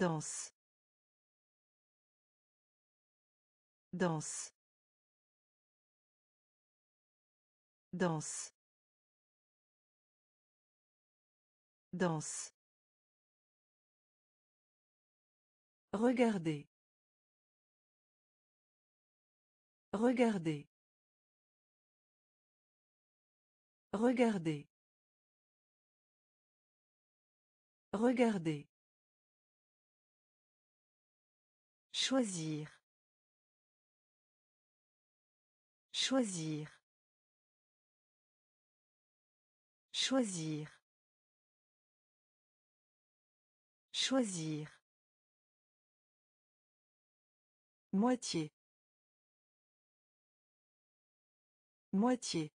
Danse. Danse. Danse. Danse. Regardez. Regardez. Regardez. Regardez. Choisir. Choisir. Choisir. Choisir. Moitié. Moitié.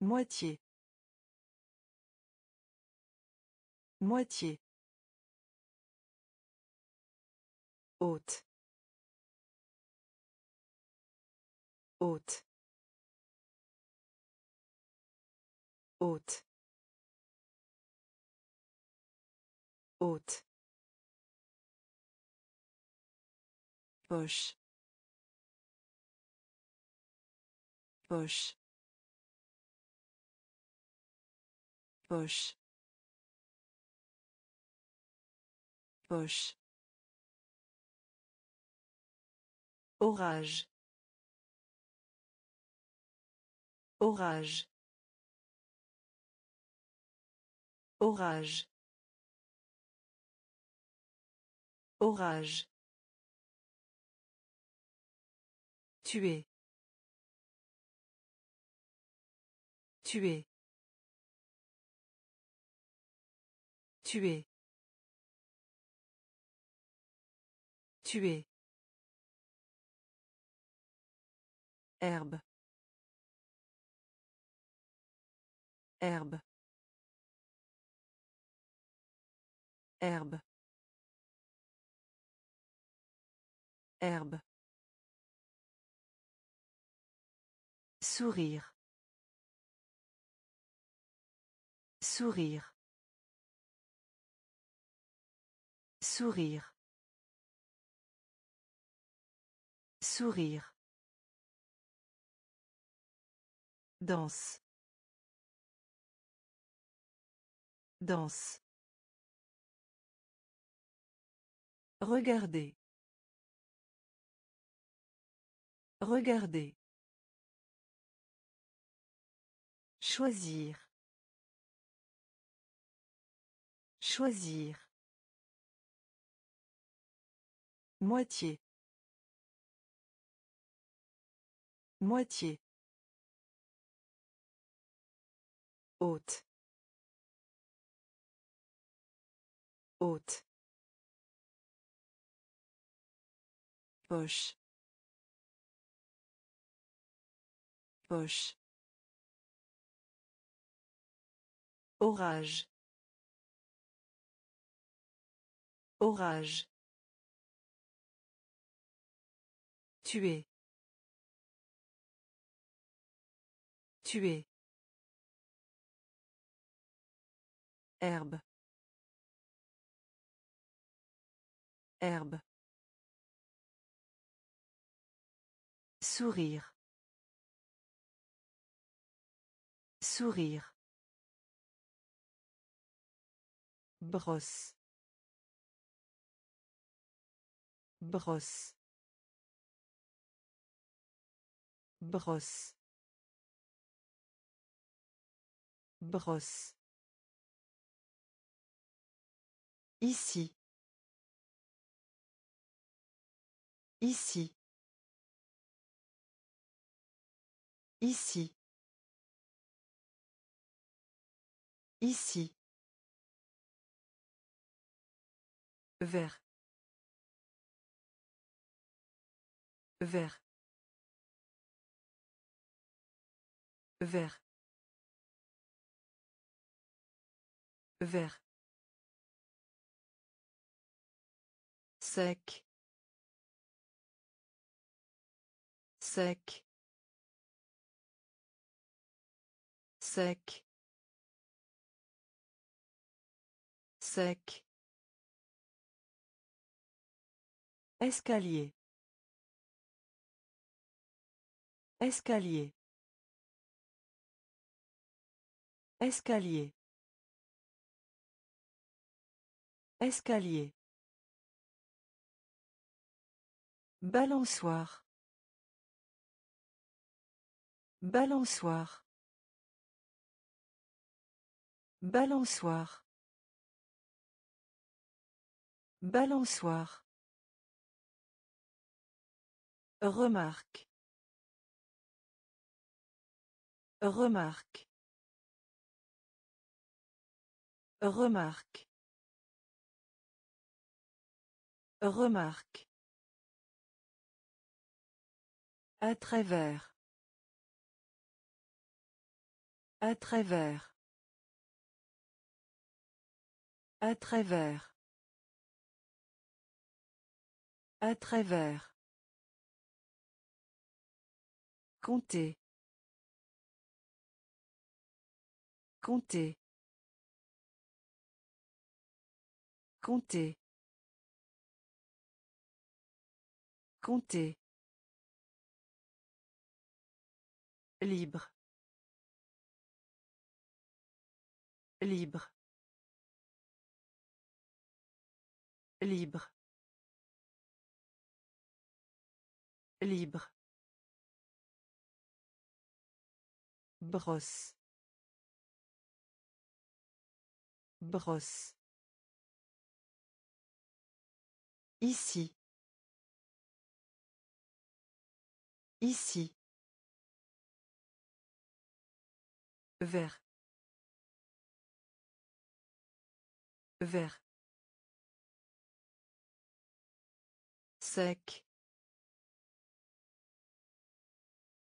Moitié. Moitié. Haute. Haute. Haute. Haute. Poche. Poche. Poche. Poche. Orage. Orage. Orage. Orage. Tuer. Tuer. Tuer. Tuer. Herbe. Herbe. Herbe. Herbe. Sourire. Sourire. Sourire. Sourire. Danse. Danse. Regardez. Regardez. Choisir. Choisir. Moitié. Moitié. Haute. Haute. Poche. Poche. Orage. Orage. Tuer. Tuer. Herbe. Herbe. Sourire. Sourire. Brosse. Brosse. Brosse. Brosse. Ici. Ici. Ici. Ici. Vert. Vert. Vert. Vert. Sec sec sec Sec. Escalier. Escalier. Escalier. Escalier. Balançoire. Balançoire. Balançoire. Balançoire. Remarque. Remarque. Remarque. Remarque. À travers. À travers. À travers. À travers. Compter. Compter. Compter. Compter. Libre. Libre. Libre. Libre. Brosse. Brosse. Ici. Ici. Vert. Vert. Sec.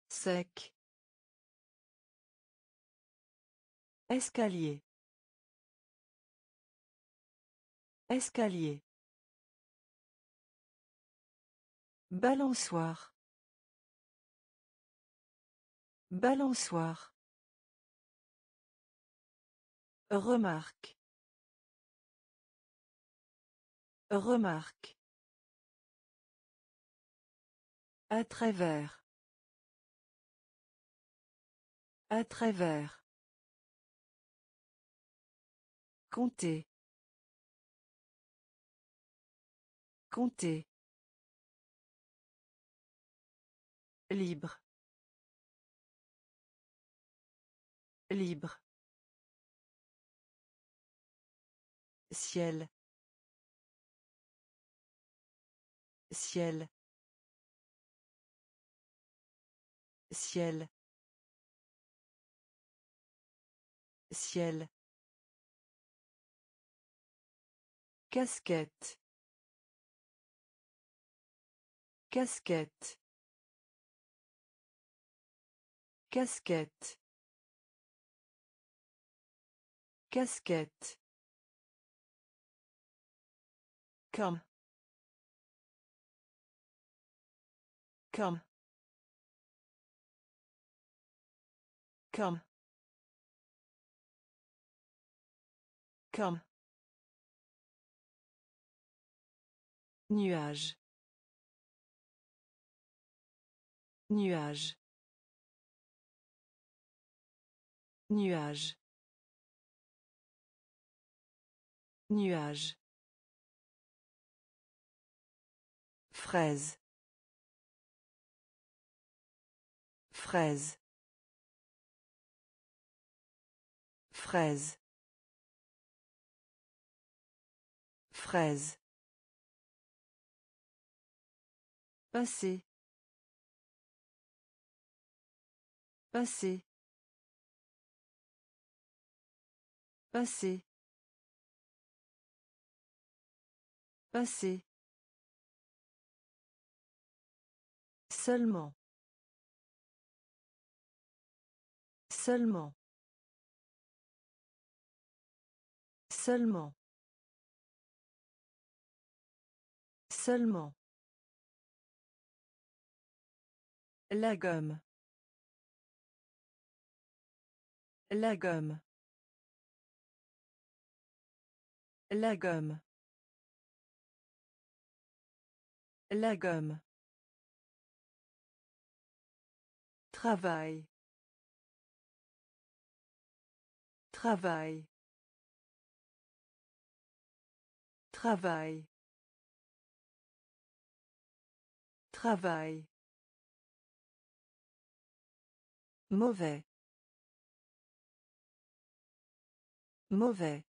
Sec. Escalier. Escalier. Balançoire. Balançoire. Remarque. Remarque. À travers. À travers. Compter. Compter. Libre. Libre. Ciel. Ciel. Ciel. Ciel. Casquette. Casquette. Casquette. Casquette. Comme. Comme. Comme. Comme. Nuage. Nuage. Nuage. Nuage. Fraise. Fraise. Fraise. Fraise. Passer. Passer. Passer. Passer. Seulement. Seulement. Seulement. Seulement. La gomme. La gomme. La gomme. La gomme. Travail. Travail. Travail. Travail. Mauvais. Mauvais.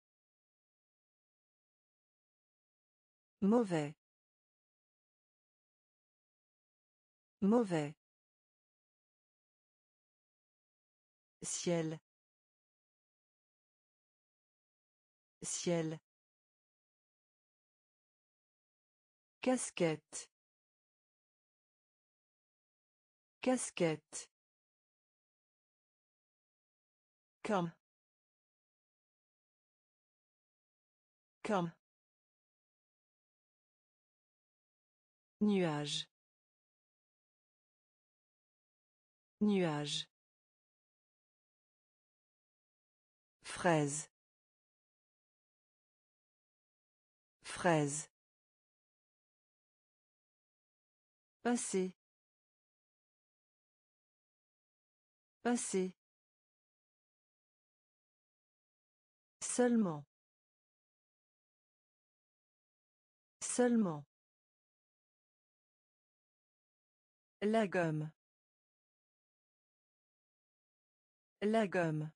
Mauvais. Mauvais. Ciel. Ciel. Casquette. Casquette. Comme. Comme. Nuage. Nuage. Fraise. Fraise. Passé. Passé. Seulement. Seulement. La gomme. La gomme.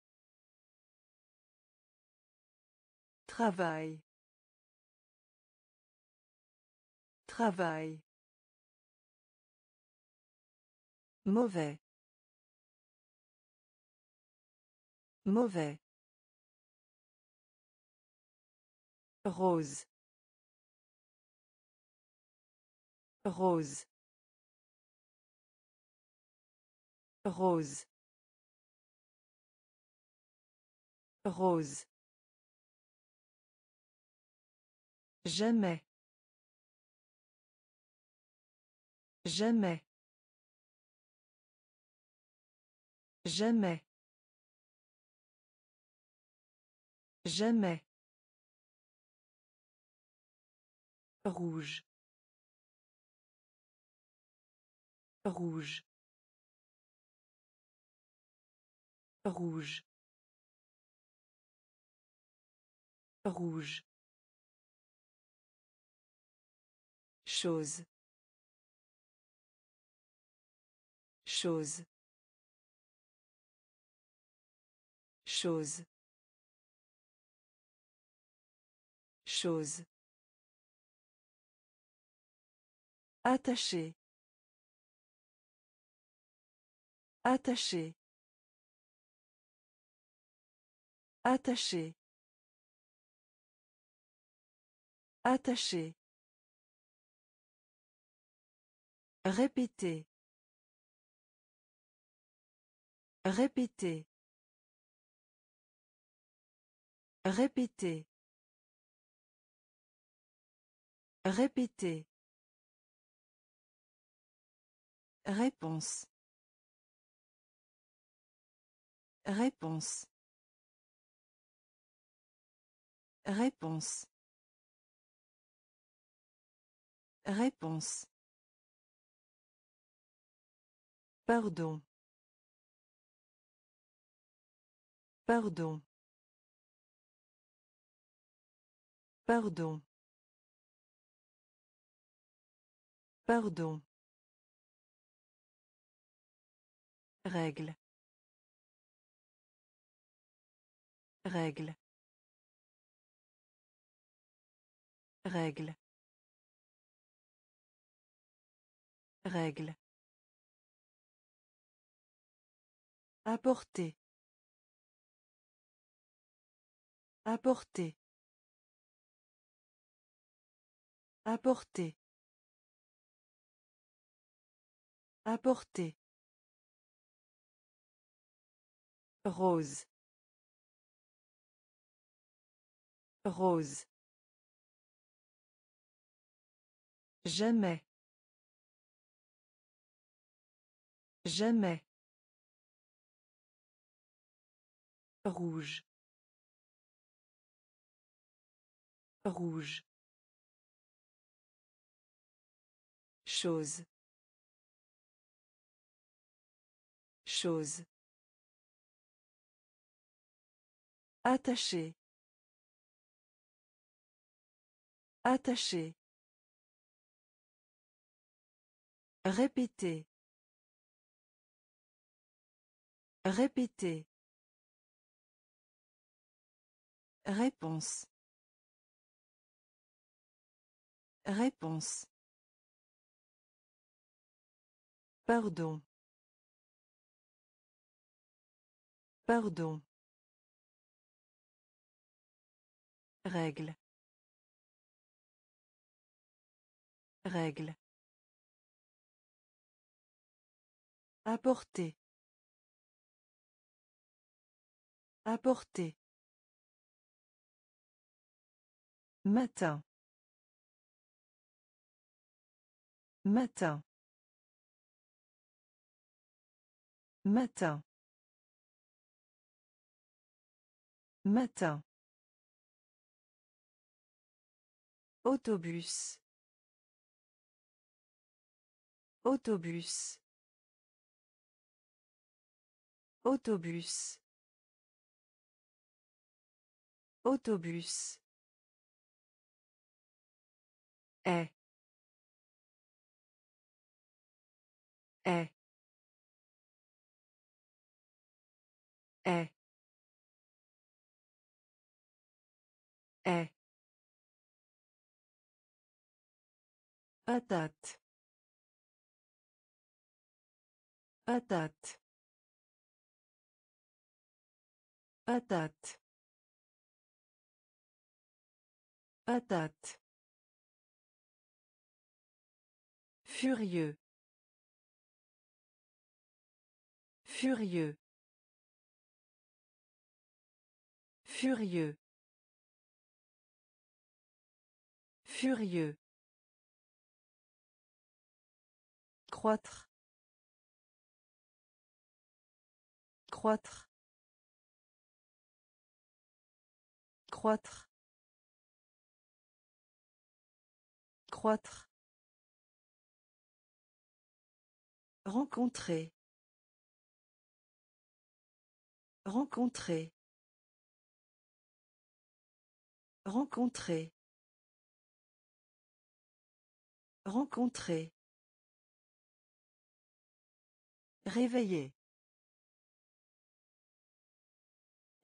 Travail. Travail. Mauvais. Mauvais. Rose. Rose. Rose. Rose. Jamais. Jamais. Jamais. Jamais. Rouge. Rouge. Rouge. Rouge. Chose. Chose. Chose. Chose. Attaché. Attaché. Attaché. Attaché. Répétez. Répétez. Répétez. Répétez. Réponse. Réponse. Réponse. Réponse. Pardon. Pardon. Pardon. Pardon. Règle. Règle. Règle. Règle. Apporter. Apporter. Apporter. Apporter. Rose. Rose. Jamais. Jamais. Rouge. Rouge. Chose. Chose. Attaché. Attaché. Répétez. Répétez. Réponse. Réponse. Pardon. Pardon. Règle. Règle. Apporter. Apporter. Matin. Matin. Matin. Matin. Autobus. Autobus. Autobus. Autobus. Est. Est. Est. Est. Patate. Patate. Patate. Patate. Furieux. Furieux. Furieux. Furieux. Croître. Croître. Croître. Croître. Rencontrer. Rencontrer. Rencontrer. Rencontrer. Réveiller.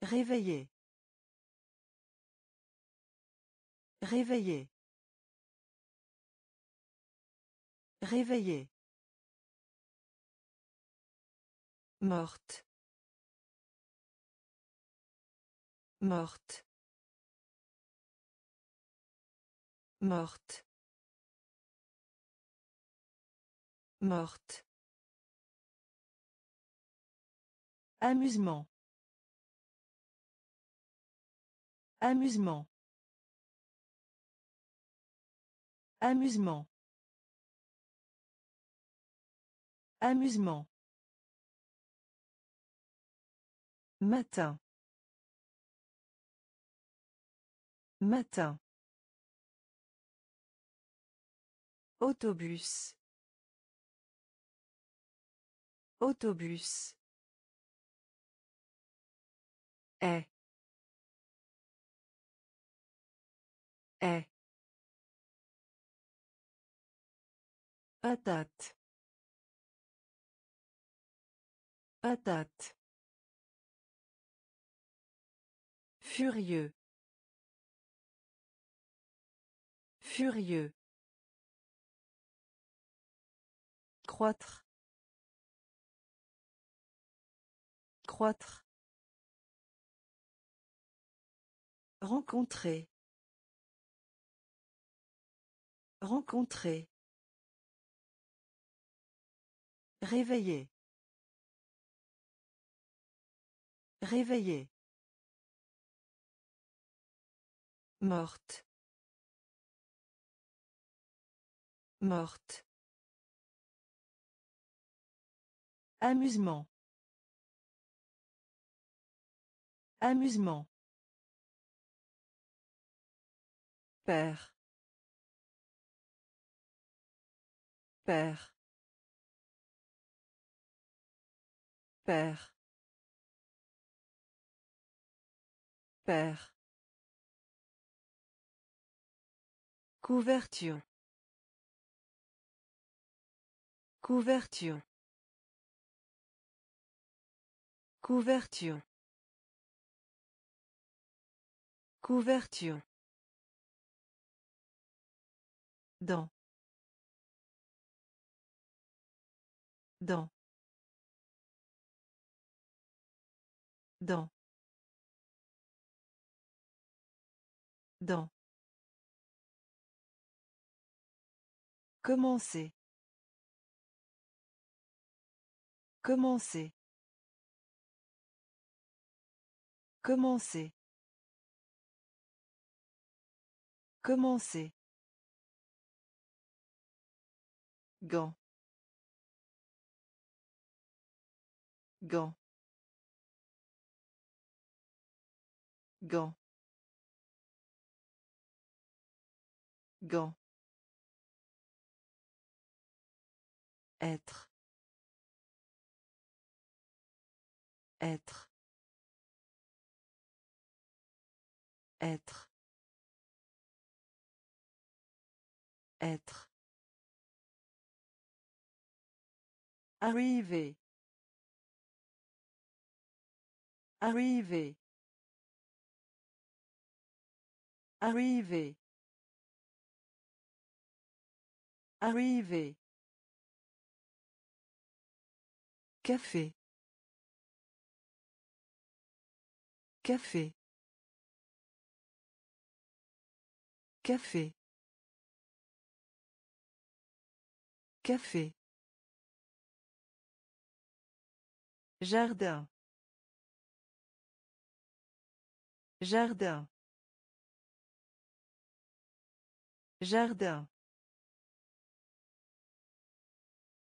Réveiller. Réveiller. Réveiller. Morte. Morte. Morte. Morte. Amusement. Amusement. Amusement. Amusement. Matin. Matin. Autobus. Autobus. Est. Est. Patate. Patate. Furieux. Furieux. Croître. Croître. Rencontrer. Rencontrer. Réveiller. Réveiller. Morte. Morte. Amusement. Amusement. Père. Père. Père. Père. Couverture. Couverture. Couverture. Couverture. Dans. Dans. Dans. Dans. Commencer. Commencer. Commencer. Commencer. Gant. Gant. Gant. Gant. Être. Être. Être. Être. Arriver. Arriver. Arriver. Arriver. Café. Café. Café. Café. Jardin. Jardin. Jardin.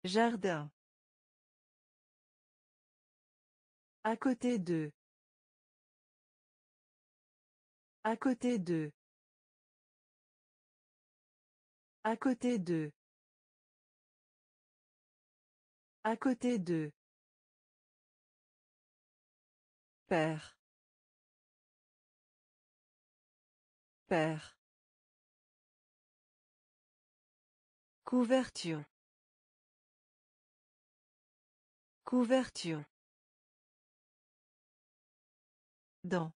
Jardin. À côté d'eux. À côté d'eux. À côté d'eux. À côté d'eux. Père. Père. Couverture. Couverture. Dans.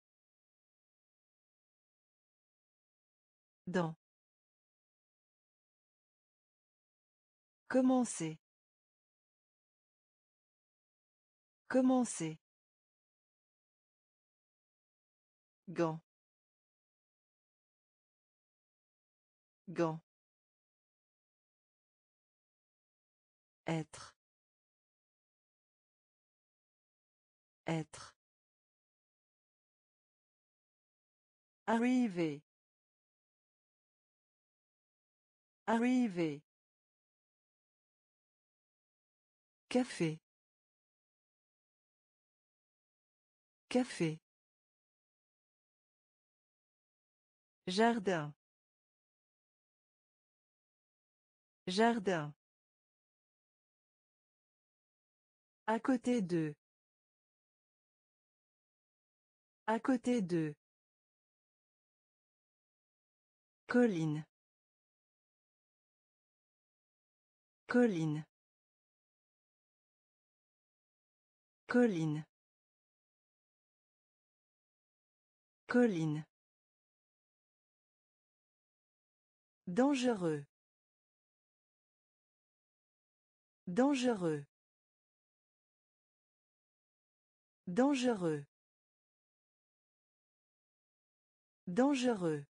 Dans. Commencer. Commencer. Gant. Gant. Être. Être. Arriver. Arriver. Café. Café. Jardin. Jardin. À côté d'eux. À côté d'eux. Colline. Colline. Colline. Colline. Dangereux. Dangereux. Dangereux. Dangereux.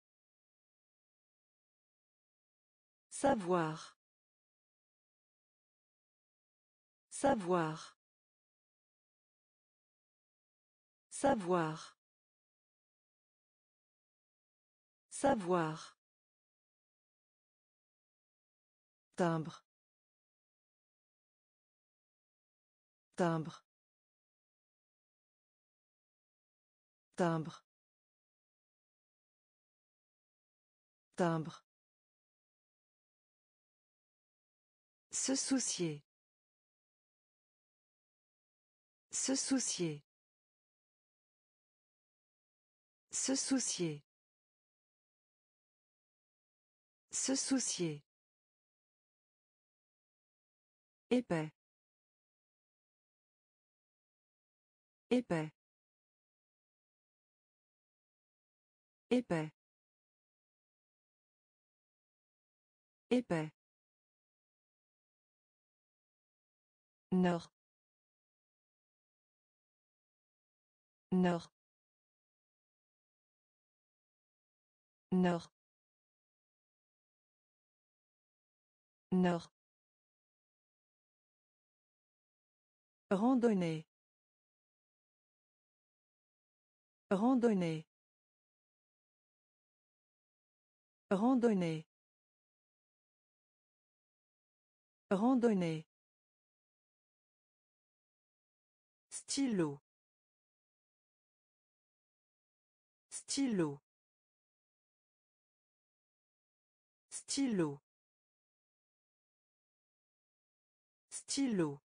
Savoir. Savoir. Savoir. Savoir. Timbre. Timbre. Timbre. Timbre. Se soucier. Se soucier. Se soucier. Se soucier. Épais. Épais. Épais. Épais. Nord. Nord. Nord. Nord. Randonnée. Randonnée. Randonnée. Randonnée. Stylo. Stylo. Stylo. Stylo.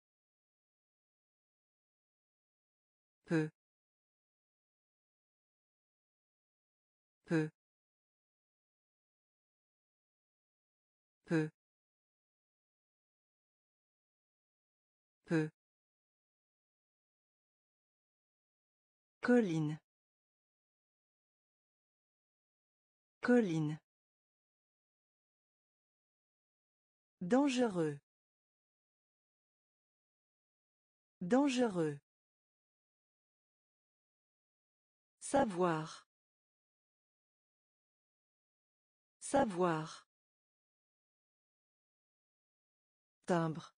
Colline. Colline. Dangereux. Dangereux. Savoir. Savoir. Timbre.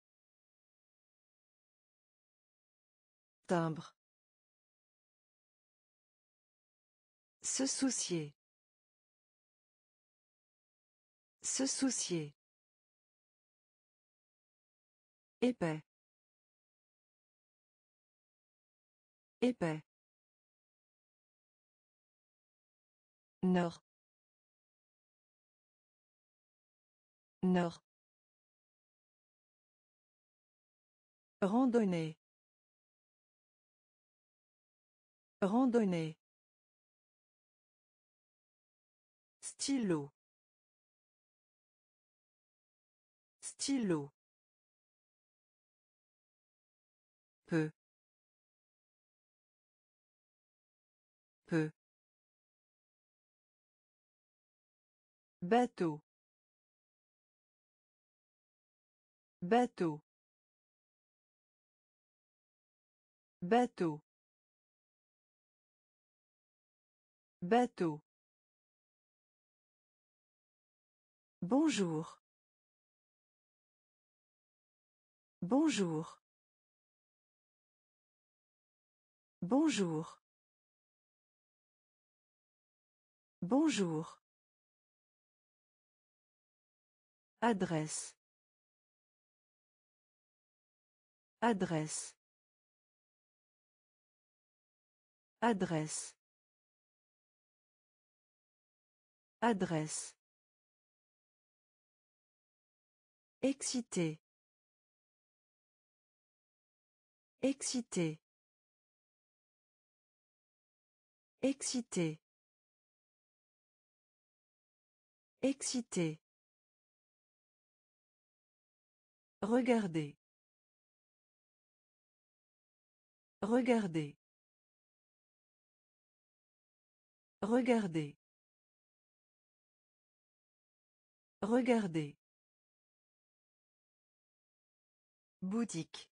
Timbre. Se soucier. Se soucier. Épais. Épais. Nord. Nord. Randonnée. Randonnée. Stylo. Stylo. peu peu Bateau. Bateau. Bateau. Bateau. Bonjour. Bonjour. Bonjour. Bonjour. Adresse. Adresse. Adresse. Adresse. Excité. Excité. Excité. Excité. Regardez. Regardez. Regardez. Regardez. Boutique.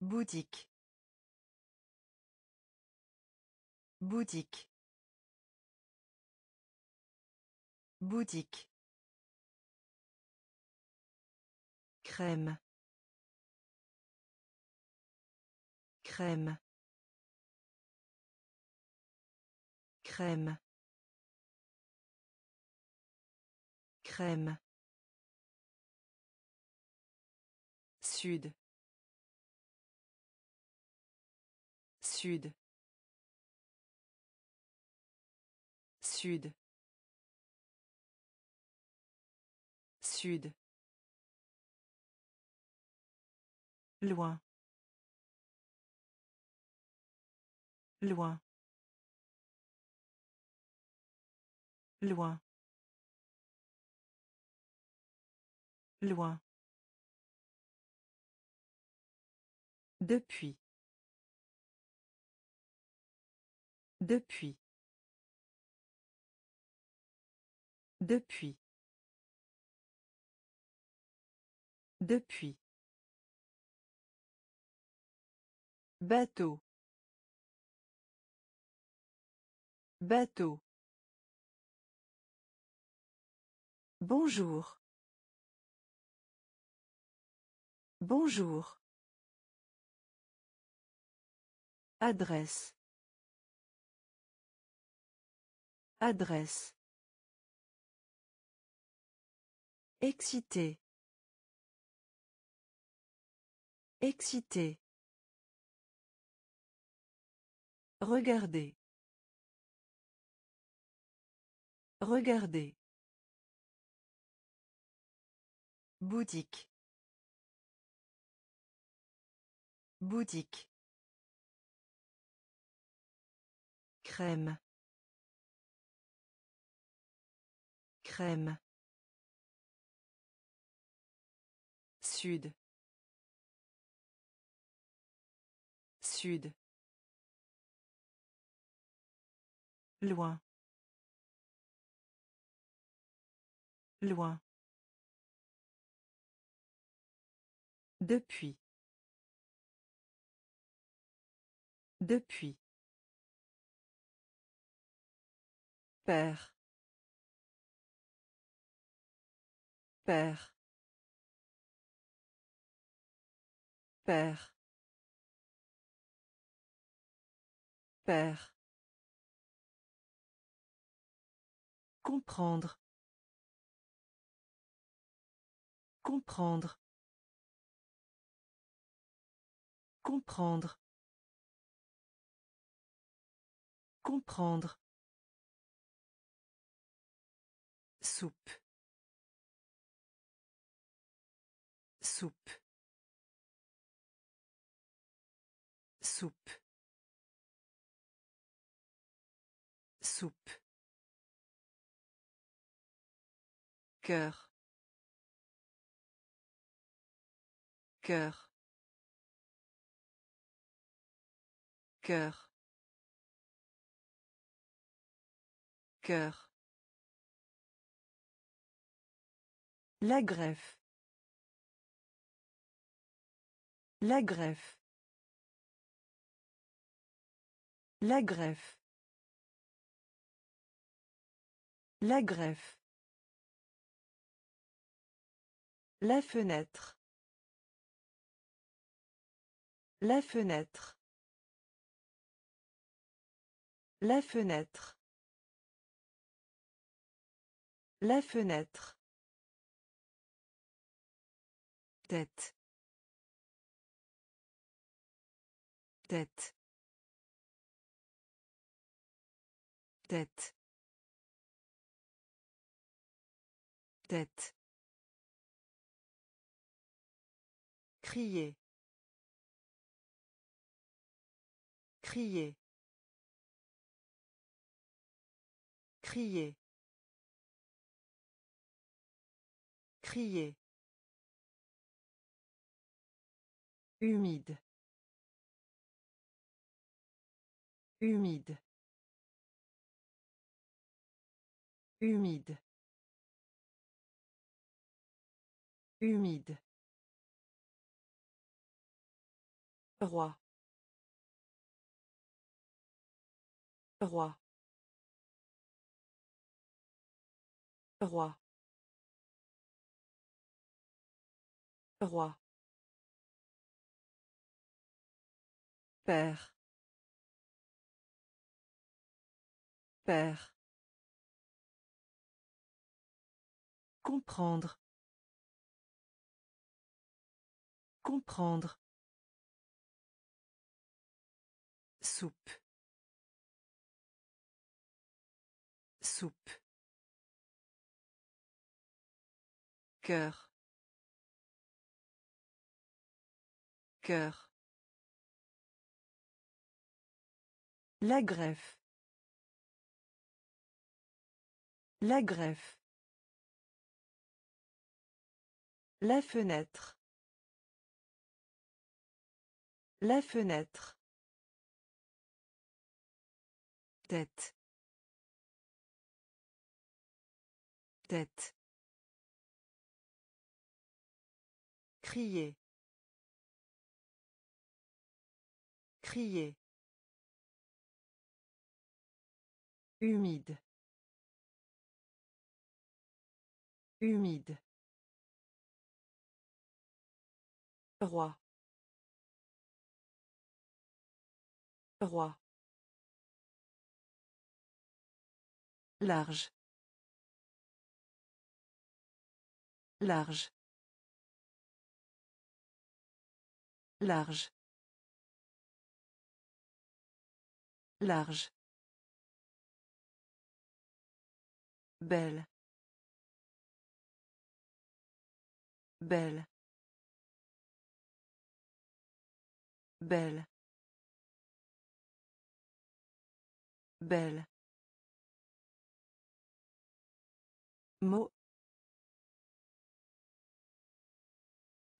Boutique. Boutique. Boutique. Crème. Crème. Crème. Crème. Sud. Sud. Sud. Sud. Loin. Loin. Loin. Loin. Depuis. Depuis. Depuis. Depuis. Bateau. Bateau. Bonjour. Bonjour. Adresse. Adresse. Excité. Excité. Regardez. Regardez. Boutique. Boutique. Crème. Crème. Sud. Sud. Loin. Loin. Depuis. Depuis. Père. Père. Père. Père. Comprendre. Comprendre. Comprendre. Comprendre. Soupe. Soupe. Soupe. Soupe. Cœur. Cœur. Cœur. Cœur. La greffe. La greffe. La greffe. La greffe. La fenêtre. La fenêtre. La fenêtre. La fenêtre. Tête. Tête. Tête. Tête. Crier. Crier. Crier. Crier. Humide. Humide. Humide. Humide. Roi. Roi. Roi. Père. Père. Comprendre. Comprendre. Soupe. Soupe. Cœur. Cœur. La greffe. La greffe. La fenêtre. La fenêtre. Tête. Tête. Crier. Crier. Humide. Humide. Roi. Roi. Large. Large. Large. Large. Belle. Belle. Belle. Belle. mot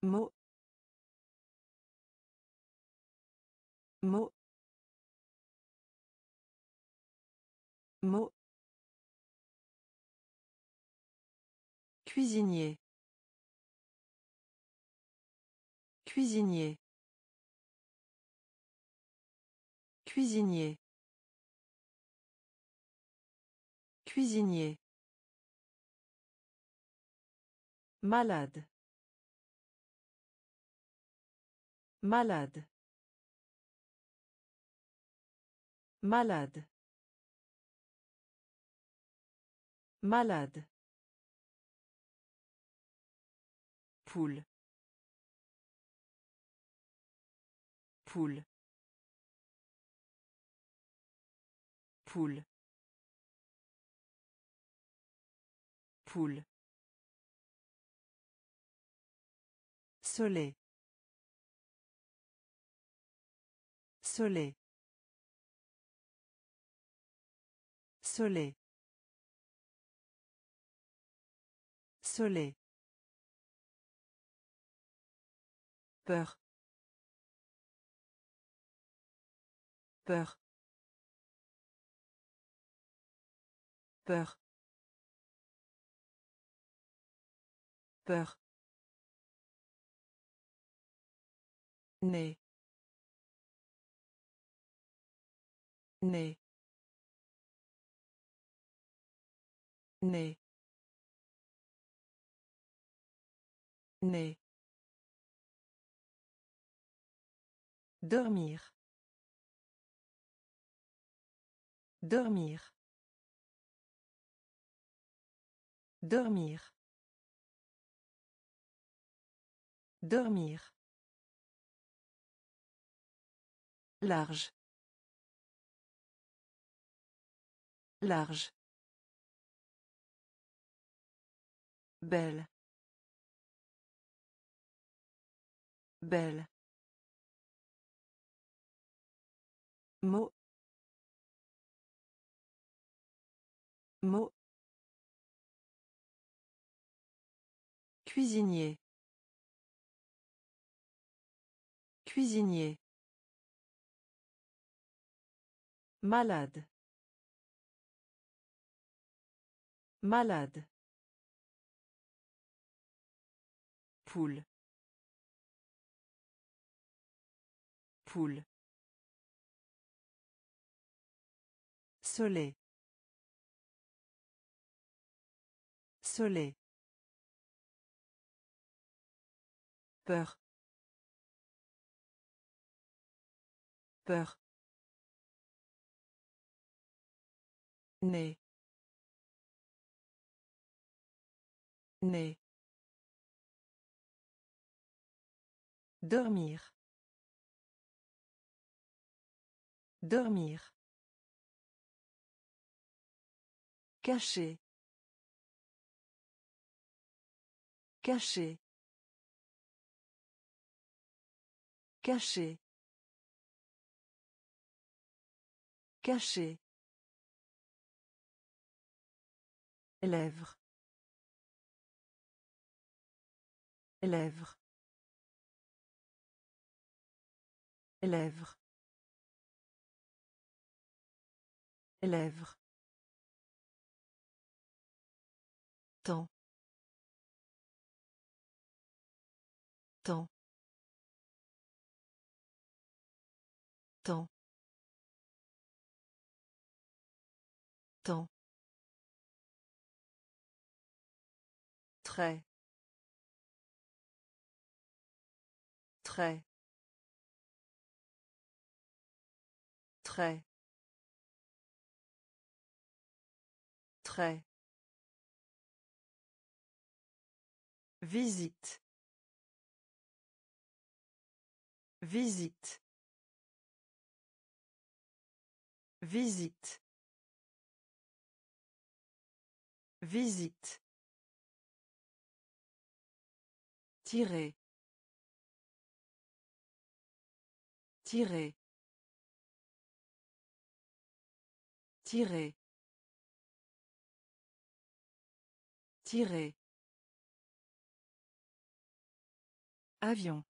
mot mot mot Cuisinier. Cuisinier. Cuisinier. Cuisinier. Malade. Malade. Malade. Malade. Poule. Poule. Poule. Poule. Soleil. Soleil. Soleil. Soleil. Peur. Peur. Peur. Peur. Né. Né. Né. Né. Dormir. Dormir. Dormir. Dormir. Large. Large. Belle. Belle. Mot Cuisinier. Cuisinier. Malade. Malade. Poule. Poule. Soleil. Soleil. Peur. Peur. Né. Né. Dormir. Dormir. Caché. Caché. Caché. Caché. Lèvres. Lèvres. Lèvres. Lèvres. Temps. Temps. Temps. Temps. Très. Très. Très. Très. Visite. Visite. Visite. Visite. Tirer. Tirer. Tirer. Tirer. Avion.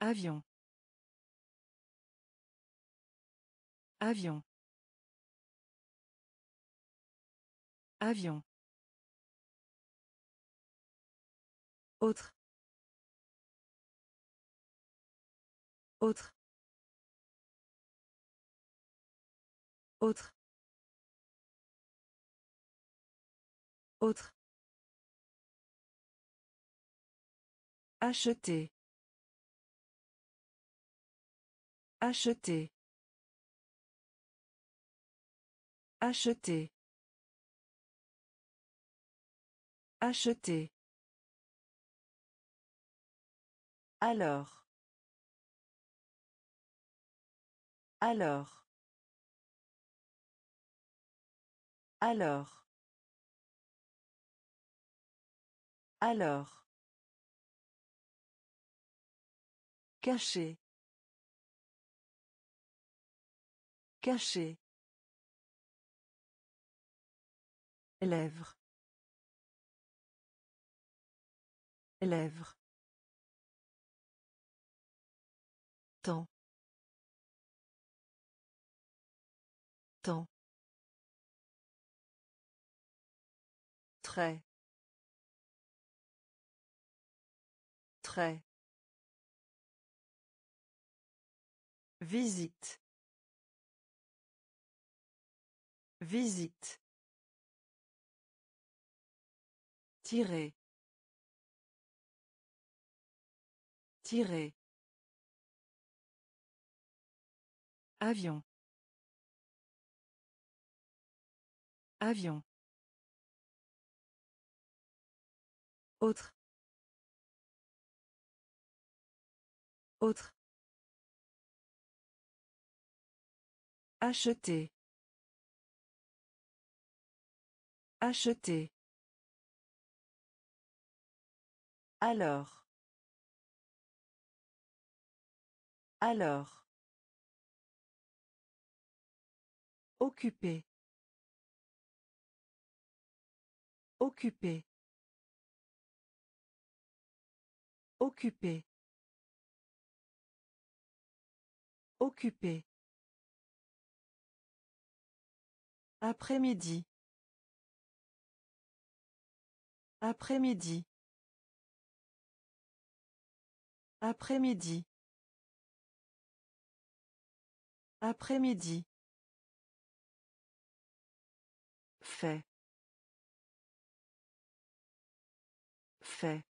Avion. Avion. Avion. Autre. Autre. Autre. Autre. Acheter. Acheter. Acheter. Acheter. Alors. Alors. Alors. Alors. Caché. Caché. Lèvres. Lèvres. Temps. Temps. Très. Très. Visite. Visite. Tirer. Tirer. Avion. Avion. Autre. Autre. Acheter. Acheter. Alors. Alors. Occupé. Occupé. Occupé. Occupé. Après-midi. Après-midi. Après-midi. Après-midi. Fait. Fait.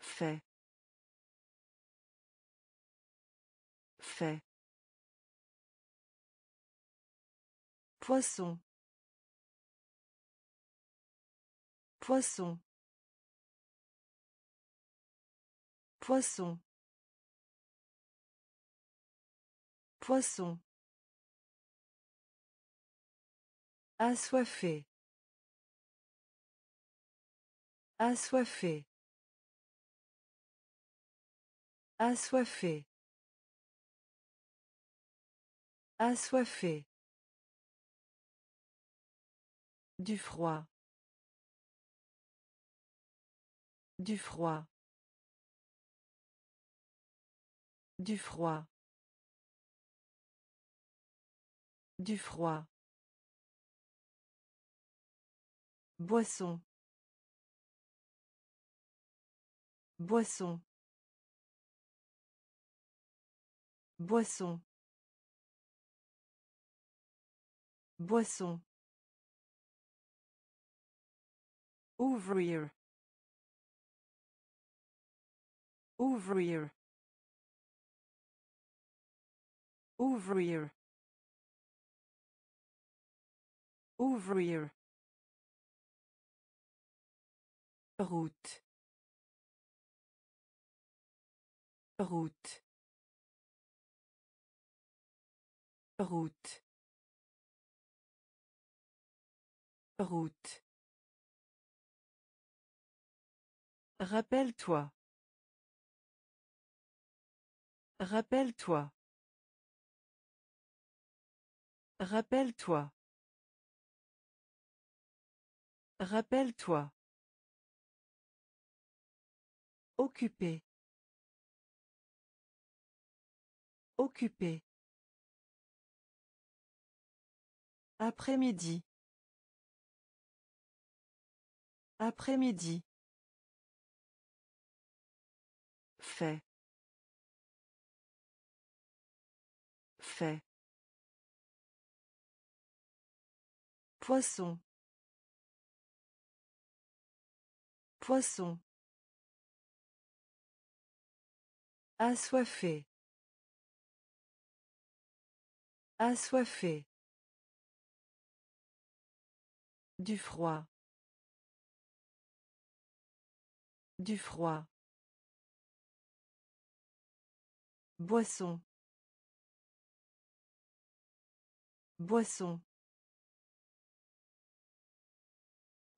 Fait. Fait. Poisson. Poisson. Poisson. Poisson. Assoiffé. Assoiffé. Assoiffé. Assoiffé. Du froid. Du froid. Du froid. Du froid. Boisson. Boisson. Boisson. Boisson. Ouvrir. Ouvrir. Ouvrir. Ouvrir. Route. Route. Route. Route. Rappelle-toi. Rappelle-toi. Rappelle-toi. Rappelle-toi. Occupé. Occupé. Après-midi. Après-midi. Fait. Fait. Poisson. Poisson. Assoiffé. Assoiffé. Du froid. Du froid. Boisson. Boisson.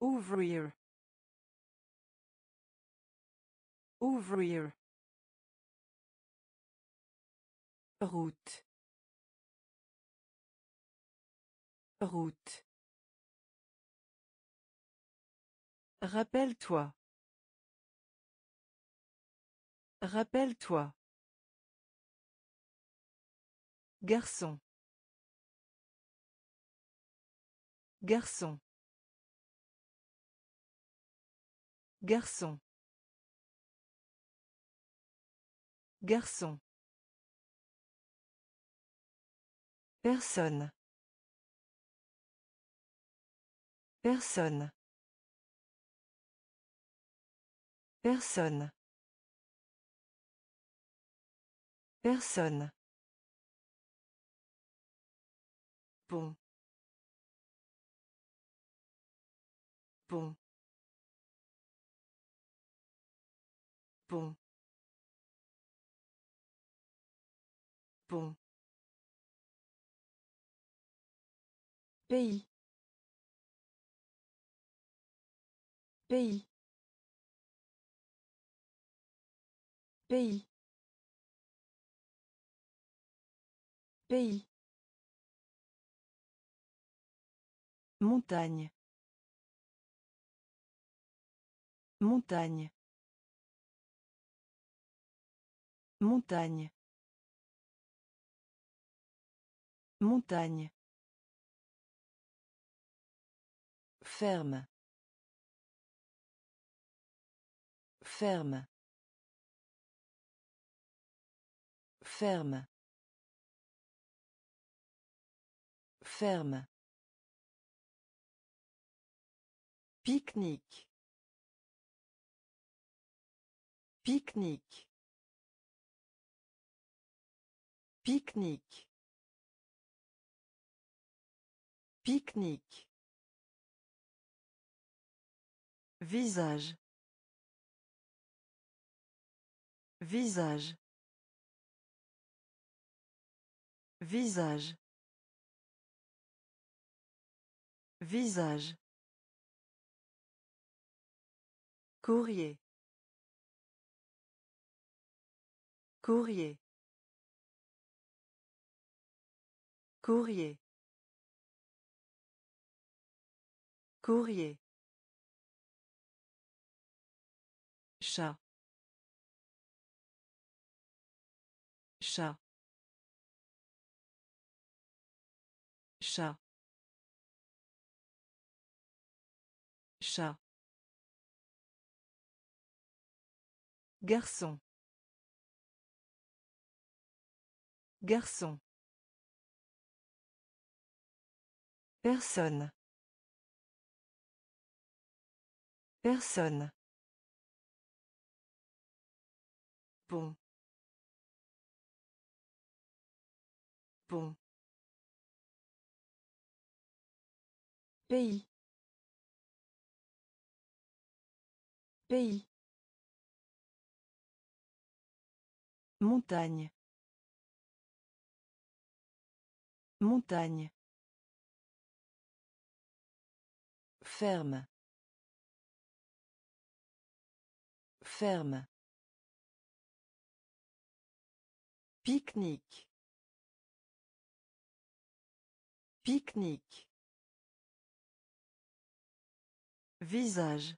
Ouvrir. Ouvrir. Route. Route. Rappelle-toi. Rappelle-toi. Garçon. Garçon. Garçon. Garçon. Personne. Personne. Personne. Personne. Pont. Pont. Pont. Pont. Pays. Pays. Pays. Pays. Montagne. Montagne. Montagne. Montagne. Ferme. Ferme. Ferme. Ferme. Pique-nique. Pique-nique. Pique-nique. Pique-nique. Visage. Visage. Visage. Visage. Courrier. Courrier. Courrier. Courrier. chat chat chat chat garçon garçon personne personne Pont. Pont. Pays. Pays. Montagne. Montagne. Ferme. Ferme. Pique-nique. Pique-nique. Visage.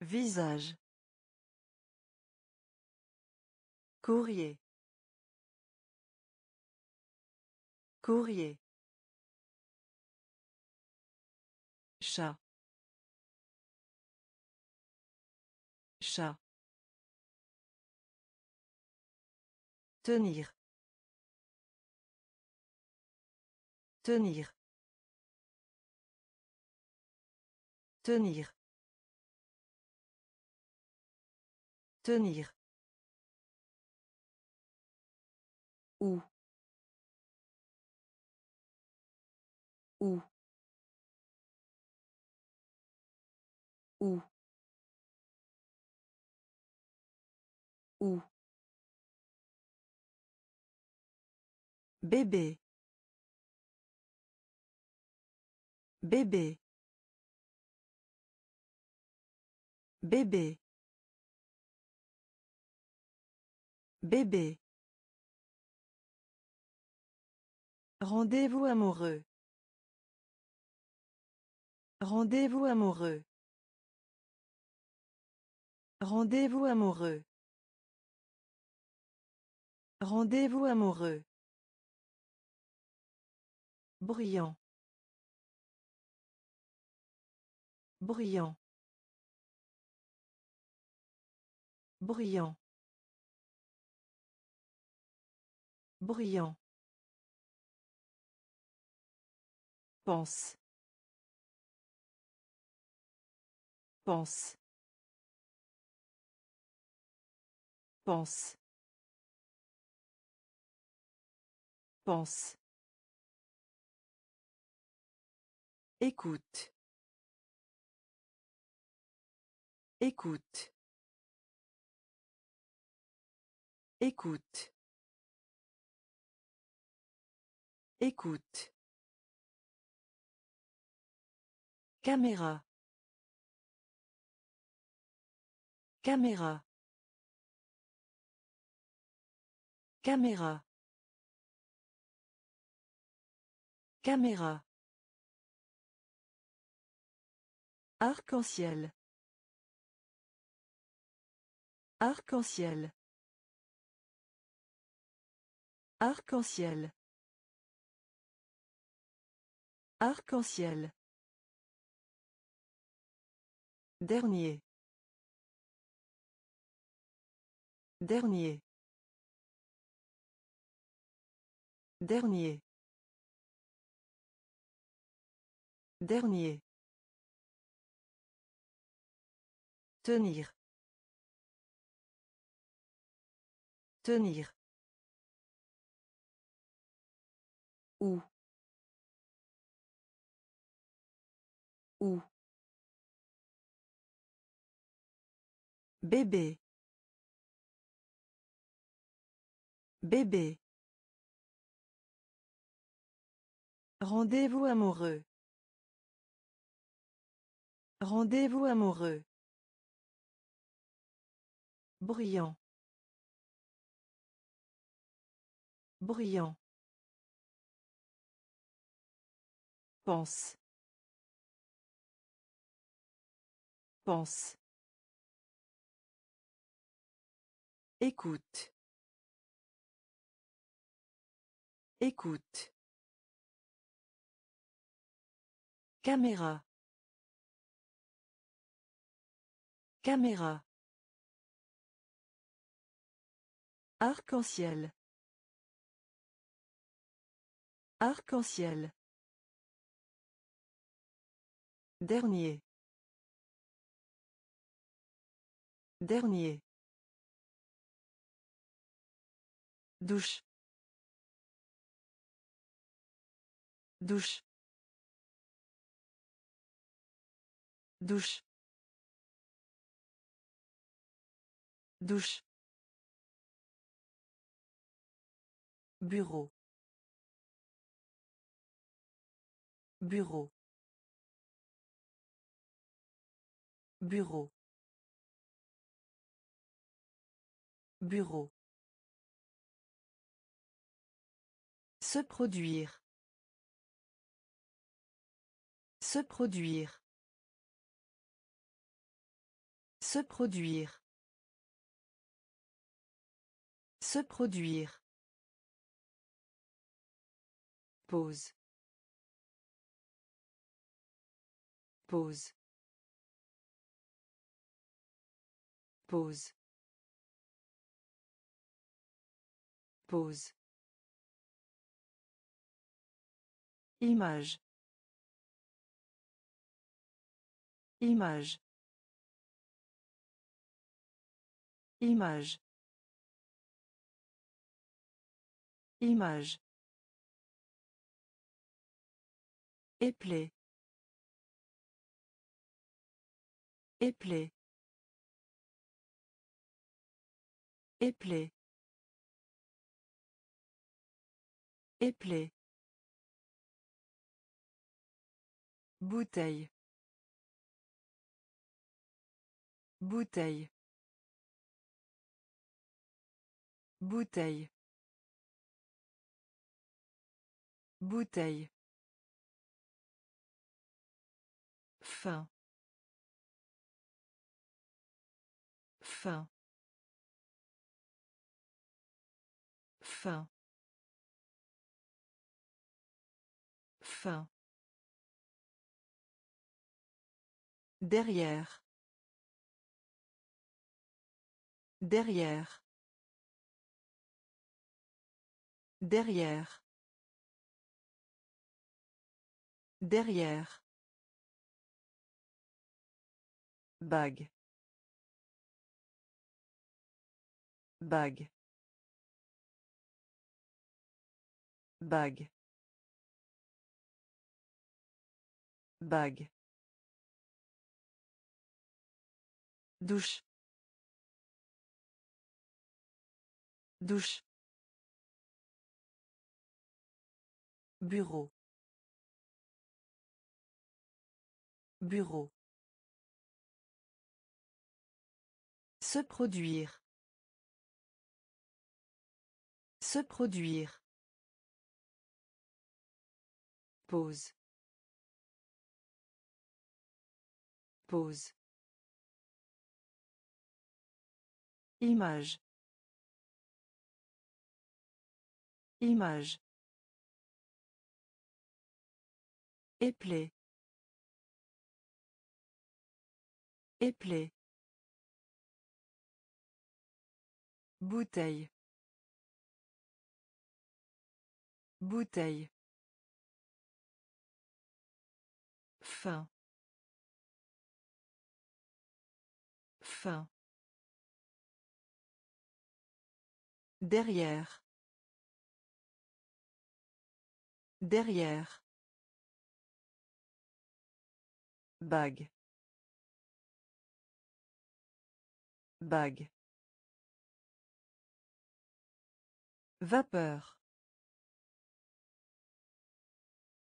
Visage. Courrier. Courrier. Chat. Chat. Tenir. Tenir. Tenir. Tenir. Où. Où. Où. Où. Bébé. Bébé. Bébé. Bébé. Rendez-vous amoureux. Rendez-vous amoureux. Rendez-vous amoureux. Rendez-vous amoureux. Bruyant. Bruyant. Bruyant. Bruyant. Pense. Pense. Pense. Pense. Écoute. Écoute. Écoute. Écoute. Caméra. Caméra. Caméra. Caméra. Arc-en-ciel. Arc-en-ciel. Arc-en-ciel. Arc-en-ciel. Dernier. Dernier. Dernier. Dernier. Tenir. Tenir. Où. Bébé. Bébé. Rendez-vous amoureux. Rendez-vous amoureux. Bruyant. Bruyant. Pense. Pense. Écoute. Écoute. Caméra. Caméra. Arc-en-ciel. Arc-en-ciel. Dernier. Dernier. Douche. Douche. Douche. Douche. Bureau. Bureau. Bureau. Bureau. Se produire. Se produire. Se produire. Se produire. Pause. Pause. Pause. Pause. Image. Image. Image. Image. Éplé. Éplé. Éplé. Éplé. Bouteille. Bouteille. Bouteille. Bouteille. Fin. Fin. Fin. Fin. Derrière. Derrière. Derrière. Derrière. Bague. Bague. Bague. Bague. Douche. Douche. Bureau. Bureau. Se produire. Se produire. Pause. Pause. Image. Image. Éplé. Éplé. Bouteille. Bouteille. Fin. Fin. Derrière. Derrière. Bague. Bague. Vapeur.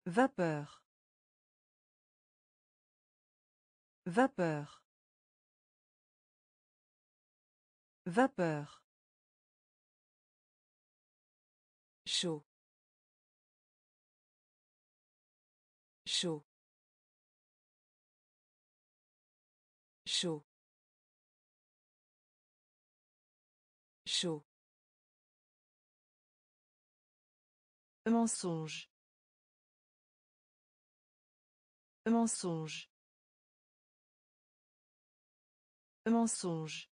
Vapeur. Vapeur. Vapeur. Chaud. Chaud. Chaud. Chaud. Mensonge. Mensonge. Mensonge.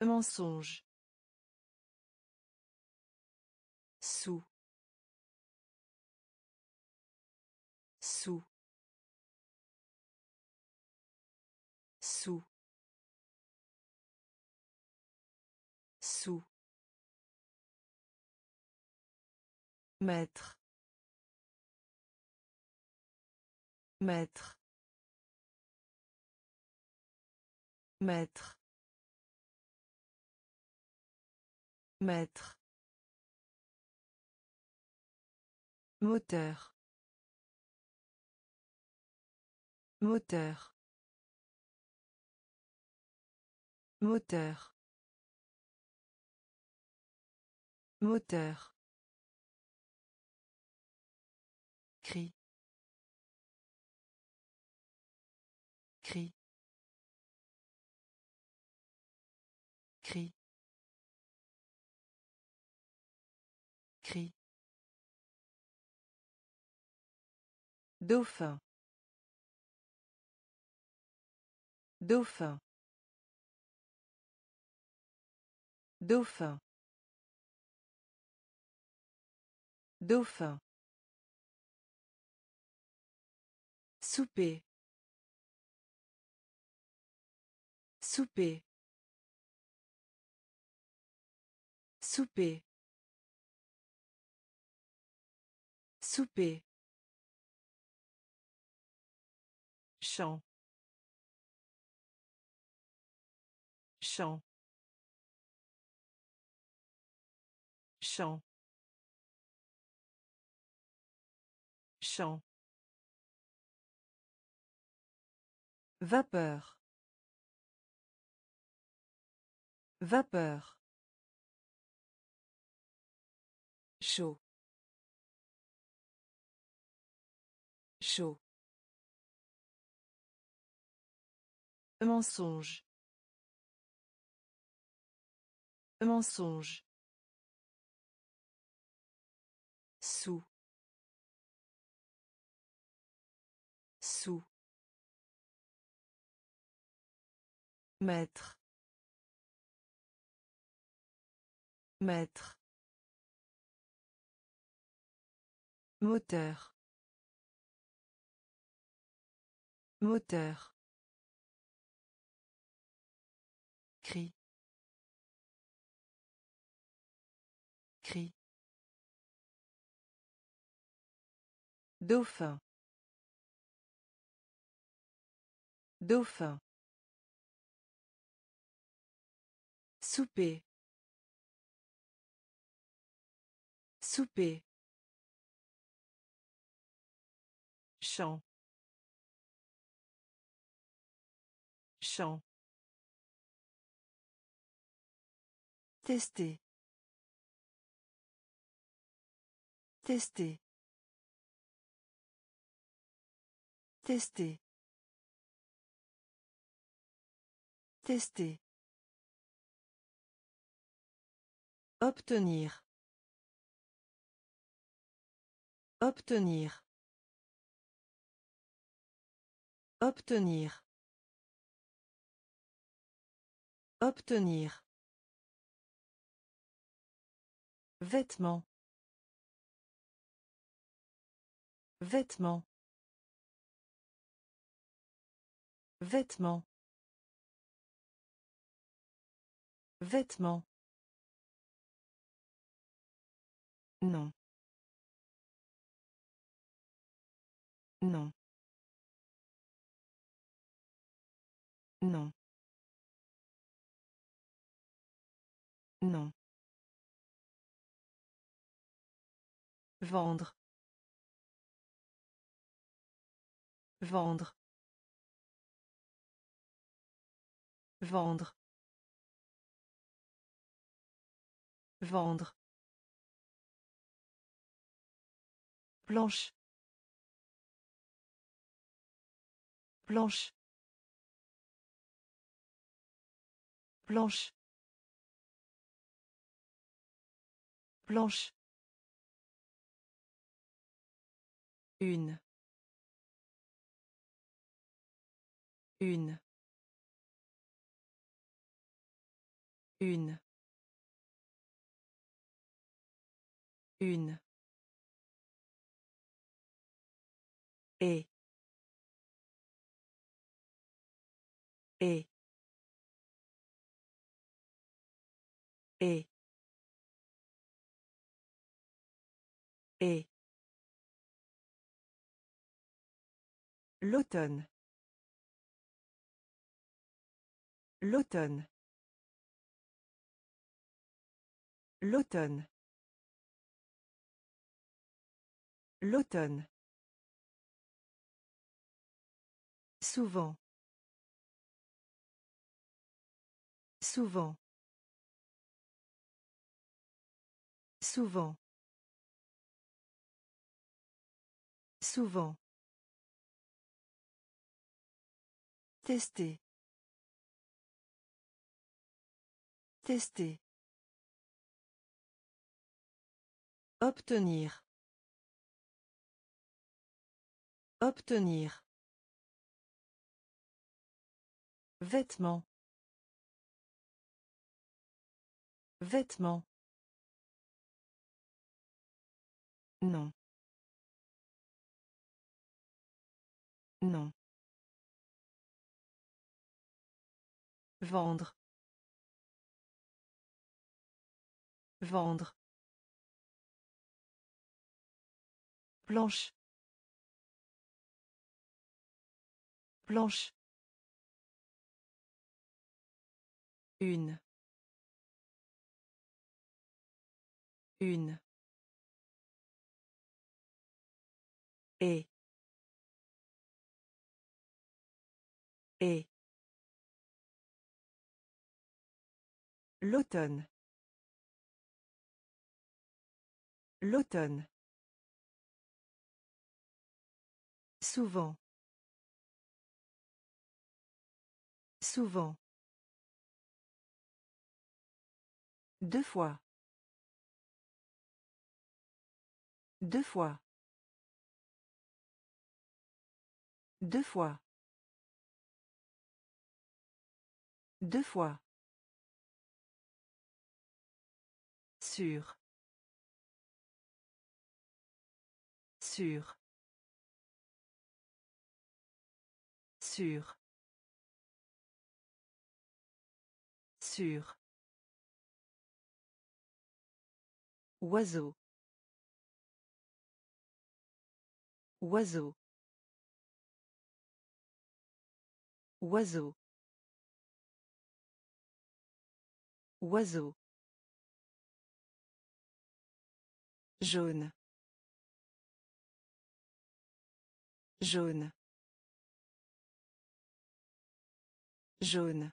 Mensonge sous sous sous sous Maître. Maître. Maître. Maître. Moteur. Moteur. Moteur. Moteur. Cri. Dauphin. Dauphin. Dauphin. Dauphin. Souper. Souper. Souper. Souper. Chant. Chant. Chant. Chant. Vapeur. Vapeur. Chaud. Chaud. Mensonge. Mensonge. Sous. Sous. Maître. Maître. Moteur. Moteur. Cri. Cri. Dauphin. Dauphin. Souper. Souper. Chant. Chant. Tester. Tester. Tester. Tester. Obtenir. Obtenir. Obtenir. Obtenir. Vêtements. Vêtements. Vêtements. Vêtements. Non. Non. Non. Non. Vendre. Vendre. Vendre. Vendre. Blanche. Blanche. Blanche. Blanche. Une. Une. Une. Une. Et. Et. Et. Et. L'automne. L'automne. L'automne. L'automne. Souvent. Souvent. Souvent. Souvent. Tester. Tester. Obtenir. Obtenir. Vêtements. Vêtements. Non. Non. Vendre. Vendre. Blanche. Blanche. Une. Une. Et. Et. L'automne. L'automne. Souvent. Souvent. Deux fois. Deux fois. Deux fois. Deux fois. Sûr. Sûr. Sûr. Sûr. Oiseau. Oiseau. Oiseau. Oiseau. Jaune. Jaune. Jaune.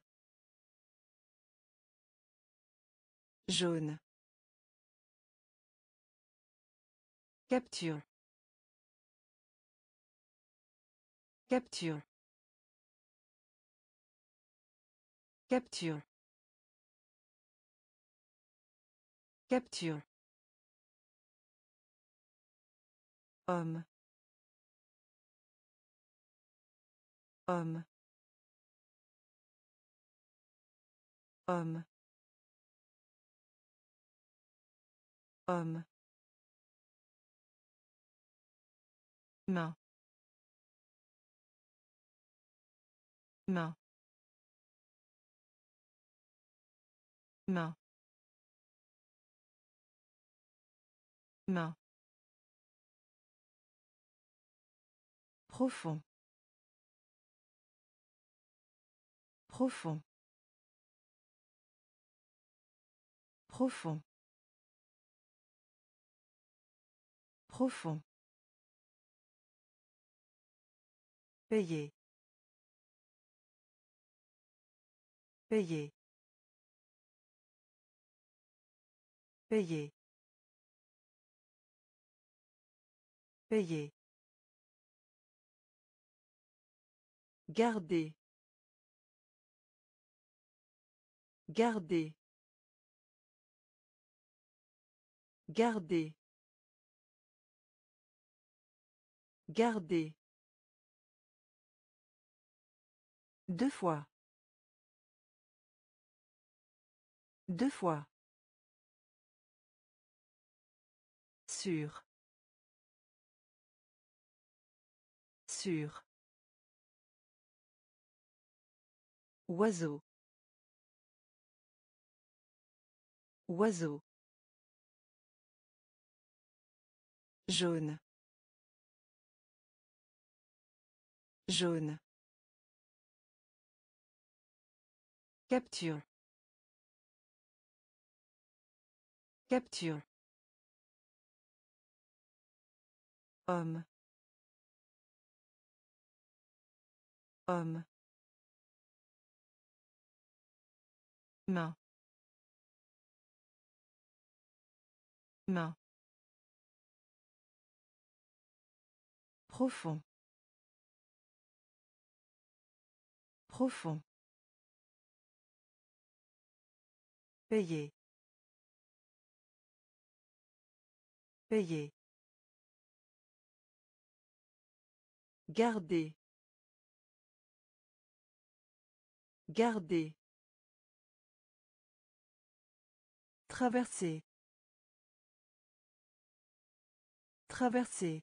Jaune. Capture. Capture. Capture. Capture. Homme. Homme. Homme. Homme. Main. Main. Main. Main. Profond. Profond. Profond. Profond. Payer. Payer. Payer. Payer. Garder. Garder. Garder. Garder. Deux fois. Deux fois. Sûr. Sûr. Oiseau. Oiseau. Jaune. Jaune. Capture. Capture. Homme. Homme. Main. Main. Profond. Profond. Payer. Payer. Garder. Garder. Traverser. Traverser.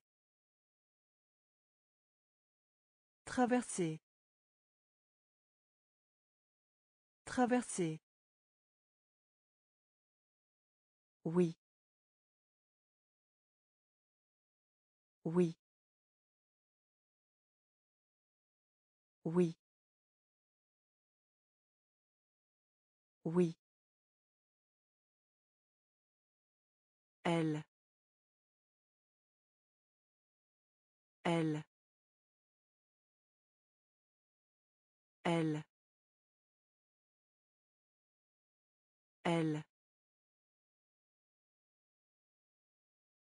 Traverser. Traverser. Oui. Oui. Oui. Oui. Elle. Elle. Elle. Elle.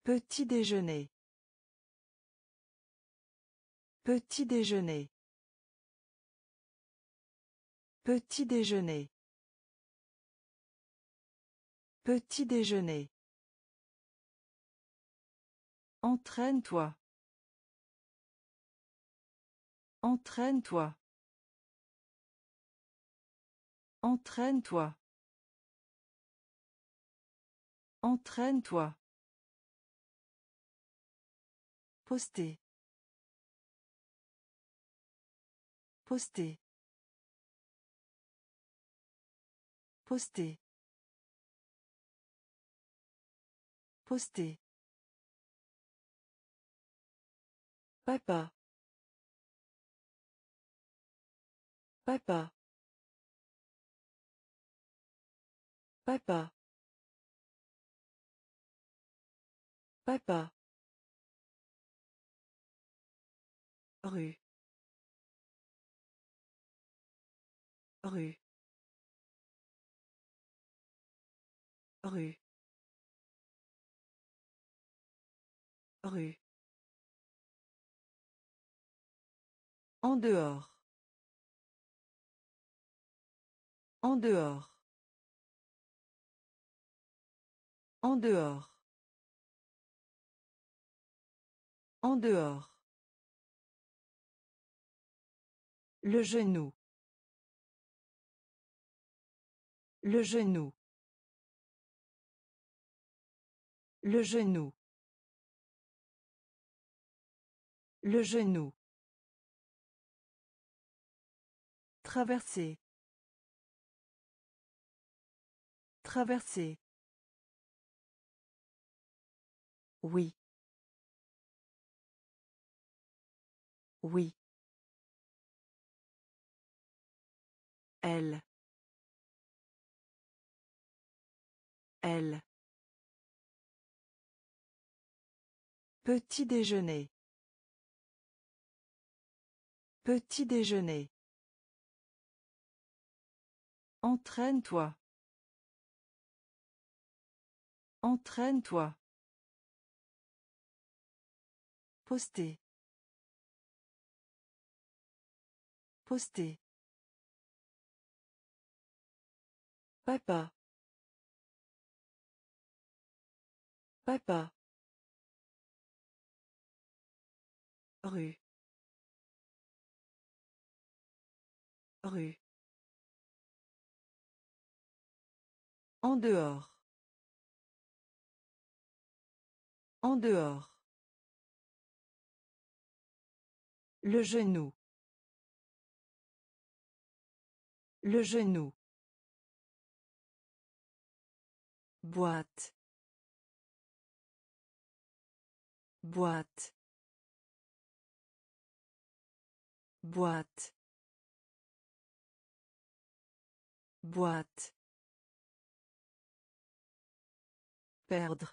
Petit déjeuner. Petit déjeuner. Petit déjeuner. Petit déjeuner. Entraîne-toi. Entraîne-toi. Entraîne-toi. Entraîne-toi. Poster. Poster. Poster. Poster. Papa. Papa. Papa. Papa. Rue. Rue. Rue. Rue. En dehors. En dehors. En dehors. En dehors. Le genou. Le genou. Le genou. Le genou. Traverser. Traverser. Oui. Oui. Elle. Elle. Petit déjeuner. Petit déjeuner. Entraîne-toi. Entraîne-toi. Poster. Poster. Papa. Papa. Rue. Rue. En dehors. En dehors. Le genou. Le genou. Boîte. Boîte. Boîte. Boîte. Perdre.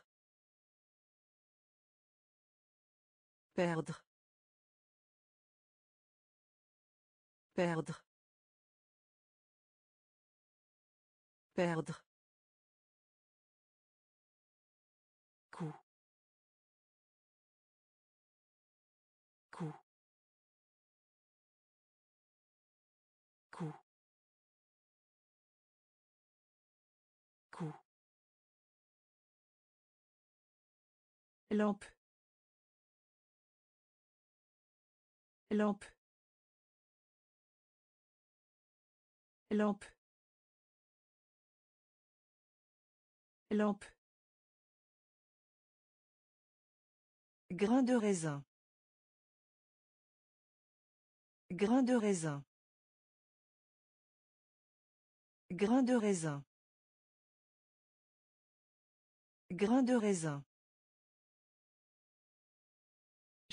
Perdre. Perdre. Perdre. Lampe. Lampe. Lampe. Lampe. Grain de raisin. Grain de raisin. Grain de raisin. Grain de raisin.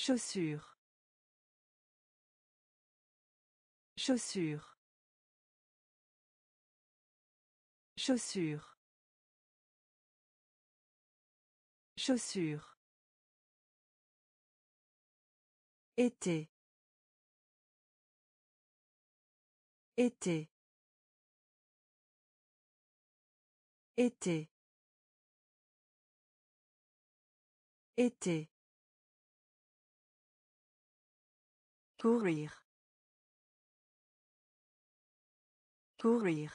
Chaussure. Chaussure. Chaussure. Chaussure. Été. Été. Été. Été. Courir. Courir.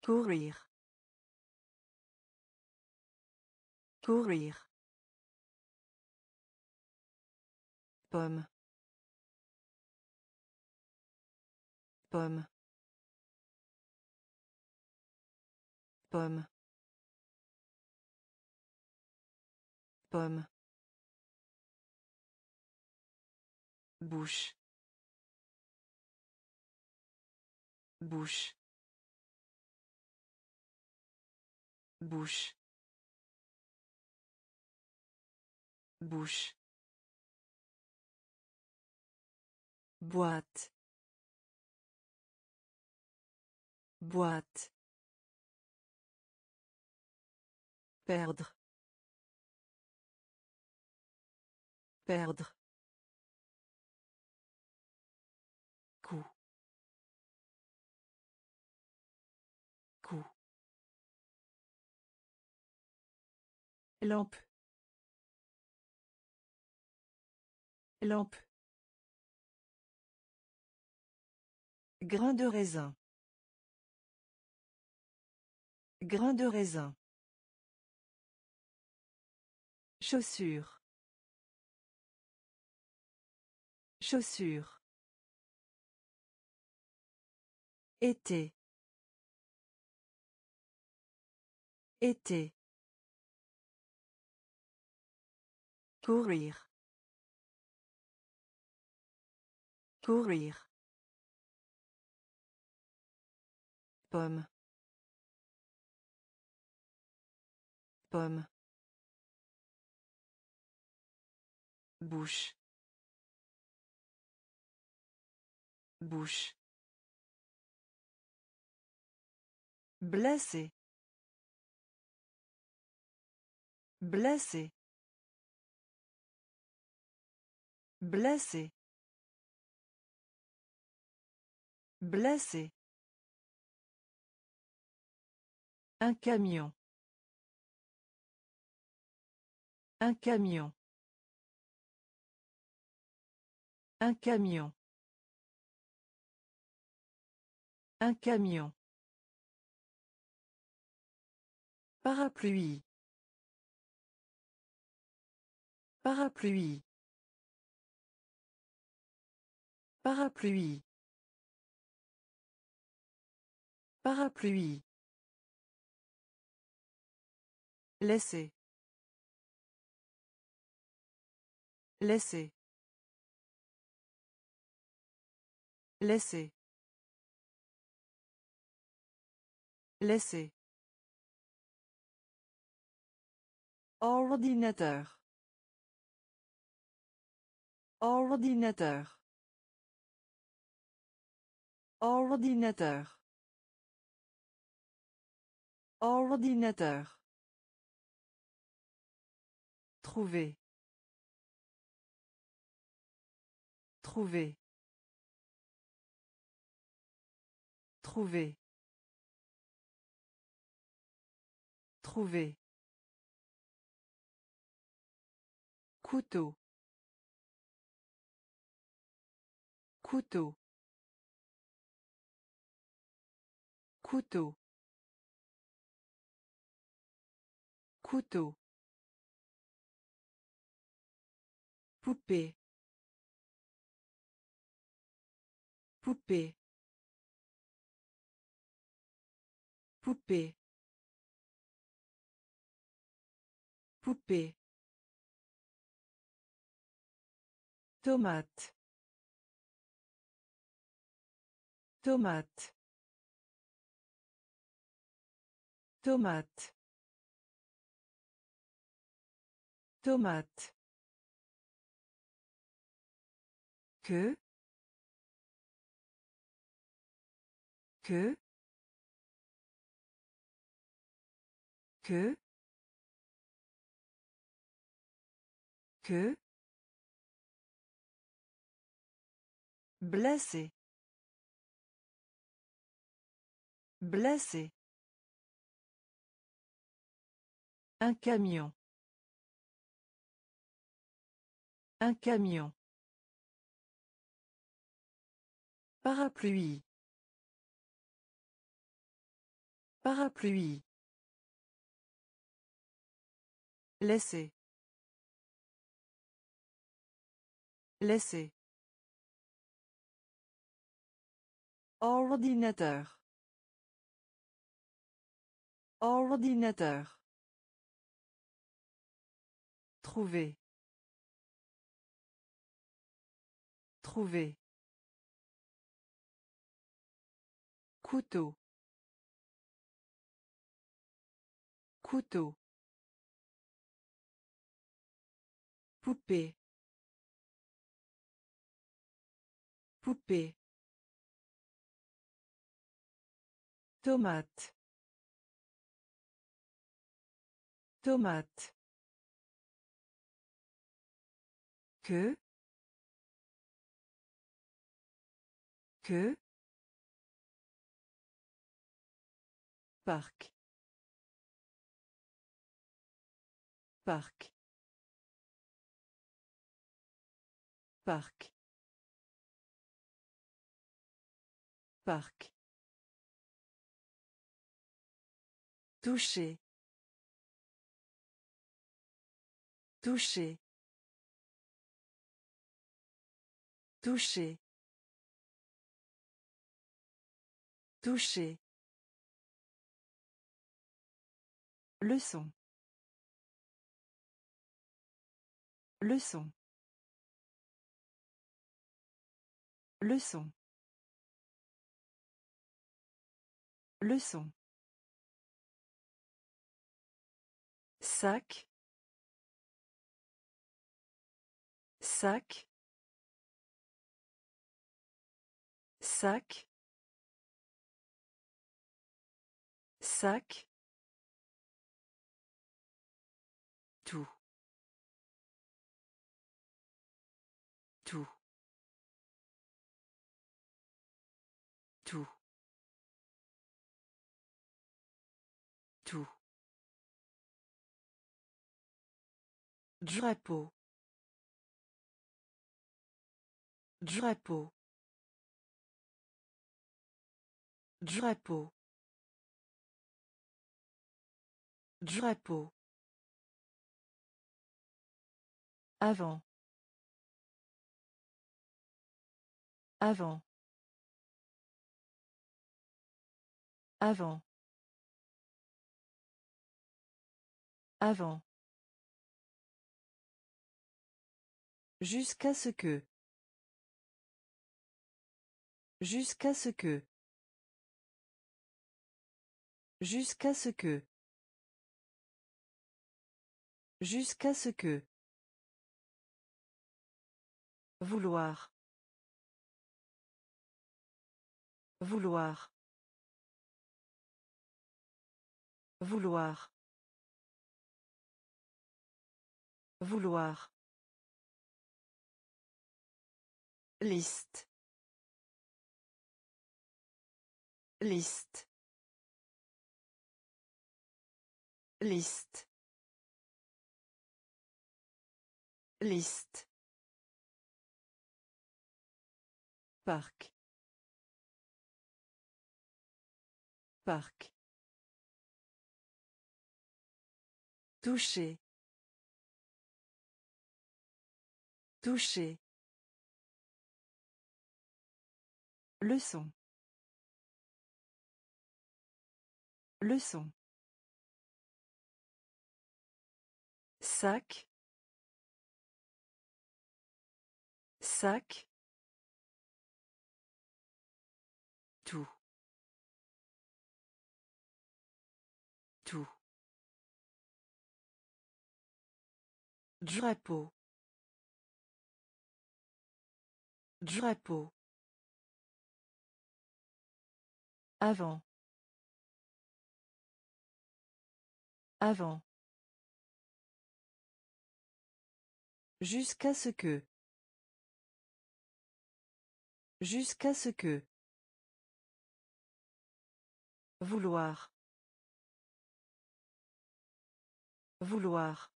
Courir. Courir. Pomme. Pomme. Pomme. Pomme. Bouche. Bouche. Bouche. Bouche. Boîte. Boîte. Perdre. Perdre. Lampe. Lampe. Grain de raisin. Grain de raisin. Chaussure. Chaussure. Été. Été. Courir. Courir. Pomme. Pomme. Bouche. Bouche. Blessé. Blessé. Blessé. Blessé. Un camion. Un camion. Un camion. Un camion. Parapluie. Parapluie. Parapluie. Parapluie. Laissez. Laissez. Laissez. Laissez. Ordinateur. Ordinateur. Ordinateur. Ordinateur. Trouver. Trouver. Trouver. Trouver. Couteau. Couteau. Couteau. Couteau. Poupée. Poupée. Poupée. Poupée. Tomate. Tomate. Tomate. Tomate. Que. Que. Que. Que. Blessé. Blessé. Un camion. Un camion. Parapluie. Parapluie. Laissez. Laissez. Ordinateur. Ordinateur. Trouver. Trouver. Couteau. Couteau. Poupée. Poupée. Tomate. Tomate. Que. Que. Parc. Parc. Parc. Parc. Toucher. Toucher. Toucher. Toucher. Leçon. Leçon. Leçon. Leçon. Sac. Sac. sac. Sac. Tout. Tout. Tout. Tout. Drapeau drapeau Drapeau. Drapeau. Avant. Avant. Avant. Avant. Jusqu'à ce que. Jusqu'à ce que. Jusqu'à ce que. Jusqu'à ce que. Vouloir. Vouloir. Vouloir. Vouloir. Liste. Liste. Liste. Liste. Parc. Parc. Toucher. Toucher. Leçon. Leçon. Sac. Sac. Tout. Tout. Drapeau. Drapeau. Avant. Avant. Jusqu'à ce que. Jusqu'à ce que. Vouloir. Vouloir.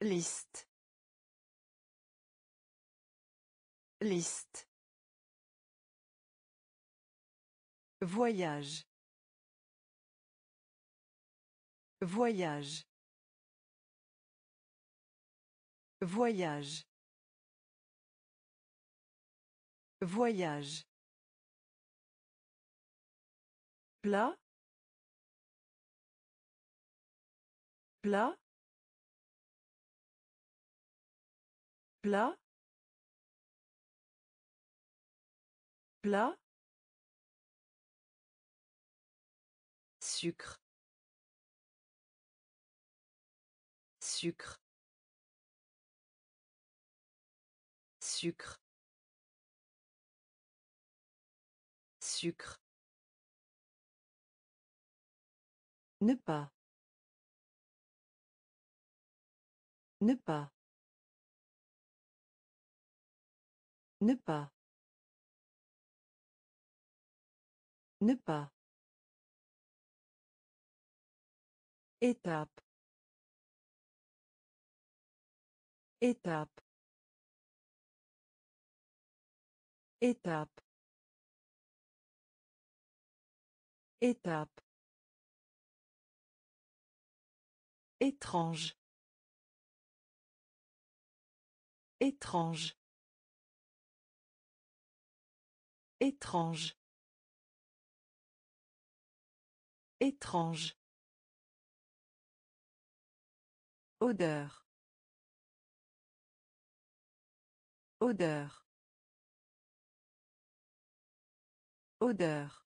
Liste. Liste. Voyage. Voyage. Voyage. Voyage. Plat. Plat. Plat. Plat. Sucre. Sucre. Sucre. Ne pas. Ne pas. Ne pas. Ne pas. Étape. Étape. Étape. Étape. Étrange. Étrange. Étrange. Étrange. Odeur. Odeur. Odeur.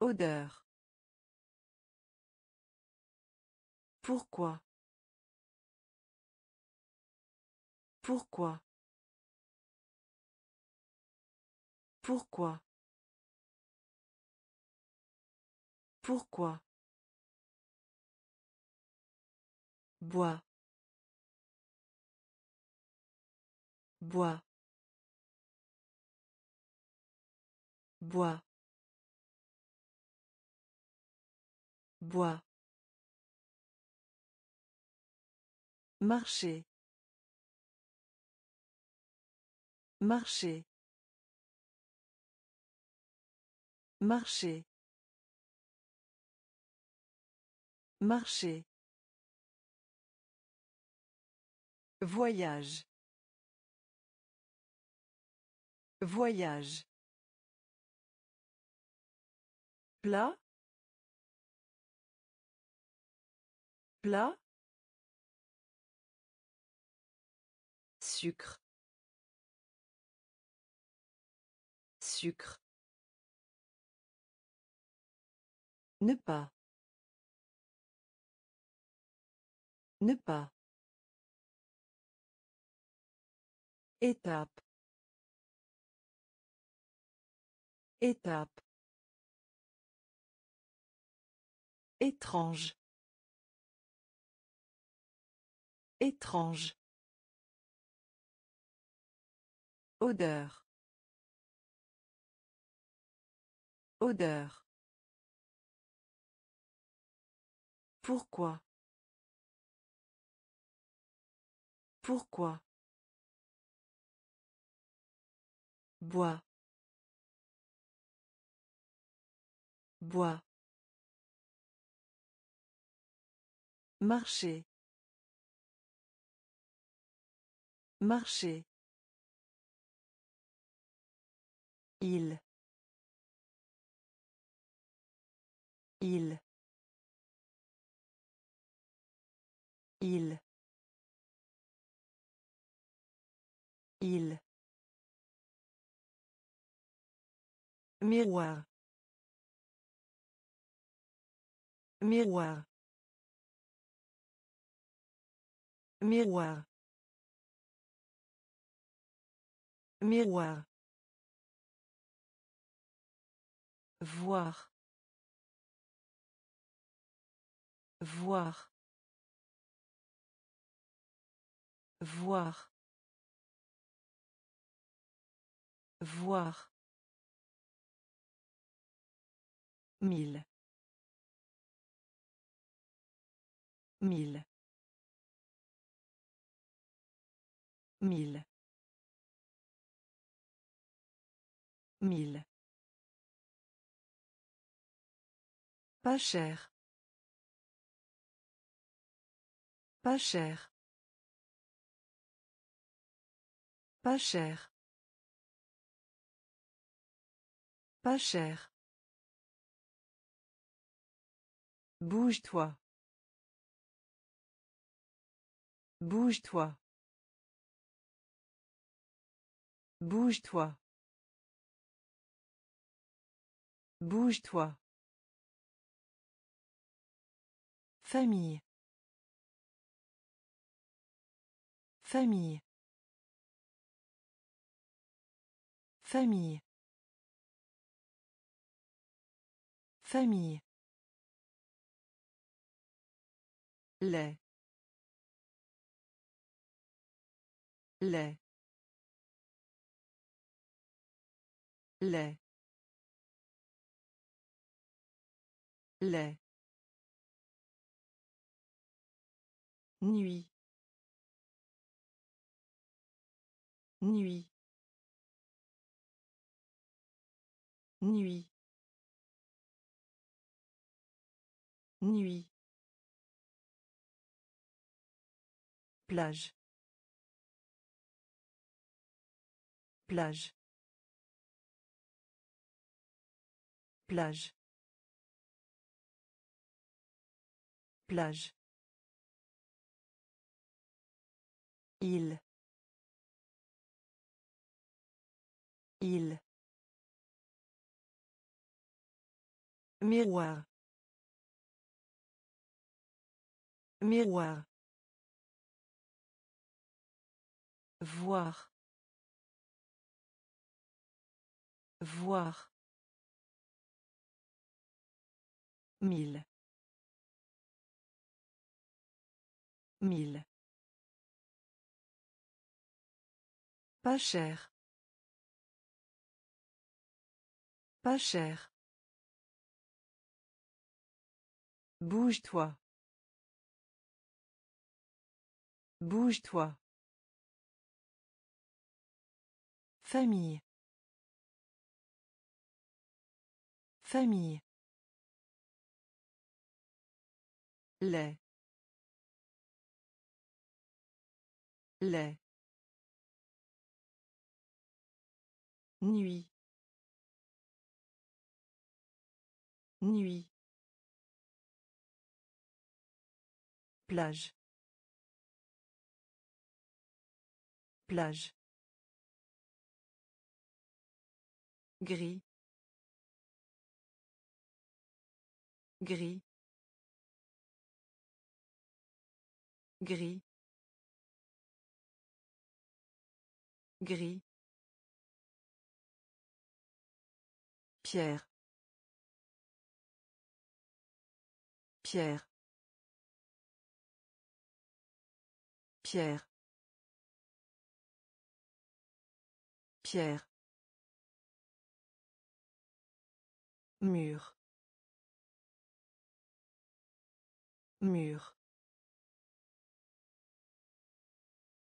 Odeur. Pourquoi? Pourquoi? Pourquoi? Pourquoi? Bois. Bois. Bois. Bois. Marcher. Marcher. Marcher. Marcher. Voyage. Voyage. Plat? Sucre. Sucre. Ne pas. Ne pas. Étape. Étape. Étrange. Étrange. Odeur. Odeur. Pourquoi? Pourquoi? Bois. Bois. Marcher. Marcher. Il. Il. Il. Il. Miroir. Miroir. Miroir. Miroir. Voir. Voir. Voir. Voir. Mille. Mille. Mille. Mille. Pas cher. Pas cher. Pas cher. Pas cher. Bouge-toi. Bouge-toi. Bouge-toi. Bouge-toi. Famille. Famille. Famille. Famille. lait lait lait lait Nuit. Nuit. Nuit. Nuit. Plage. Plage. Plage. Plage. Il. Il. Miroir. Miroir. Voir. Voir. Mille. Mille. Pas cher. Pas cher. Bouge-toi. Bouge-toi. Famille. Famille. Lait lait nuit. Nuit. Plage. Plage. Gris. Gris gris. Gris. Pierre. Pierre. Pierre. Pierre. Mur. Mur.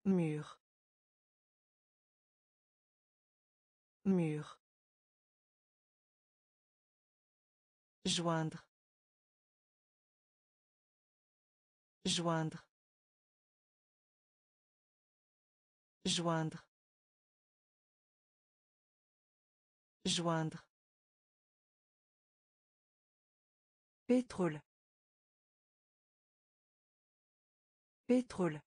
Mur. Mur. Joindre. Joindre. Joindre. Joindre. Pétrole. Pétrole.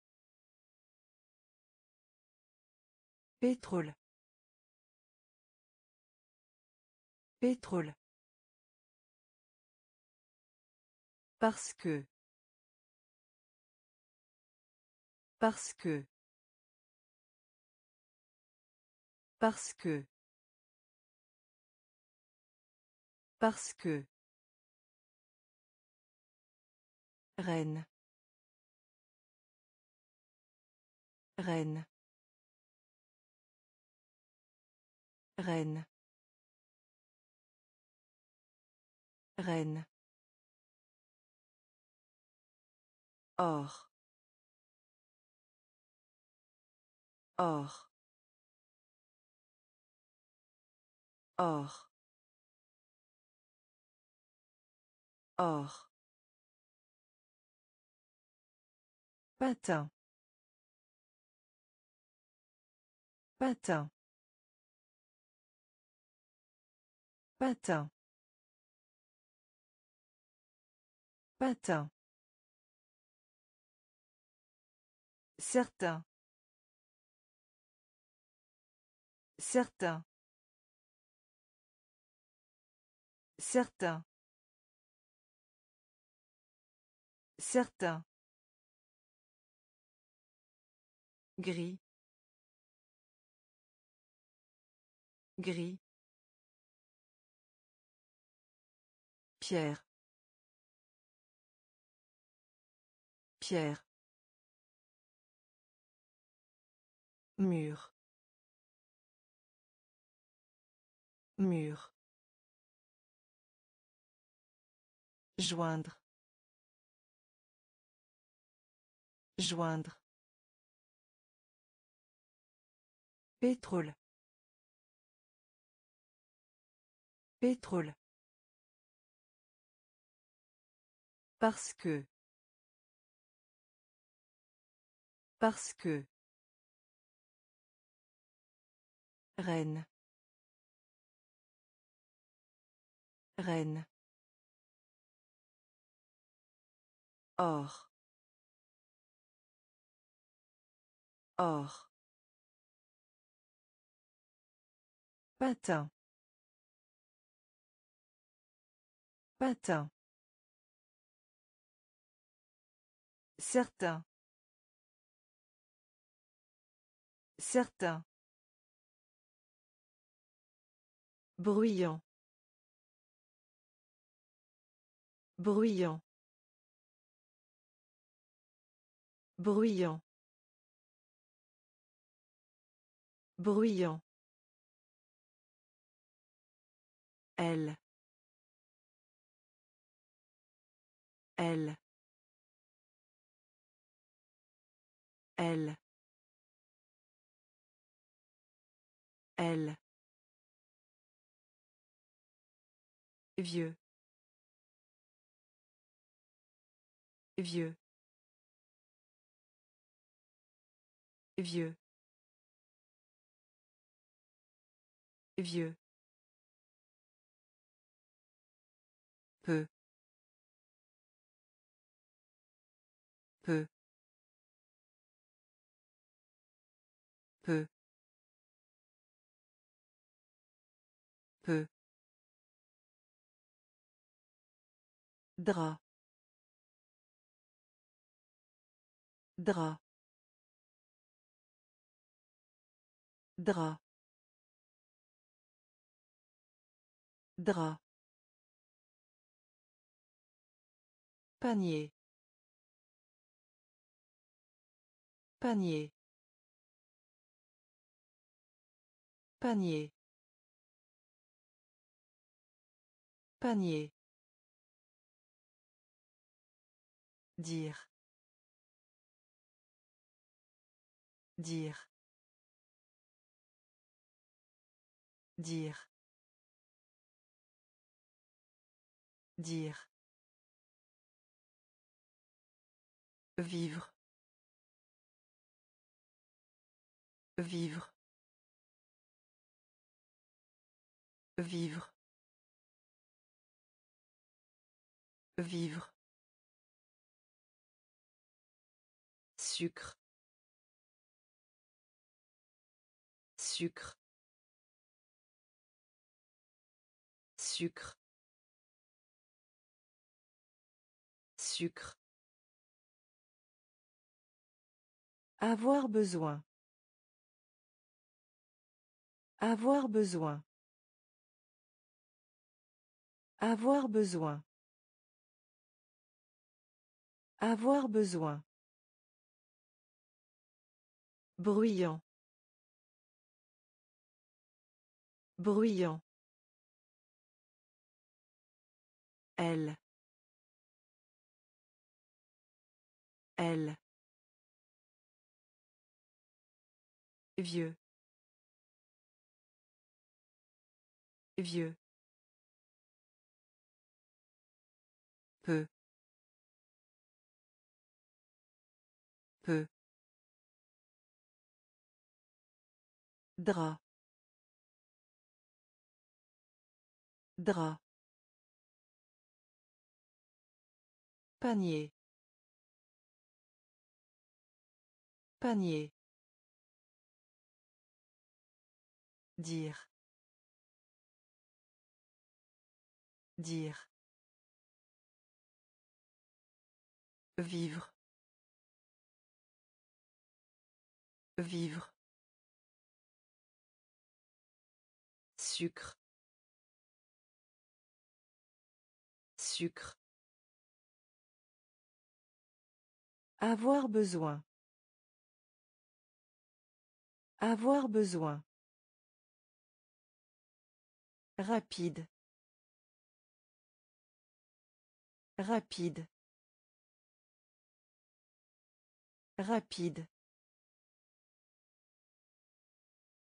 Pétrole. Pétrole. Parce que. Parce que. Parce que. Parce que. Reine. Reine. Reine. Reine. Or. Or. Or. Or. Patin. Patin. Patin. Patin. Certain. Certain. Certain. Certain. Gris. Gris. Pierre. Pierre. Mur. Mur. Joindre. Joindre. Pétrole. Pétrole. Parce que. Parce que. Reine. Reine. Or. Or. Patin. Patin. Certain. Certain. Bruyant. Bruyant. Bruyant. Bruyant. Elle. Elle. Elle. Elle. Vieux. Vieux. Vieux. Vieux. Drap drap drap drap Panier. Panier. Panier. Panier. Dire. Dire. Dire. Dire. Vivre. Vivre. Vivre. Vivre. Sucre. Sucre. Sucre. Sucre. Avoir besoin. Avoir besoin. Avoir besoin. Avoir besoin. Bruyant. Bruyant. Elle. Elle. Vieux. Vieux. Drap. Drap. Panier. Panier. Dire. Dire. Vivre. Vivre. Sucre. Sucre. Avoir besoin. Avoir besoin. Rapide. Rapide. Rapide.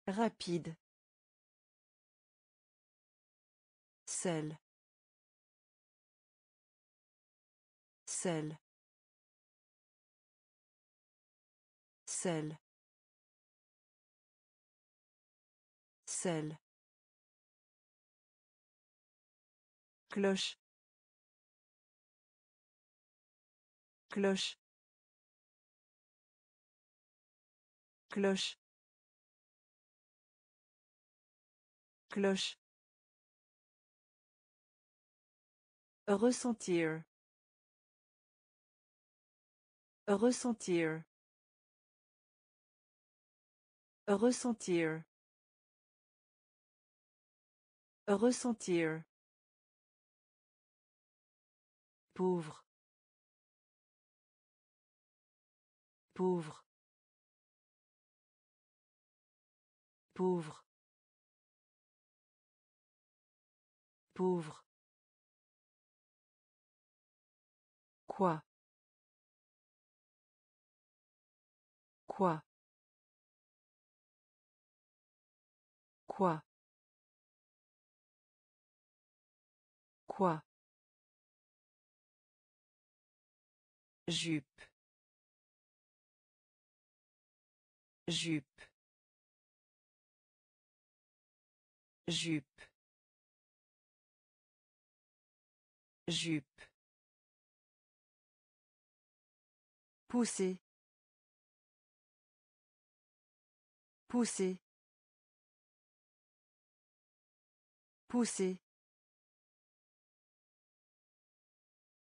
Rapide. Sel. Sel. Sel. Sel. Cloche. Cloche. Cloche. Cloche. Ressentir. Ressentir. Ressentir. Ressentir. Pauvre. Pauvre. Pauvre. Pauvre. Quoi? Quoi? Quoi? Quoi? Jupe. Jupe. Jupe. Jupe. Pousser. Pousser. Pousser.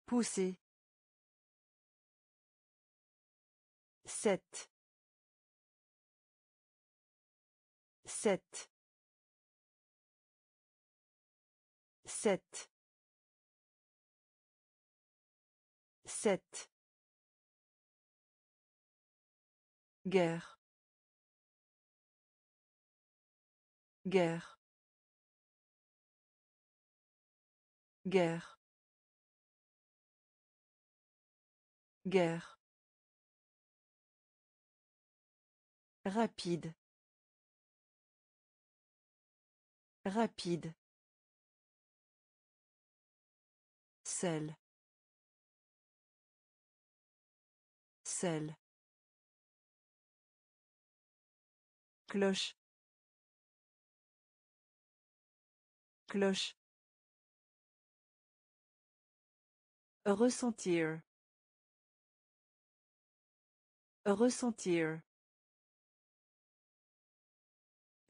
Pousser. Sept. Sept. Sept. Sept. Guerre. Guerre. Guerre. Guerre. Rapide. Rapide. Sel. Sel. Cloche. Cloche. Ressentir. Ressentir.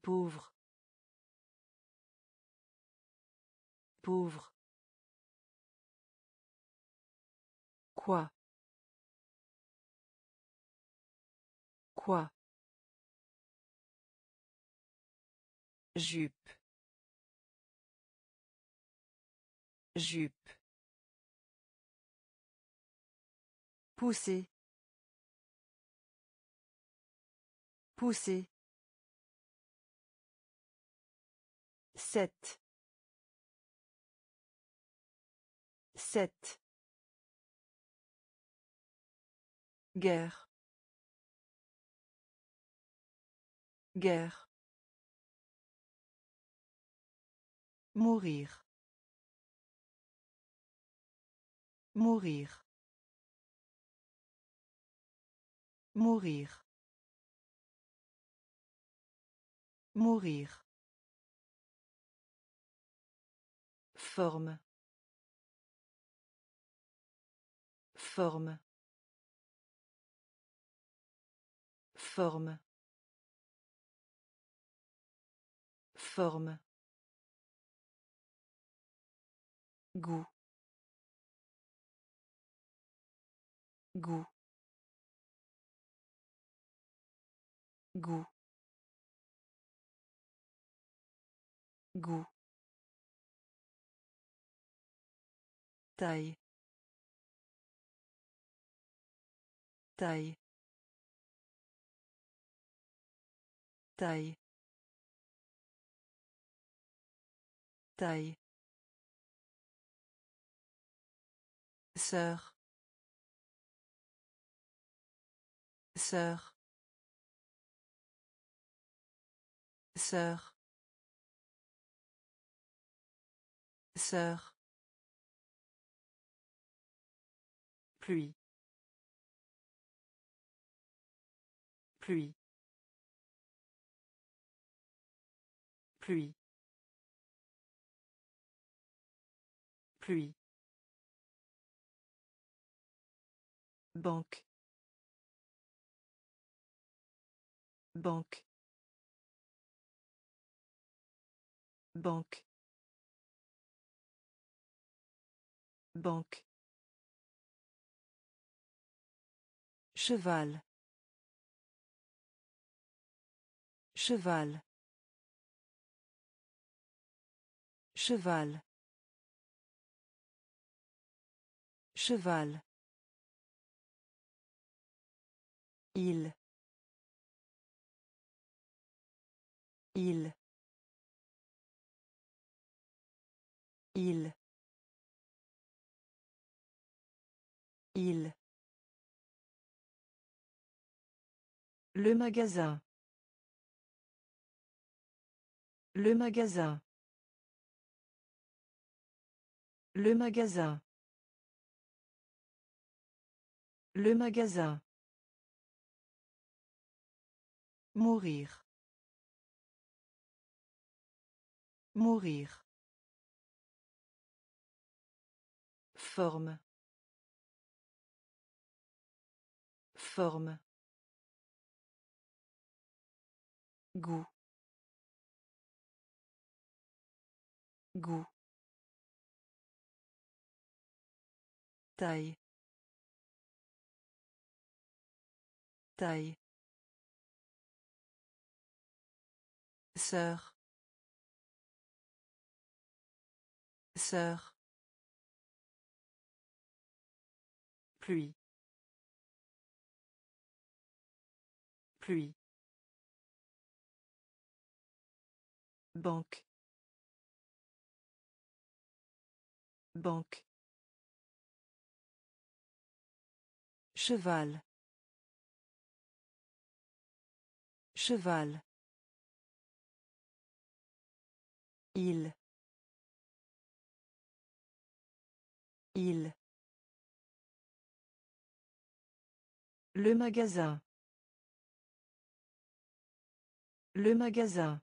Pauvre. Pauvre. Quoi? Quoi? Jupe. Jupe. Pousser. Pousser. Sept. Sept. Guerre. Guerre. Mourir. Mourir. Mourir. Mourir. Forme. Forme. Forme. Forme. Goût. Goût. Goût. Goût. Taille. Taille. Taille. Taille. Sœur. Sœur. Sœur. Sœur. Pluie. Pluie. Pluie. Pluie. Banque. Banque. Banque. Banque. Cheval. Cheval. Cheval. Cheval. Il. Il. Il. Le magasin. Le magasin. Le magasin. Le magasin. Mourir. Mourir. Forme. Forme. Goût. Goût. Taille. Taille. Sœur. Sœur. Pluie. Pluie. Banque. Banque. Cheval. Cheval. Il. Il. Le magasin. Le magasin.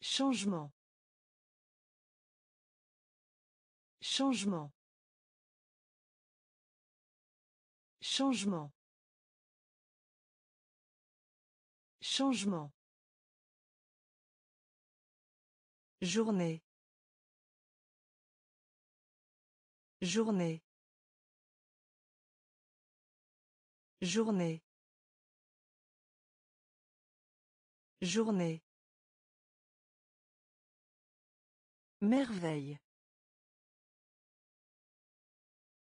Changement. Changement. Changement. Changement. Journée. Journée. Journée. Journée. Merveille.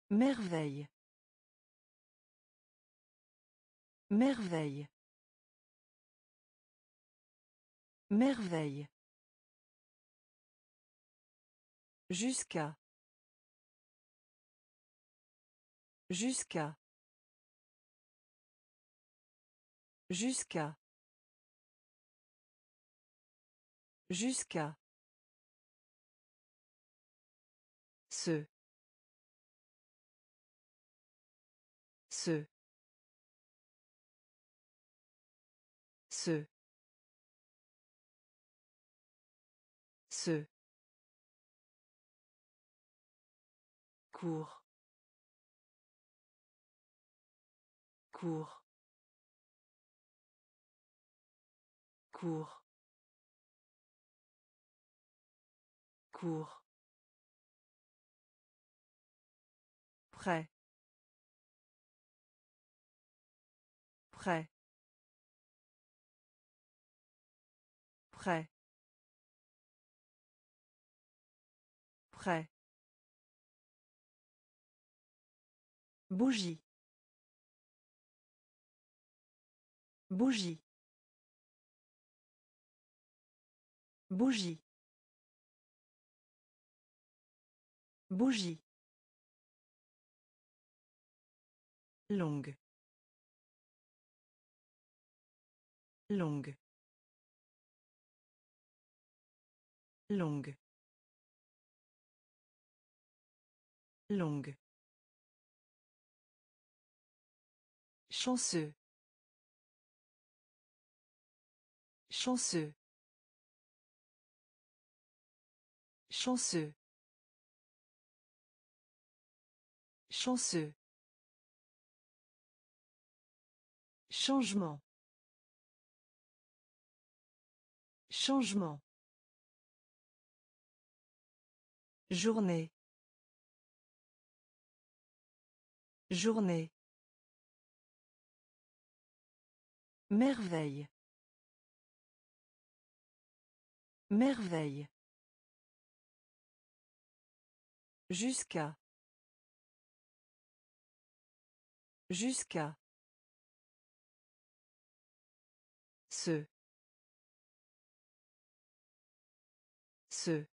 Merveille. Merveille. Merveille. Jusqu'à. Jusqu'à. Jusqu'à. Jusqu'à. Ce. Ce. Ce. Ce. Cours. Cours. Cours. Cours. Prêt. Prêt. Prêt. Prêt Bougie. Bougie. Bougie. Bougie. Longue. Longue. Longue. Longue. Chanceux. Chanceux. Chanceux. Chanceux. Changement. Changement. Journée. Journée. Merveille. Merveille. Jusqu'à. Jusqu'à. Ce. Ce.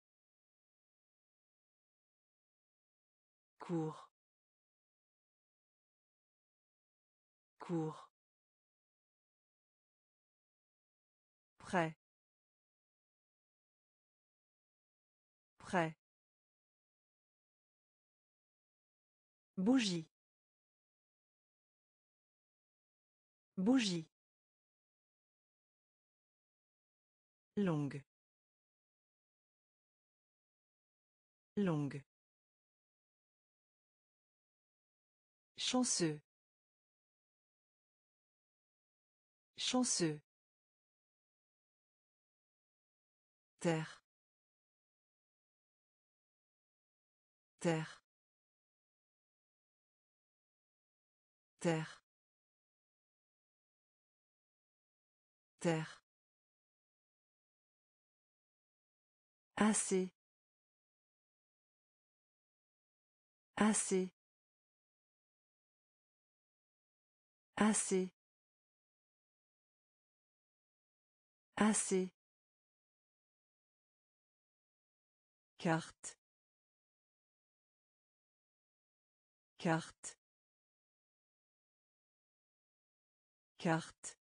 Cours. Cours. Prêt. Prêt. Bougie. Bougie. Longue. Longue. Chanceux. Chanceux. Terre. Terre. Terre. Terre. Assez. Assez. Assez. Assez. Carte. Carte. Carte.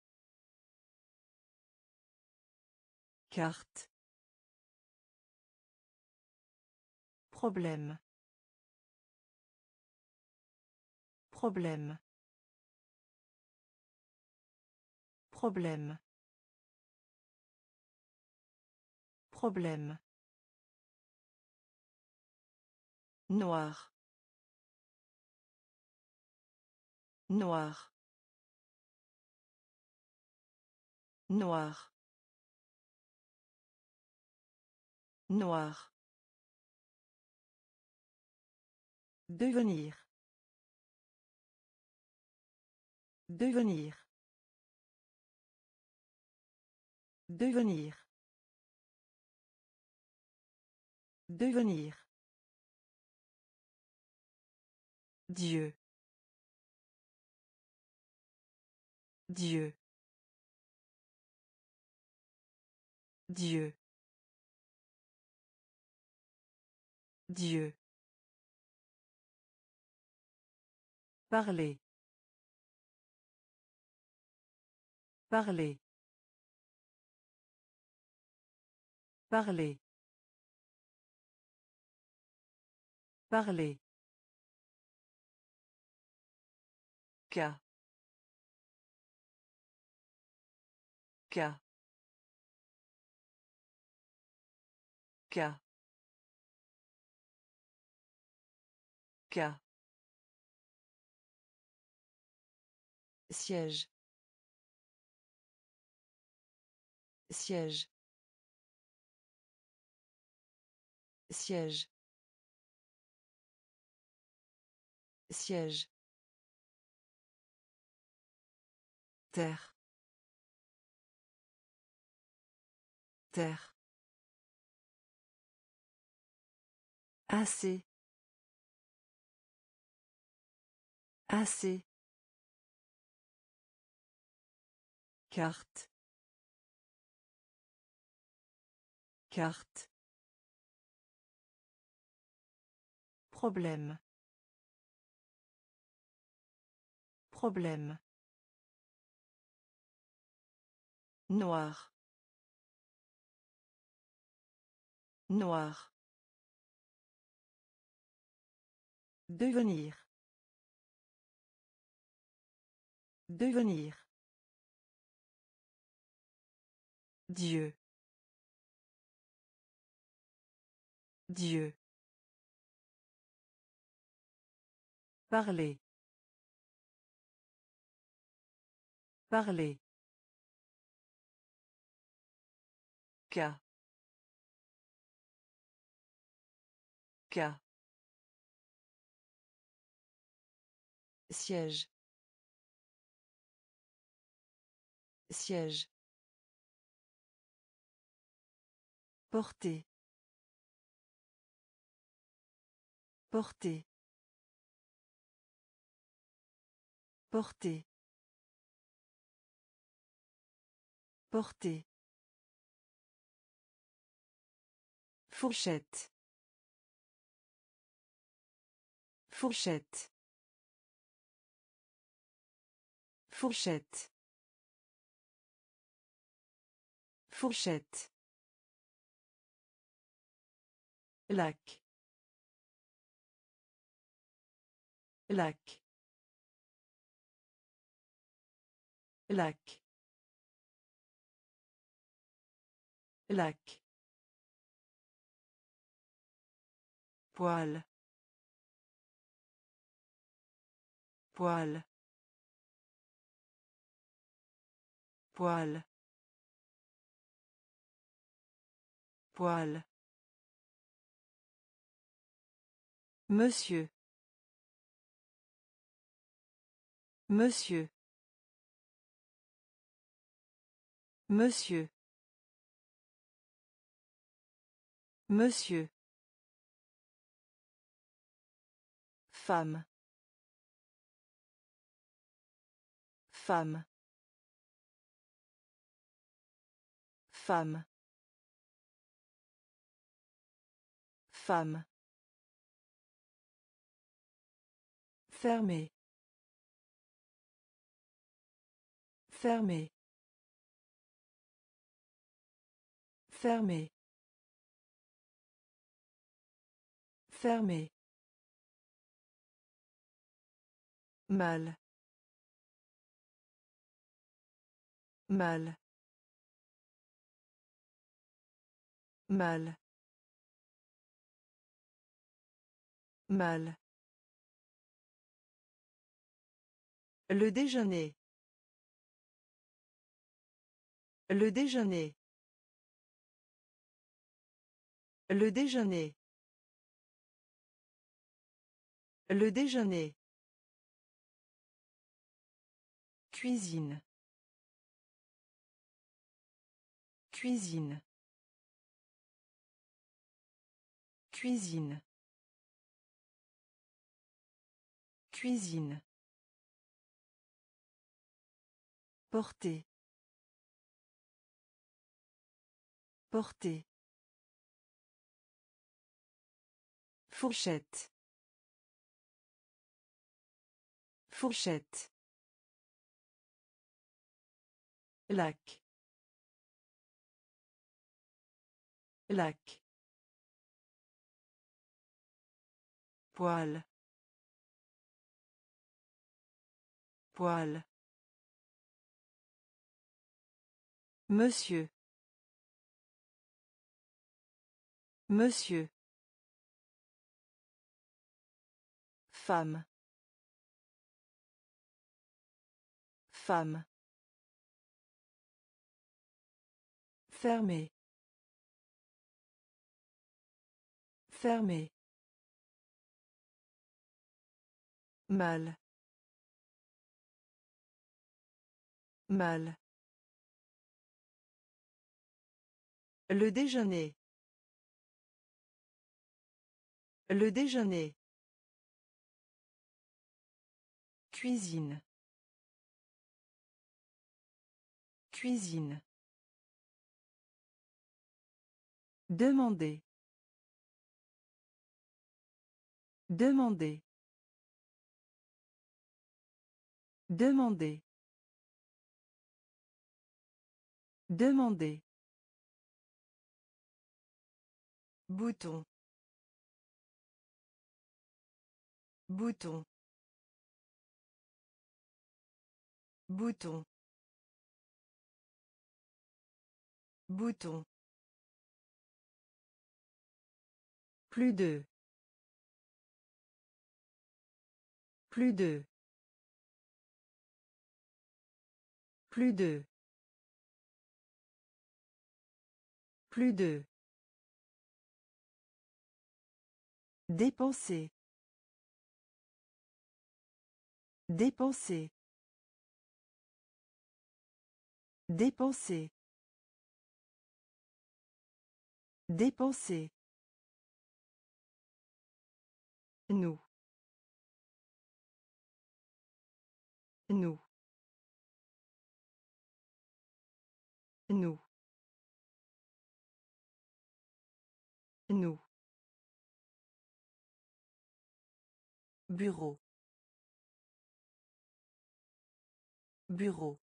Carte. Problème. Problème. Problème. Problème. Noir. Noir. Noir. Noir. Devenir. Devenir. Devenir. Devenir. Dieu. Dieu. Dieu. Dieu. Parler. Parler. Parler. Parler. Cas. Cas. Cas. Cas. Siège. Siège. Siège. Siège. Terre. Terre. Assez. Assez. Carte. Carte. Problème. Problème. Noir. Noir. Devenir. Devenir. Dieu. Dieu. Parler. Parler. Cas. Cas. Siège. Siège. Porter. Porter. Porter. Porter. Fourchette. Fourchette. Fourchette. Fourchette. Lac. Lac. Lac. Lac. Poil. Poil. Poil. Poil. Monsieur. Monsieur. Monsieur. Monsieur. Femme. Femme. Femme. Femme. Fermé. Fermé. Fermé. Fermé. Mal. Mal. Mal. Mal. Le déjeuner. Le déjeuner. Le déjeuner. Le déjeuner. Cuisine. Cuisine. Cuisine. Cuisine. Porter. Porter. Fourchette. Fourchette. Lac. Lac. Poil. Poil. Monsieur. Monsieur. Femme. Femme. Fermé. Fermé. Mal. Mal. Le déjeuner. Le déjeuner. Cuisine. Cuisine. Demander. Demander. Demander. Demander. Bouton. Bouton. Bouton. Bouton. Plus de. Plus de. Plus de. Plus de. Dépenser. Dépenser. Dépenser. Dépenser. Nous. Nous. Nous. Nous. Bureau. Bureau.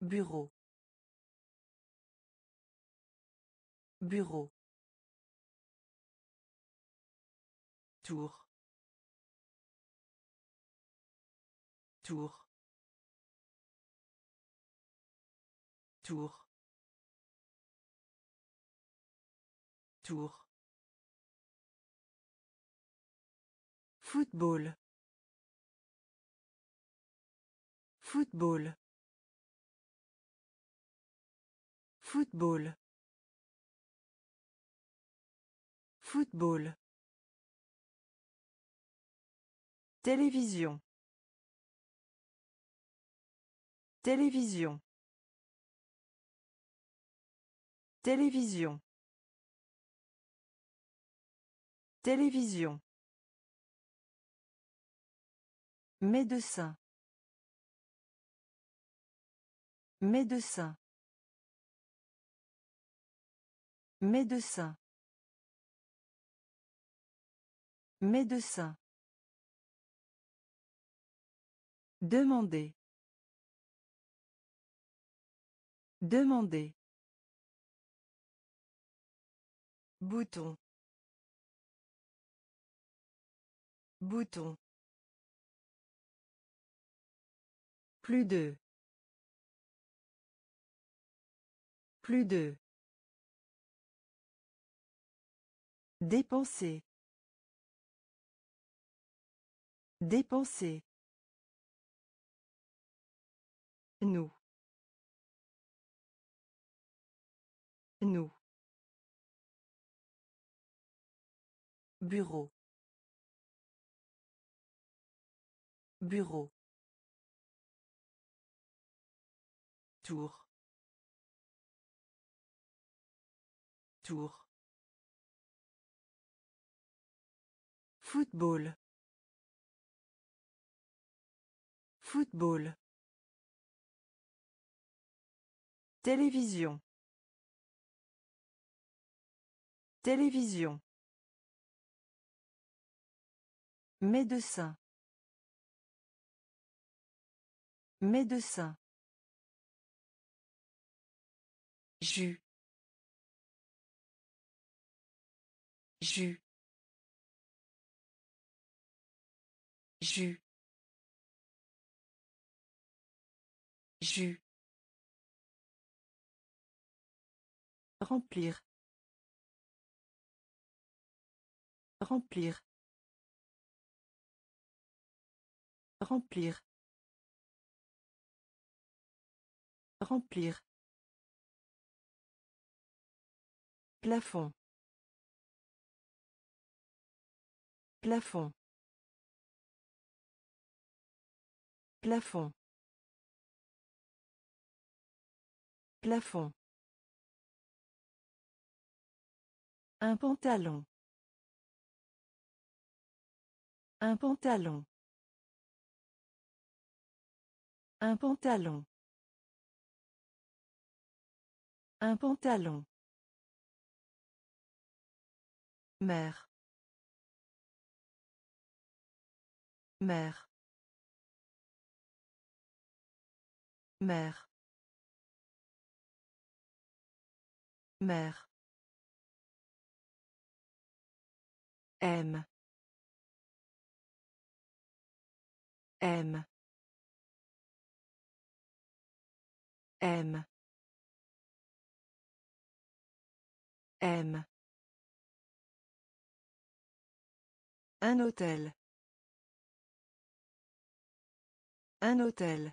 Bureau. Bureau. Tour. Tour. Tour. Tour. Football. Football. Football. Football. Télévision. Télévision. Télévision. Télévision. Médecin. Médecin. Médecin. Médecin. Demander. Demander. Bouton. Bouton. Plus de. Plus de. Dépenser. Dépenser. Nous. Nous. Bureau. Bureau. Tour. Tour. Football. Football. Télévision. Télévision. Médecin. Médecin. Jus. Jus. Jus. Jus. Remplir. Remplir. Remplir. Remplir. Plafond. Plafond. Plafond. Plafond. Un pantalon. Un pantalon. Un pantalon. Un pantalon. Mère. Mère. Mère. Mère. M. M. M. M. Un hôtel. Un hôtel.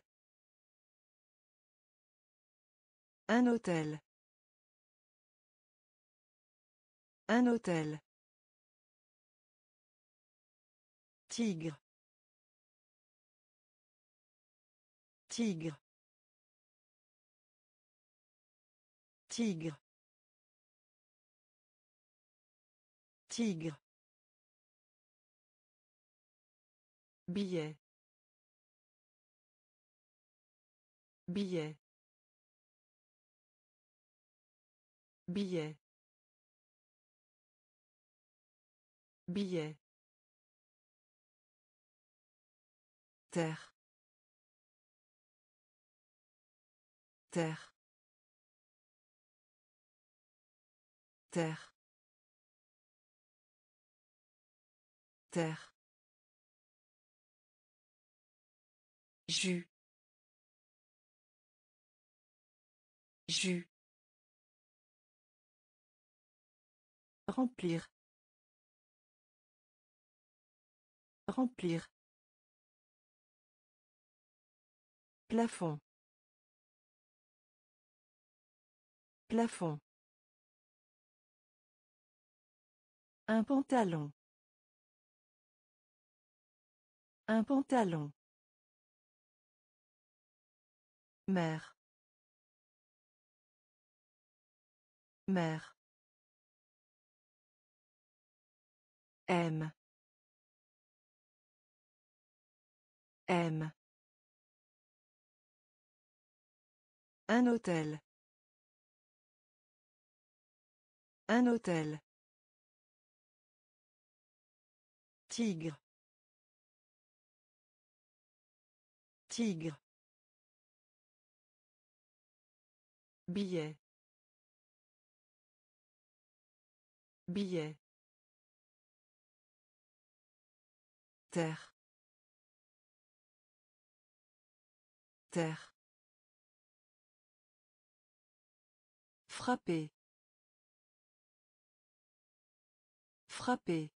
Un hôtel. Un hôtel. Tigre. Tigre. Tigre. Tigre. Billet. Billet. Billet. Billet. Terre. Terre. Terre. Terre. Jus. Jus. Remplir. Remplir. Plafond. Plafond. Un pantalon. Un pantalon. Mère. Mère. M. M. Un hôtel. Un hôtel. Tigre. Tigre. Billet. Billet. Terre. Terre. Frapper. Frapper.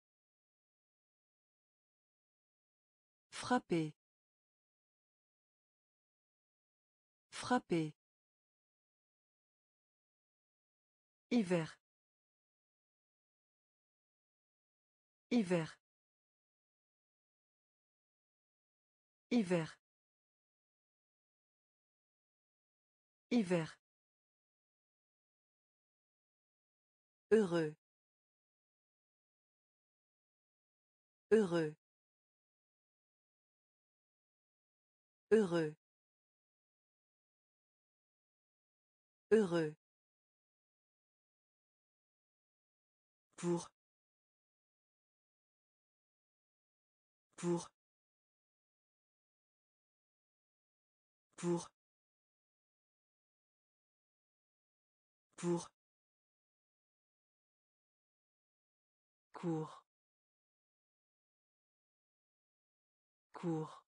Frapper. Frapper. Hiver. Hiver. Hiver. Hiver. Heureux. Heureux. Heureux. Heureux. Pour. Pour. Pour. Pour. Cours. Cours.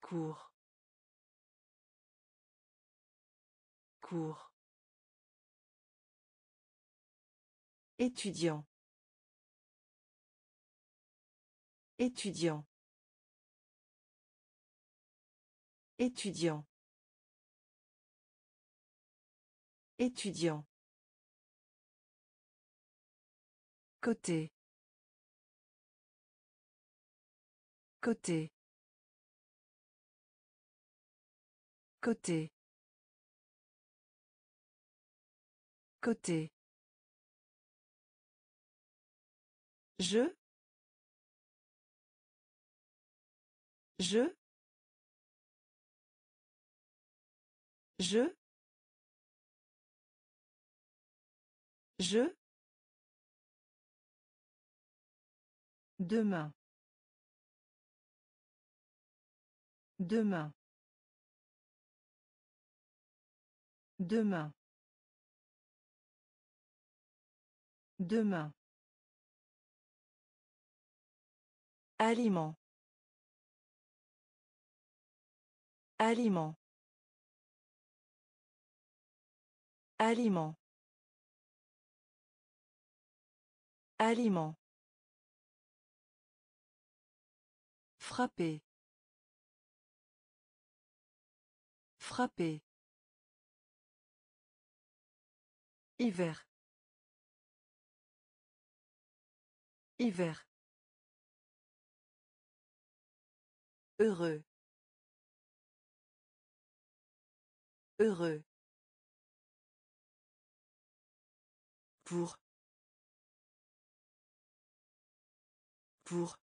Cours. Étudiant. Étudiant. Étudiant. Étudiant. Côté. Côté. Côté. Côté. Je. Je. Je. Je. Demain. Demain. Demain. Demain. Aliment. Aliment. Aliment. Aliment. Frapper. Frapper. Hiver. Hiver. Heureux. Heureux. Pour. Pour.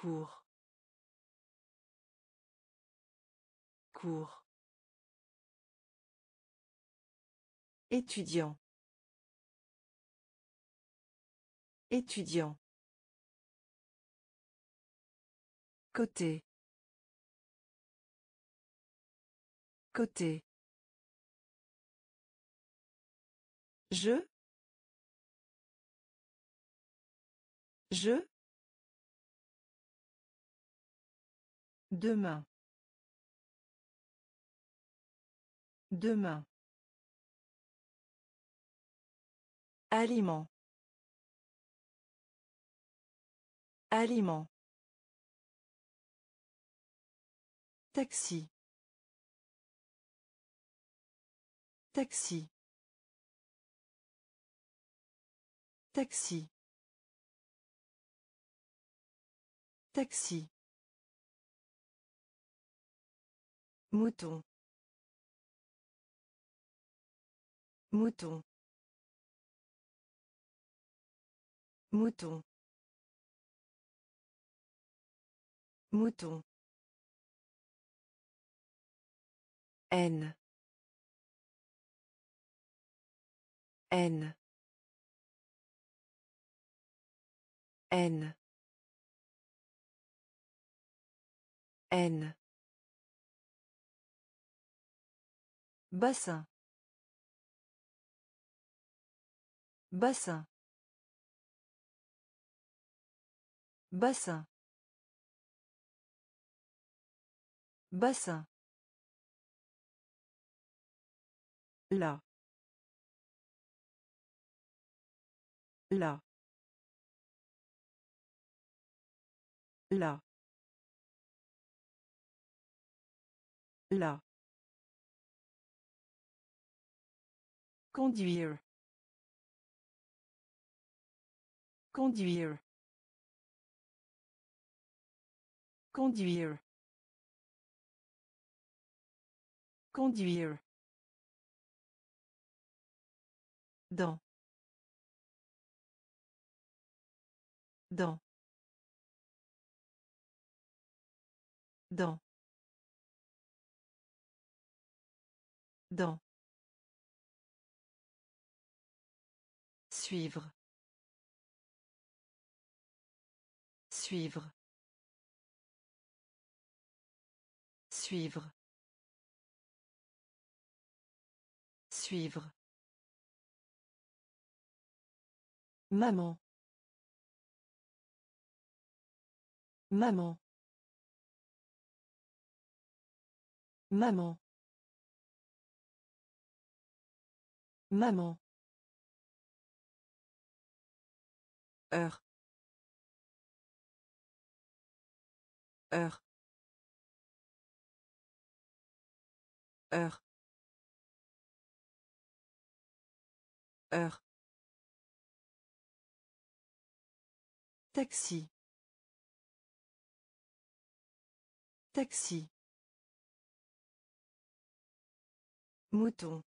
Cours. Cours. Étudiant. Étudiant. Côté. Côté. Je. Je. Demain. Demain. Aliment. Aliment. Taxi. Taxi. Taxi. Taxi. Mouton. Mouton. Mouton. Mouton. N. N. N. N. Bassin. Bassin. Bassin. Bassin. Là. Là. Là. Là. Conduire. Conduire. Conduire. Conduire. Dans. Dans. Dans. Dans. Suivre. Suivre. Suivre. Suivre. Maman. Maman. Maman. Maman. Heure heure heure heure Taxi. Taxi. Mouton.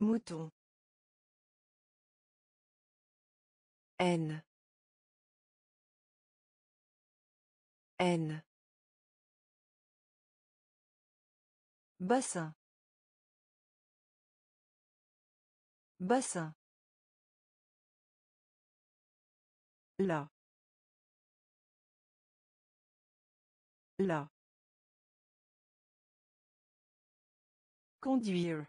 Mouton. N. N. Bassin. Bassin. Là. Là. Conduire.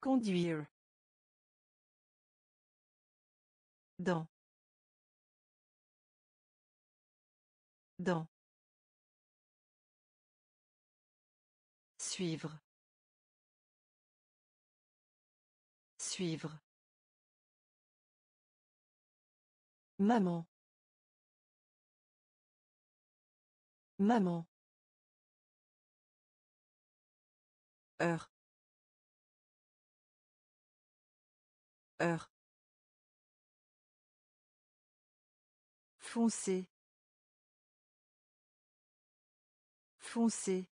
Conduire. Dans. Dans. Suivre. Suivre. Maman. Maman. heure heure Foncé. Foncé.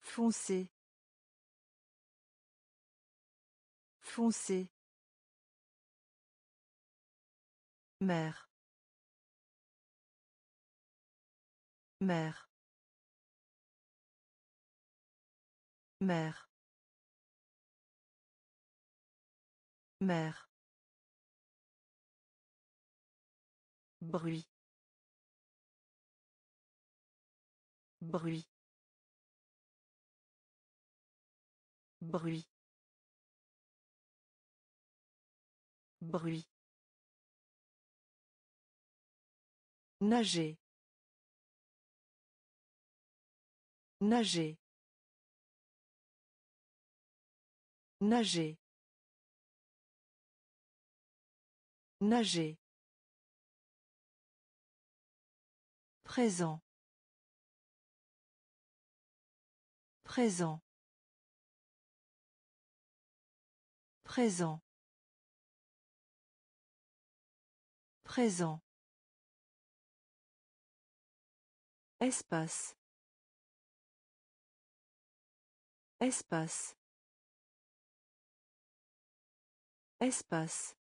Foncé. Foncé. Mère. Mère. Mère. Mère. Bruit. Bruit. Bruit. Bruit. Nager. Nager. Nager. Nager. Présent. Présent. Présent. Présent. Espace. Espace. Espace.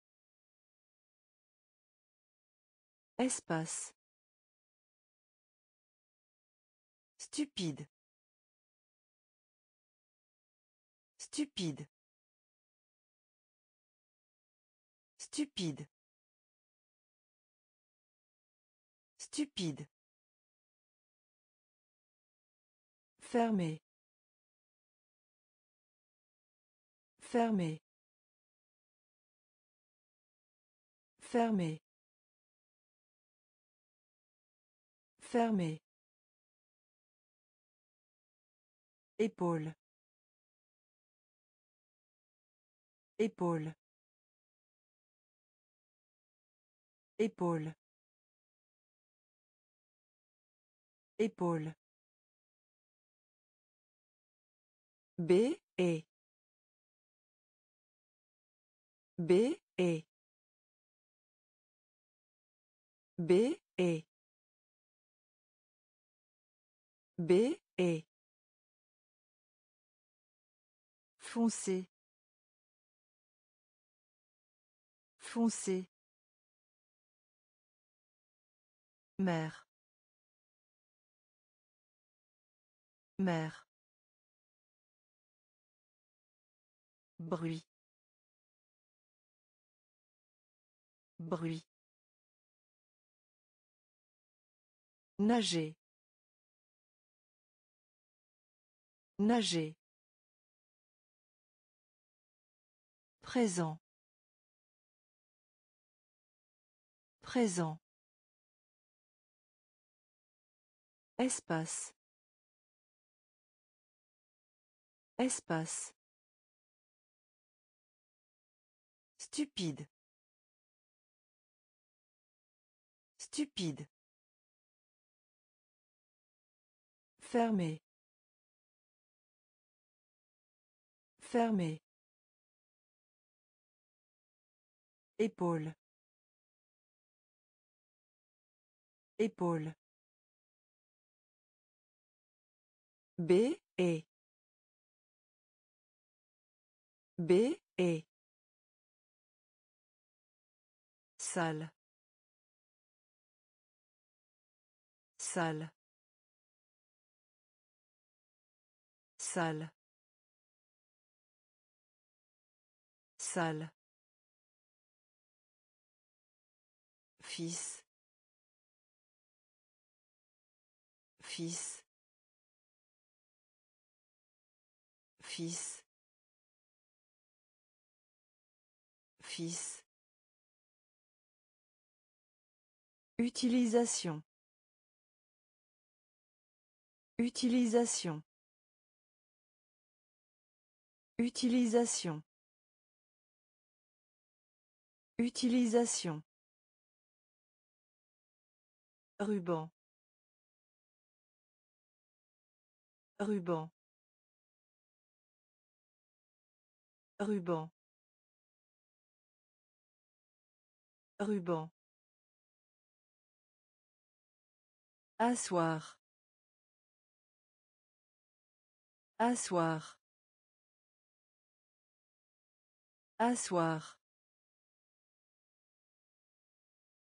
Espace. Stupide. Stupide. Stupide. Stupide. Fermé. Fermé. Fermé. Fermé. Épaule. Épaule. Épaule. Épaule. B et B et B et B et Foncé. Foncé. Mère. Bruit. Bruit. Nager. Nager. Présent. Présent. Espace. Espace. Stupide. Stupide. Fermé. Fermé. Épaule. Épaule. B et B et Salle. Salle. Salle. Salle. Fils. Fils. Fils. Fils. Utilisation. Utilisation. Utilisation. Utilisation. Ruban. Ruban. Ruban. Ruban. Asseoir. Asseoir. Asseoir.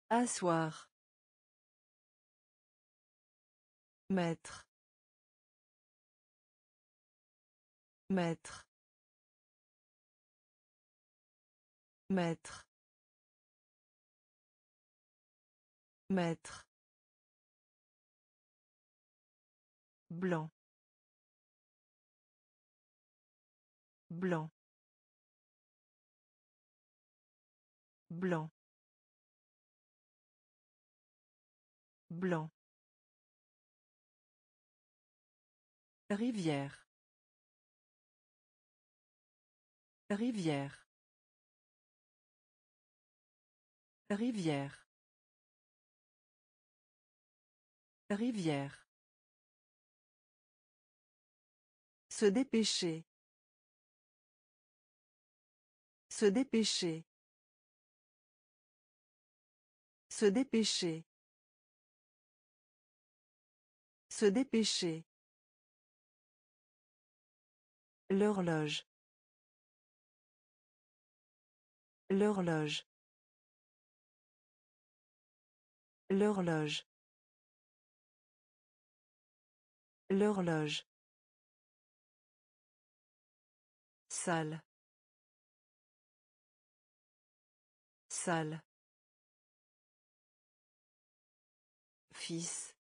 Asseoir. Maître. Maître. Maître. Maître. Blanc. Blanc. Blanc. Blanc. Rivière. Rivière. Rivière. Rivière. Se dépêcher. Se dépêcher. Se dépêcher. Se dépêcher. L'horloge. L'horloge. L'horloge. L'horloge. Salle. Salle. Fils.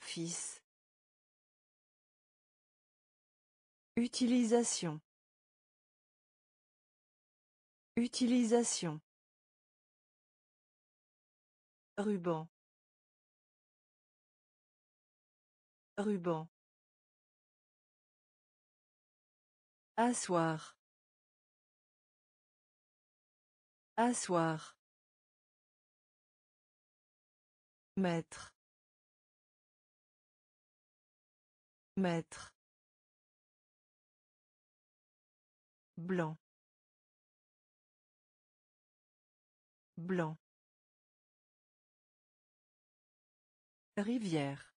Fils. Utilisation. Utilisation. Ruban. Ruban. Asseoir. Asseoir. Maître. Maître. Blanc. Blanc. Rivière.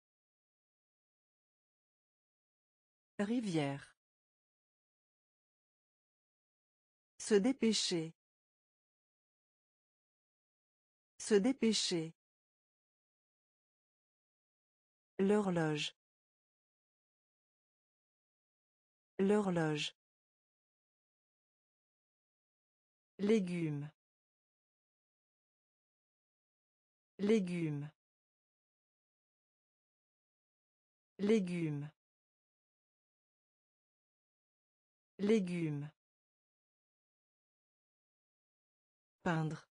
Rivière. Se dépêcher. Se dépêcher. L'horloge. L'horloge. Légumes. Légumes. Légumes. Légumes. Peindre.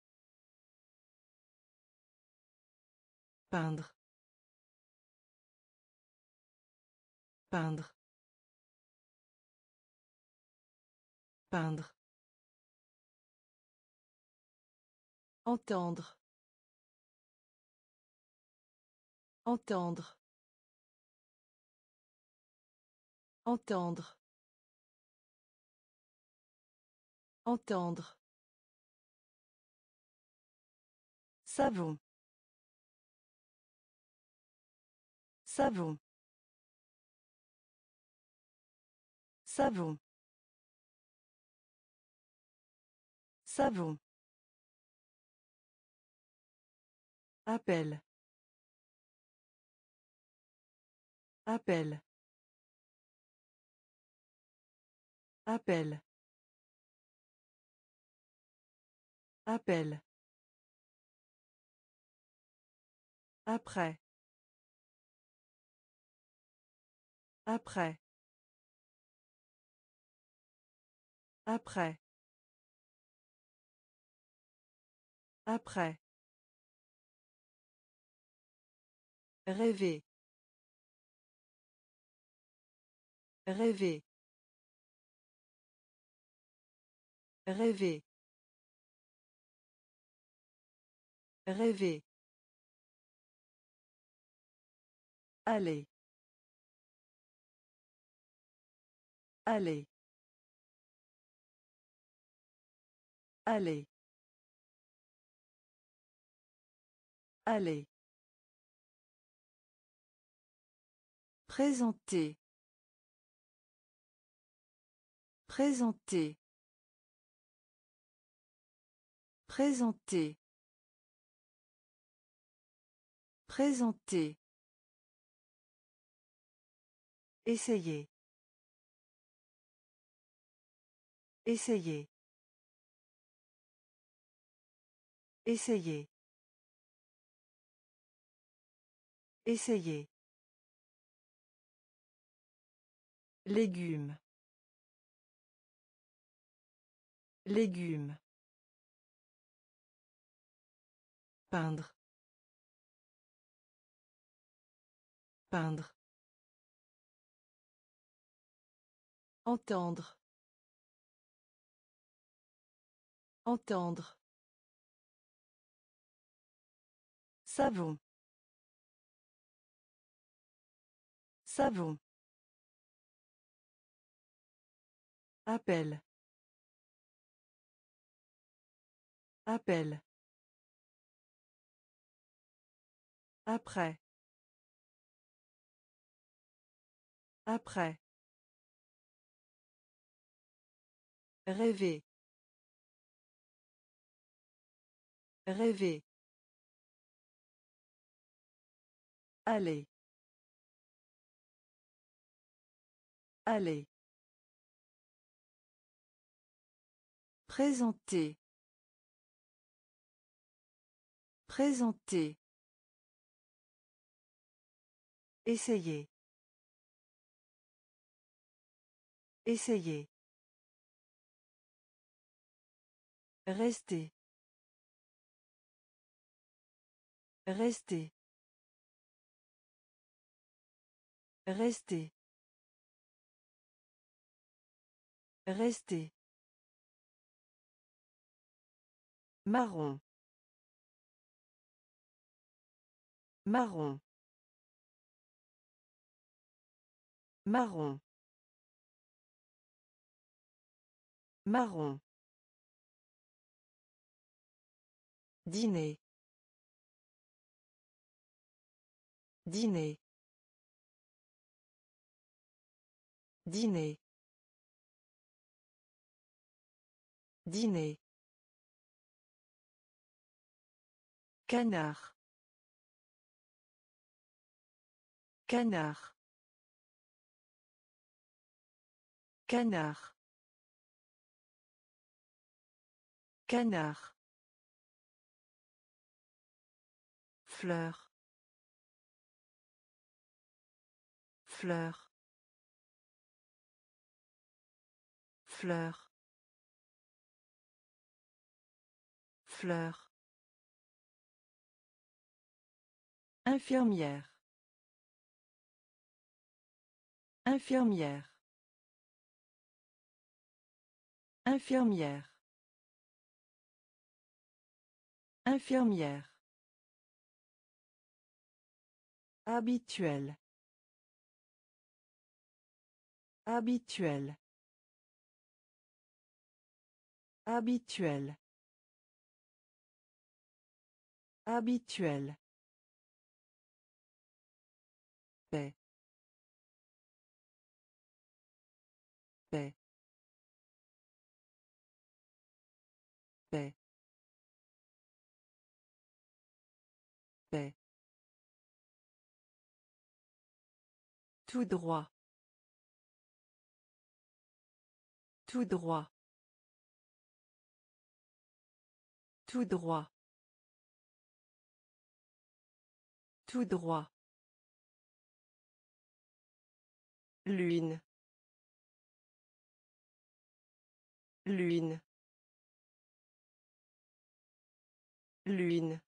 Peindre. Peindre. Peindre. Entendre. Entendre. Entendre. Entendre. Savon. Savon. Savon. Savon. Appel. Appel. Appel. Appel. Après. Après. Après. Après. Rêver. Rêver. Rêver. Rêver. Allez. Allez. Allez. Allez. Présenter. Présenter. Présenter. Présenter. Essayer. Essayer. Essayer. Essayer. Légumes. Légumes. Peindre. Peindre. Entendre. Entendre. Savon. Savon. Appel. Appel. Après. Après. Rêver. Rêver. Aller. Aller. Présenter. Présenter. Essayer. Essayer. Rester. Rester. Rester. Rester. Marron. Marron. Marron. Marron. Dîner. Dîner. Dîner. Dîner. Canard. Canard. Canard. Canard. Fleur. Fleur. Fleur. Fleur. Infirmière. Infirmière. Infirmière. Infirmière. Habituel. Habituel. Habituel. Habituel. Tout droit. Tout droit. Tout droit. Tout droit. Lune. Lune. Lune.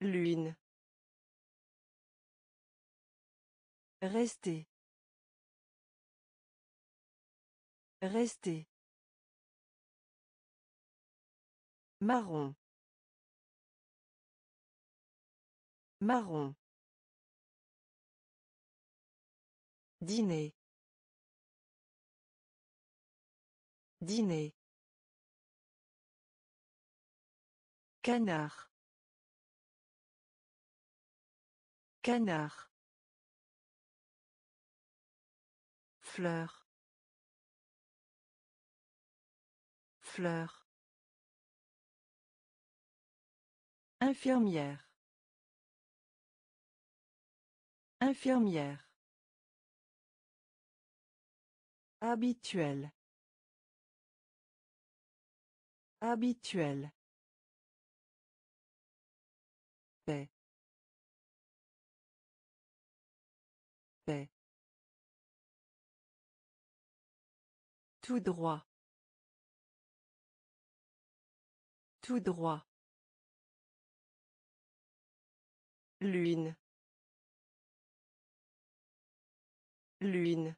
Lune. Rester. Rester. Marron. Marron. Dîner. Dîner. Canard. Canard. Fleur. Fleur. Infirmière. Infirmière. Habituel. Habituel. Paix. Tout droit. Tout droit. Lune. Lune.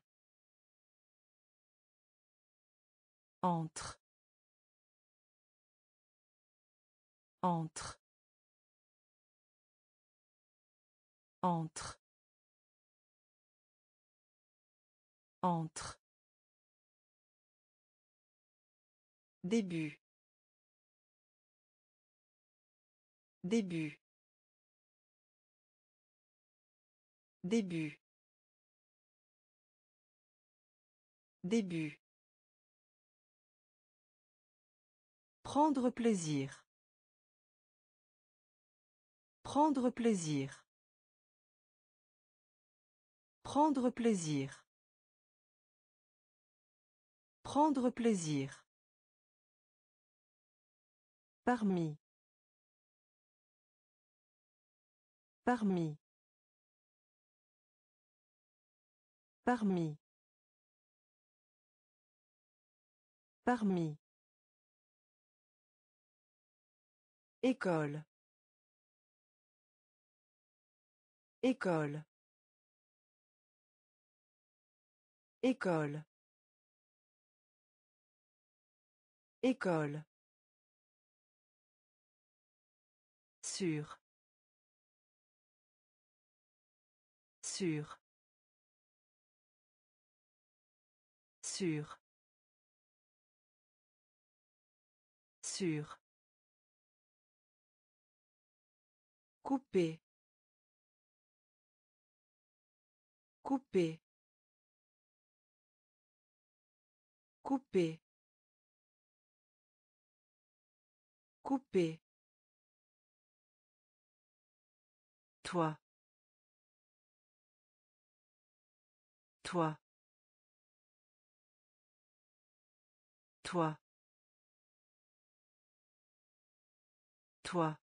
Entre. Entre. Entre. Entre. Début. Début. Début. Début. Prendre plaisir. Prendre plaisir. Prendre plaisir. Prendre plaisir. Parmi. Parmi. Parmi. Parmi. École. École. École. École. Sûr. Sûr. Sûr. Sûr. Couper. Couper. Couper. Couper. Toi. Toi. Toi. Toi.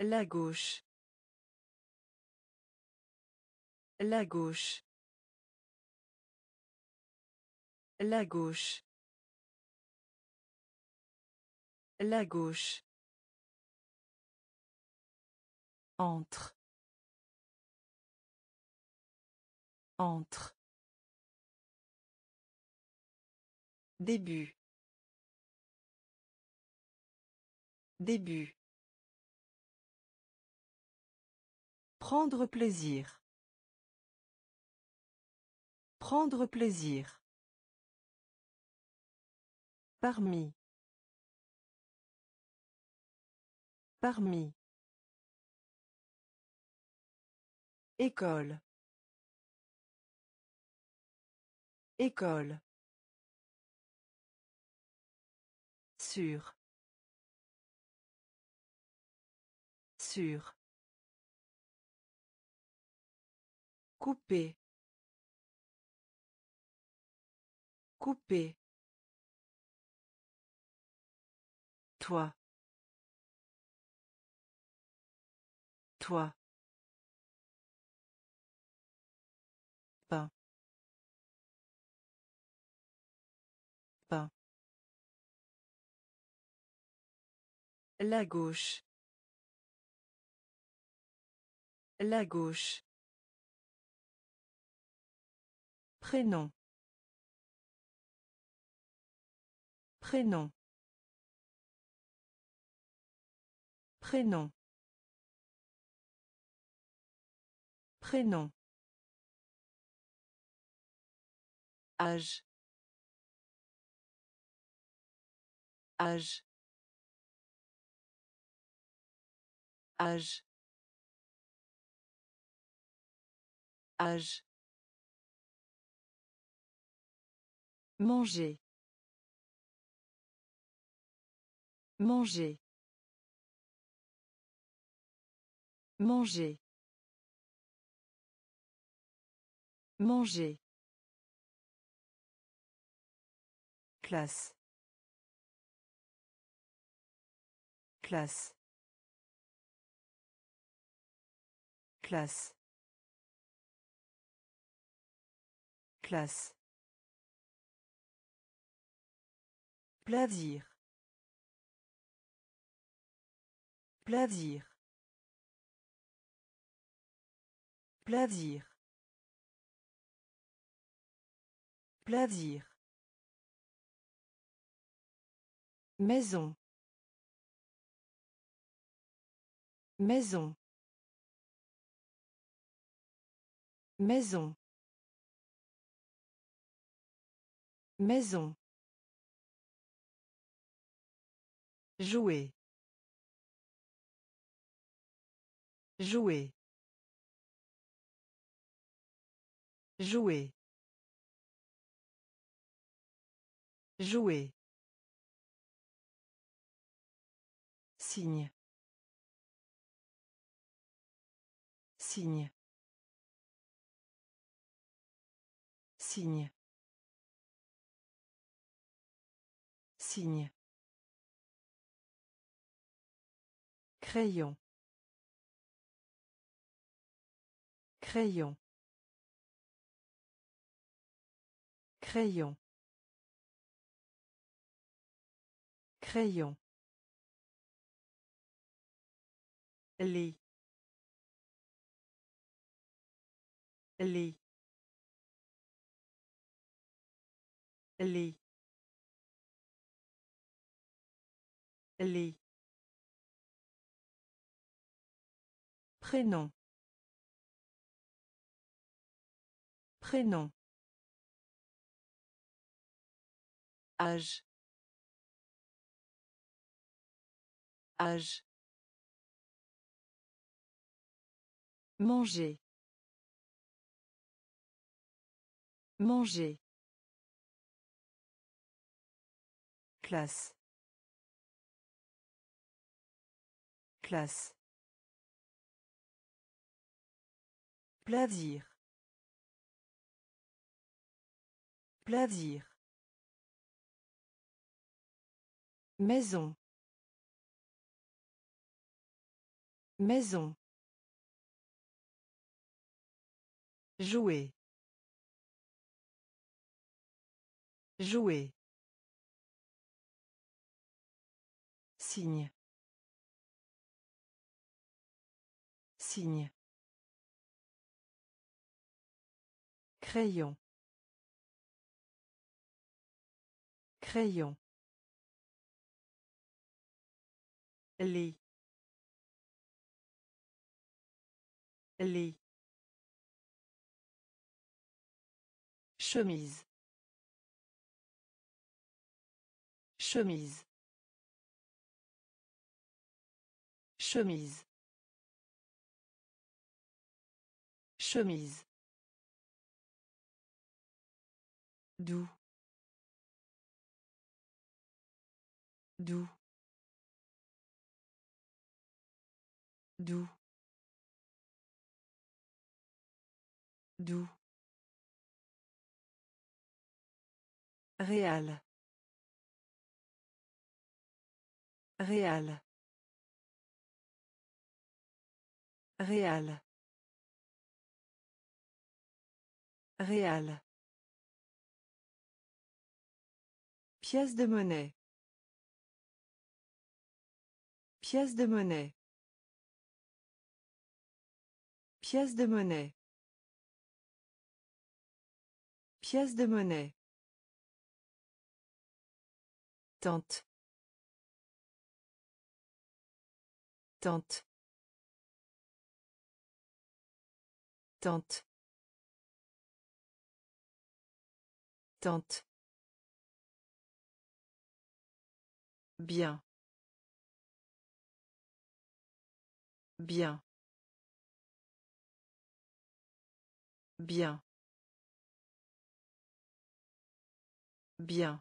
La gauche. La gauche. La gauche. La gauche. Entre. Entre. Début. Début. Prendre plaisir. Prendre plaisir. Parmi. Parmi. École. École. Sûr. Sûr. Couper. Couper. Toi. Toi. La gauche. La gauche. Prénom. Prénom. Prénom. Prénom. Âge. âge âge âge Manger. Manger. Manger. Manger. Classe. Classe. Classe. Classe. Plaisir. Plaisir. Plaisir. Plaisir. Maison. Maison. Maison. Maison. Jouer. Jouer. Jouer. Jouer. Signe. Signe. Signe. Signe. Crayon. Crayon. Crayon. Crayon. Lit. Lit. Lit. Lit. Prénom. Prénom. Âge. Âge. Manger. Manger. Classe. Classe. Plaisir. Plaisir. Maison. Maison. Jouer. Jouer. Signe. Signe. Crayon. Crayon. Lit. Lit. Chemise. Chemise. Chemise. Chemise. Doux. Doux. Doux. Doux. Réal. Réal. Réal. Réal. Pièce de monnaie. Pièce de monnaie. Pièce de monnaie. Pièce de monnaie. Tente. Tente. Tente. Tente. Bien. Bien. Bien. Bien.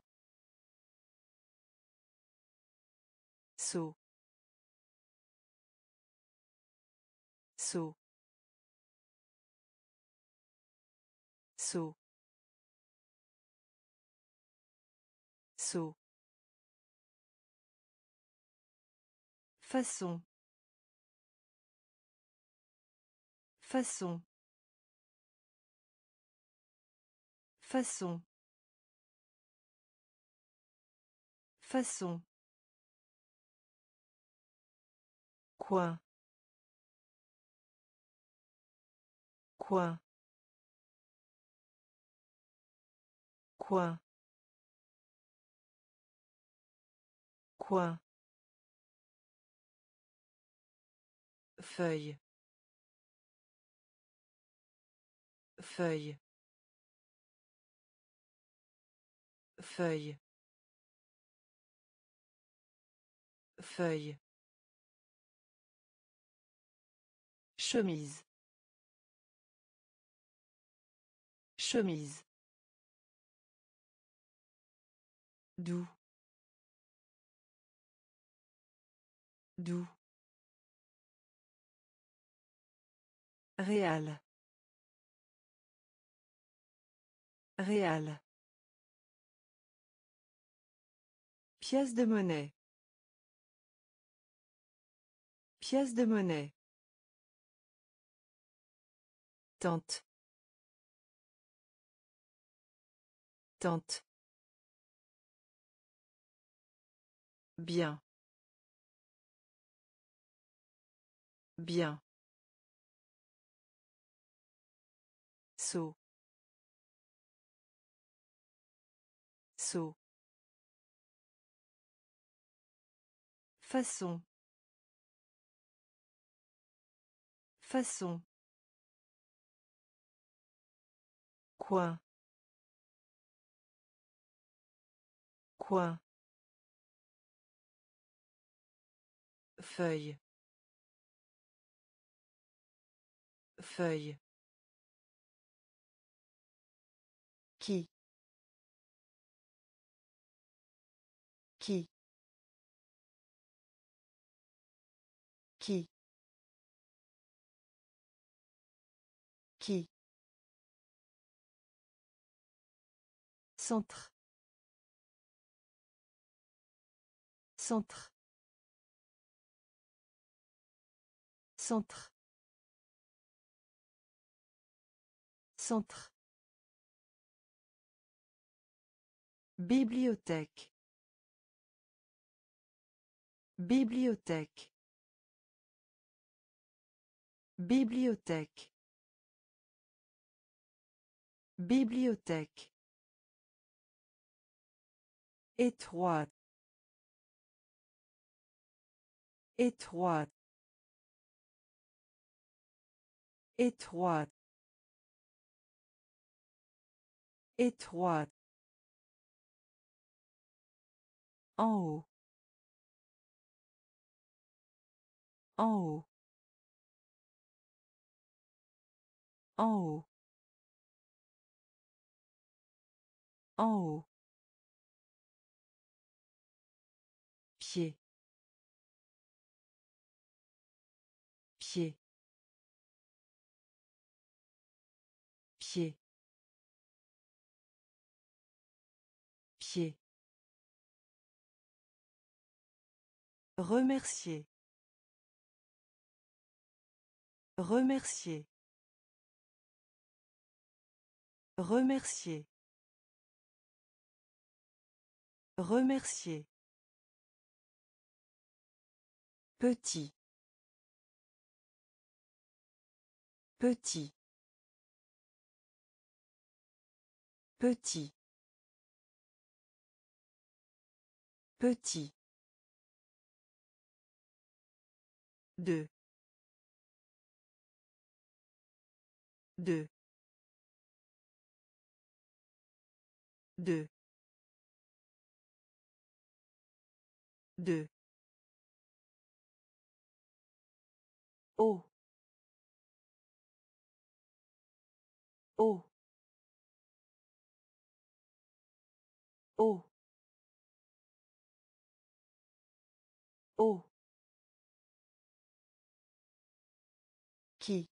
Saut. Saut. Saut. Saut. Façon. Façon. Façon. Façon. Quoi Quoi Quoi Quoi Feuille. Feuille. Feuille. Feuille. Chemise. Chemise. Doux. Doux. Réal. Réal. Pièce de monnaie. Pièce de monnaie. Tente. Tente. Bien. Bien. Saut. Saut. Façon. Façon. Quoi Quoi Feuille. Feuille. Qui? Qui? Qui? Qui? Centre. Centre. Centre. Centre. Bibliothèque. Bibliothèque. Bibliothèque. Bibliothèque. Étroite. Étroite. Étroite. Étroite. En haut. En haut. En haut. En haut. Remercier. Remercier. Remercier. Remercier. Petit. Petit. Petit. Petit. Deux. Deux. Deux. de. Qui?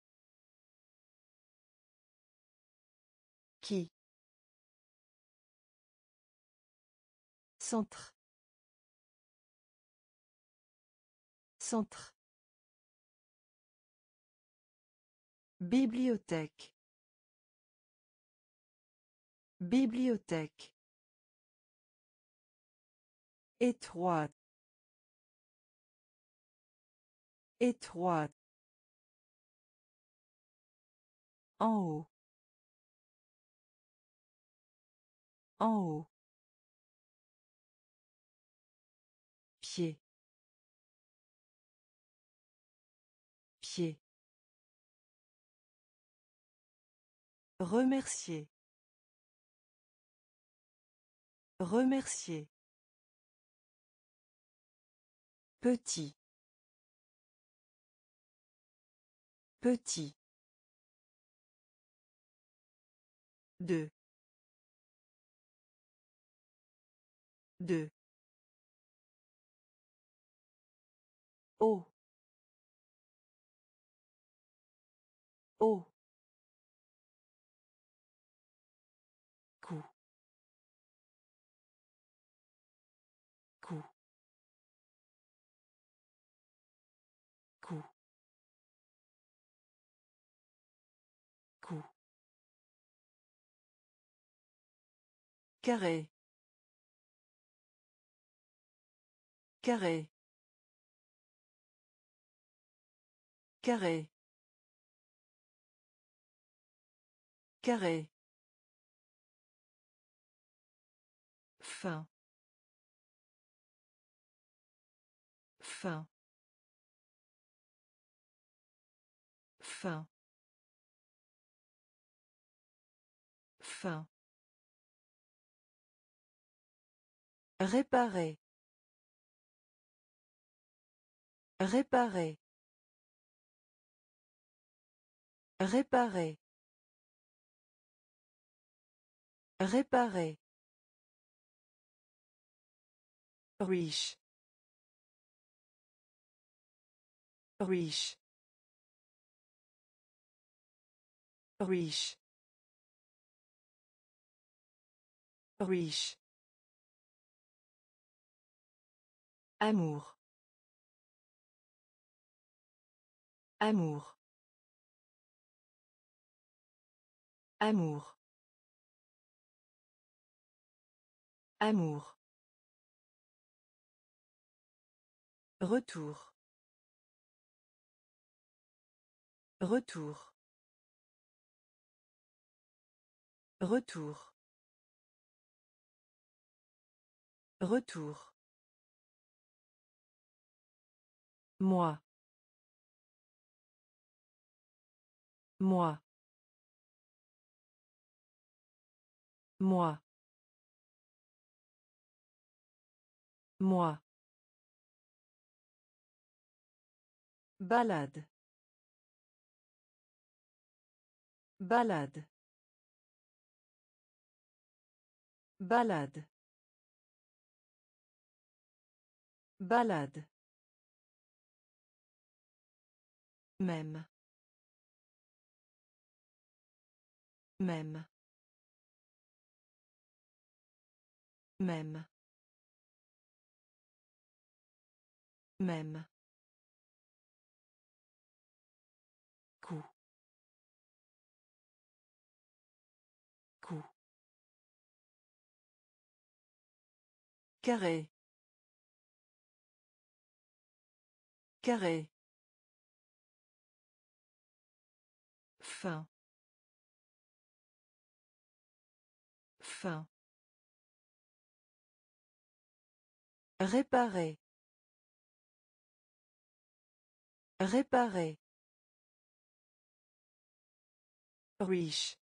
Qui? Centre. Centre. Bibliothèque. Bibliothèque. Étroite. Étroite. En haut. En haut. Pied. Pied. Remercier. Remercier. Petit. Petit. Deux. Deux. Oh. Oh. Carré. Carré. Carré. Carré. Fin. Fin. Fin. Fin. Réparer. Réparer. Réparer. Réparer. Riche. Riche. Riche. Riche. Amour. Amour. Amour. Amour. Retour. Retour. Retour. Retour. Moi. Moi. Moi. Moi. Balade. Balade. Balade. Balade. Même. Même. Même. Même. Carré. Carré. Fin. Fin. Réparer. Réparer. Riche.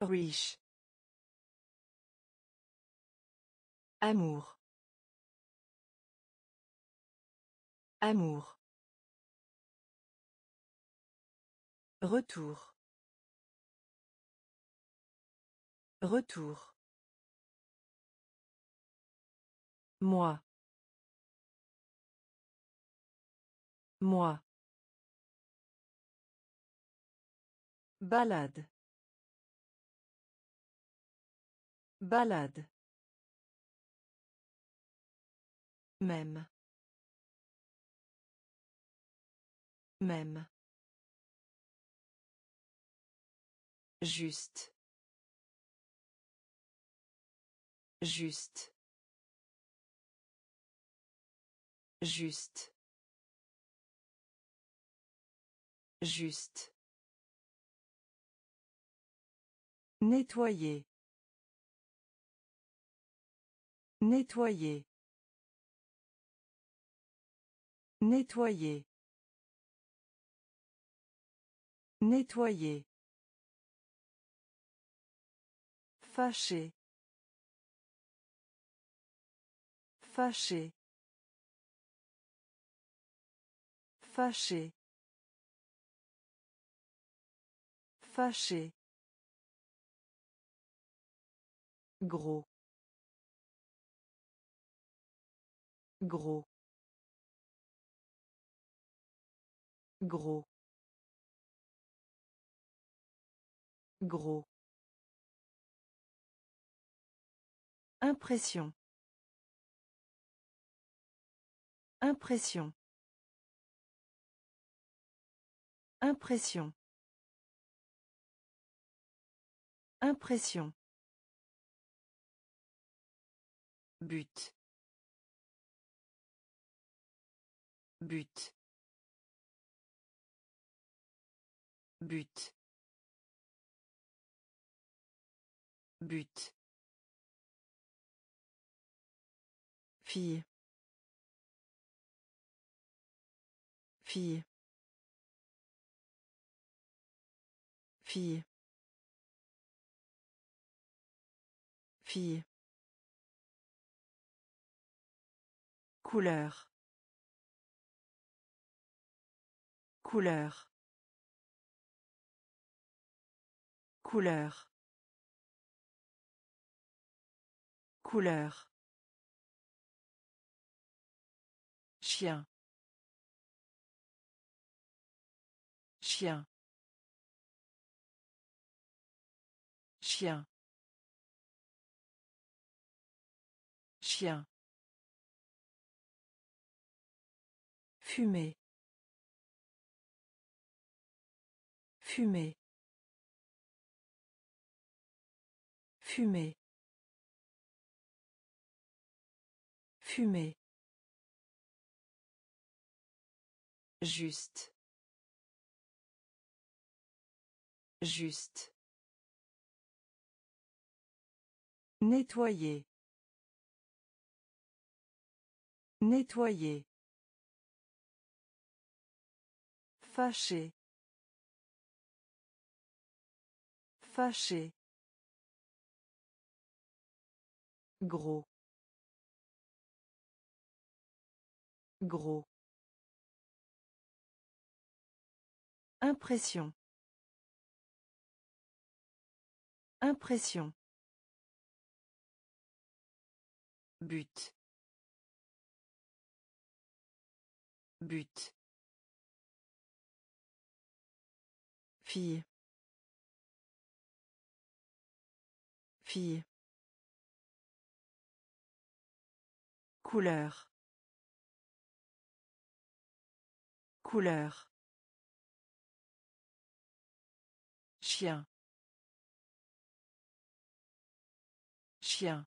Riche. Amour. Amour. Retour. Retour. Moi. Moi. Balade. Balade. Même. Même. Juste. Juste. Juste. Juste. Nettoyer. Nettoyer. Nettoyer. Nettoyer. Fâché. Fâché. Fâché. Fâché. Gros. Gros. Gros. Gros. Impression. Impression. Impression. Impression. But. But. But. But. Fille. Fille. Fille. Fille. Couleur. Couleur. Couleur. Couleur. Chien. Chien. Chien. Chien. Fumer. Fumer. Fumer. Fumer. Juste. Juste. Nettoyer. Nettoyer. Fâché. Fâché. Gros. Gros. Impression. Impression. But. But. Fille. Fille. Couleur. Couleur. Chien. Chien.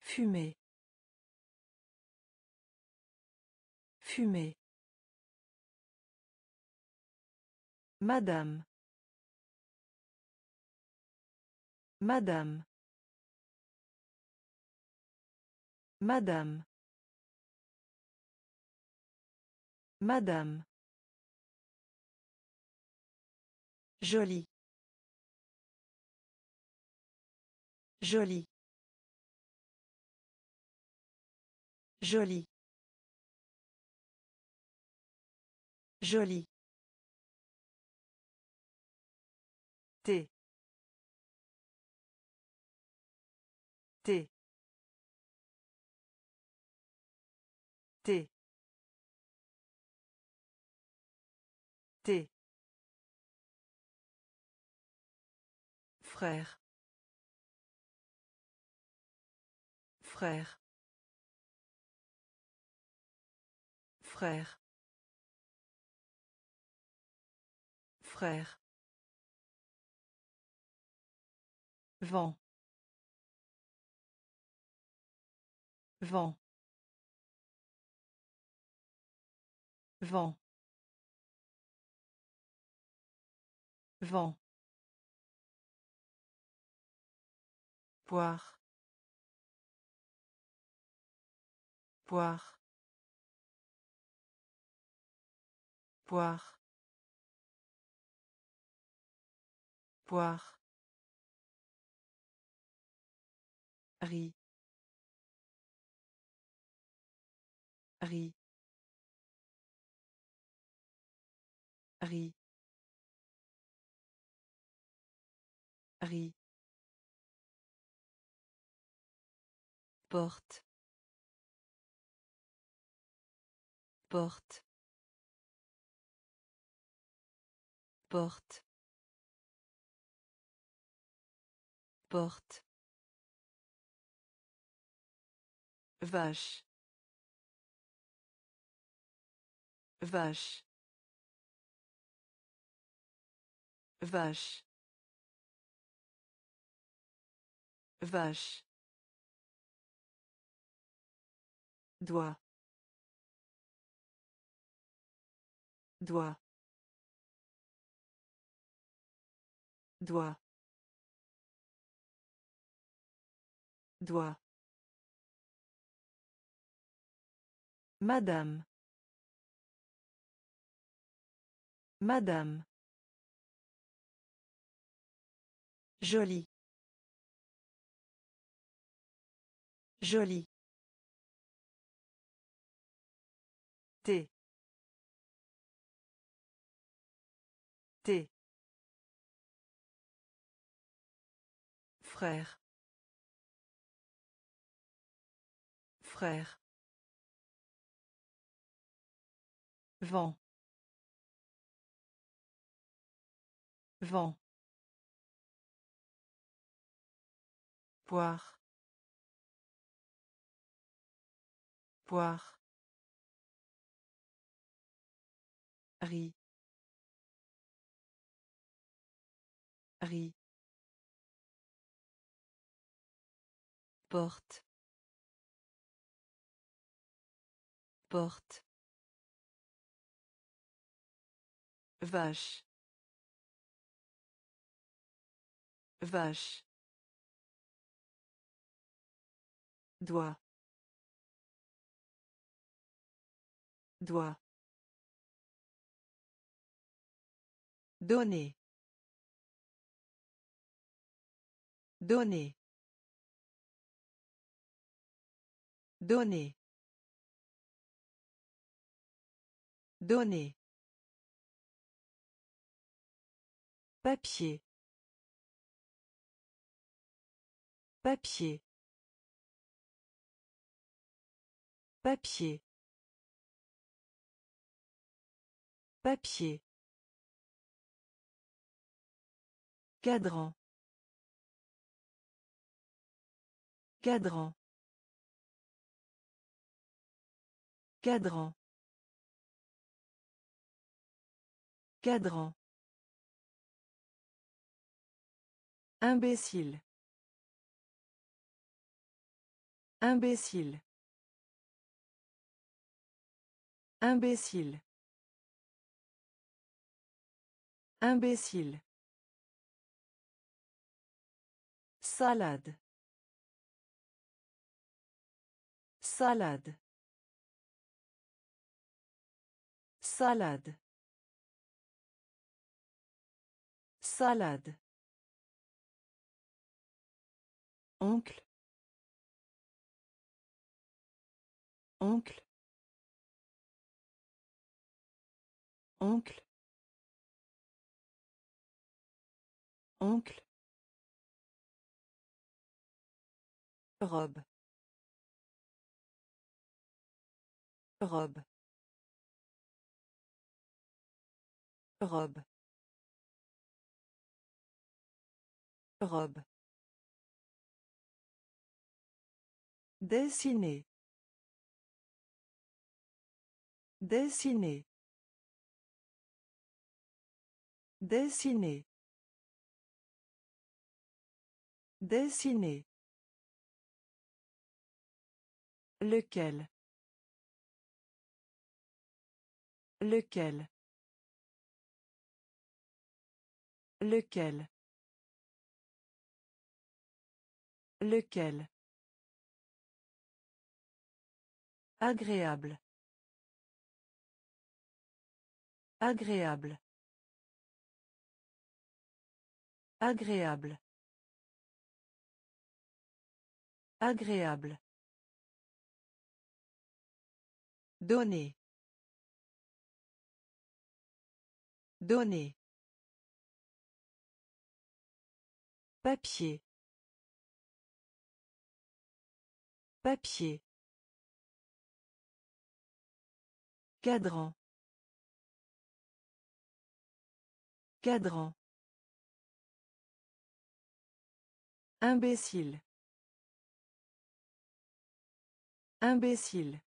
Fumer. Fumer. Madame. Madame. Madame. Madame. Joli. Joli. Joli. Joli. T. T. T. T. Frère. Frère. Frère. Frère. Vent. Vent. Vent. Vent. Poire. Poire. Poire. Poire. Riz. Riz. Riz. Riz. Porte. Porte. Porte. Porte. Vache. Vache. Vache. Vache. Doigt. Doigt. Doigt. Doigt. Madame. Madame. Joli. Joli. T. T. Frère. Frère. Vent. Vent. Poire. Poire. Riz. Porte. Porte. Vache. Vache. Doigt. Doigt. Donner. Donner. Donner. Donner. Papier. Papier. Papier. Papier. Cadran. Cadran. Cadran. Cadran. Imbécile. Imbécile. Imbécile. Imbécile. Salade. Salade. Salade. Salade. Oncle. Oncle. Oncle. Oncle. Robe. Robe. Robe. Robe. Dessiner. Dessiner. Dessiner. Dessiner. Lequel? Lequel? Lequel? Lequel? Agréable. Agréable. Agréable. Agréable. Donner. Donner. Papier. Papier. Cadran. Cadran. Imbécile. Imbécile.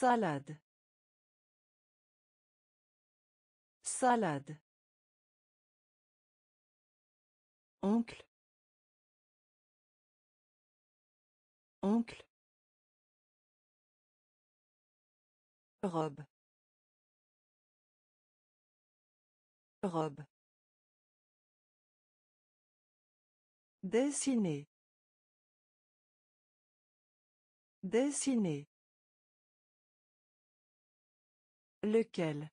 Salade. Salade. Oncle. Oncle. Robe. Robe. Dessiner. Dessiner. Lequel?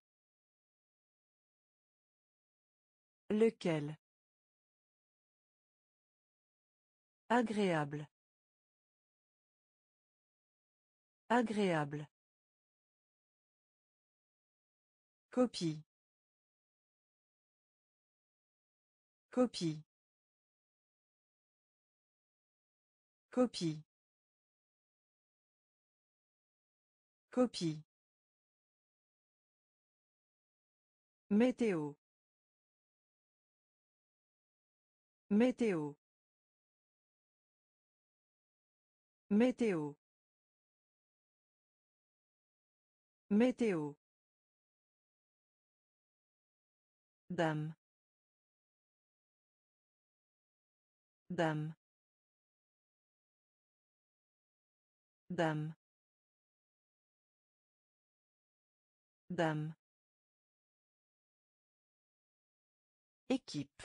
Lequel? Agréable. Agréable. Copie. Copie. Copie. Copie. Météo. Météo. Météo. Météo. Dame. Dame. Dame. Dame. Équipe.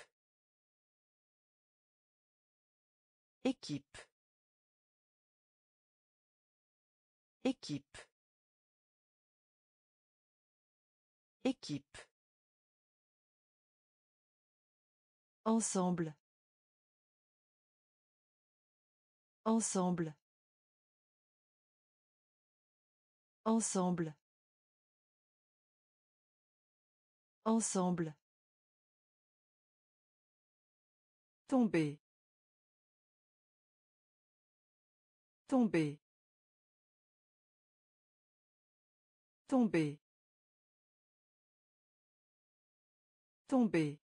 Équipe. Équipe. Équipe. Ensemble. Ensemble. Ensemble. Ensemble. Tomber. Tomber. Tomber. Tomber.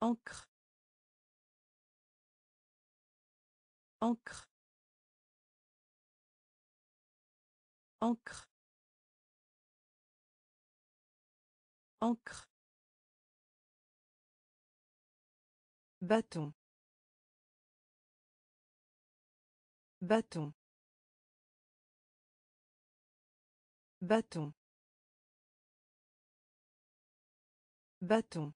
Encre. Encre. Encre. Encre. Bâton. Bâton. Bâton. Bâton.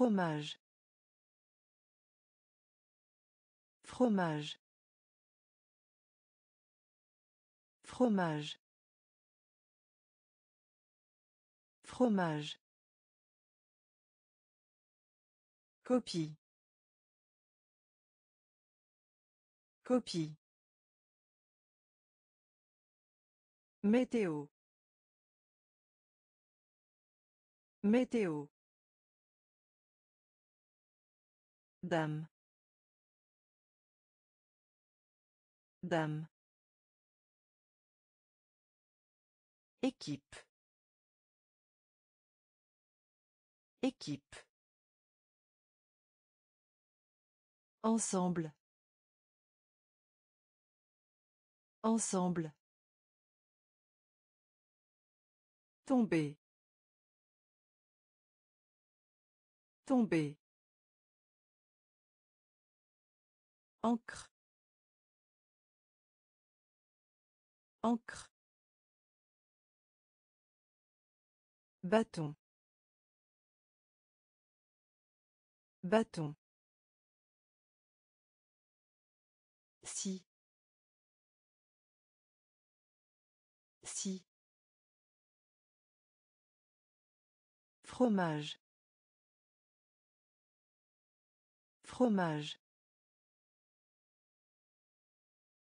Fromage. Fromage. Fromage. Fromage. Copie. Copie. Météo. Météo. Dame. Dame. Équipe. Équipe. Ensemble. Ensemble. Tomber. Tomber. Encre. Encre. Bâton. Bâton. Si. Si. Fromage. Fromage.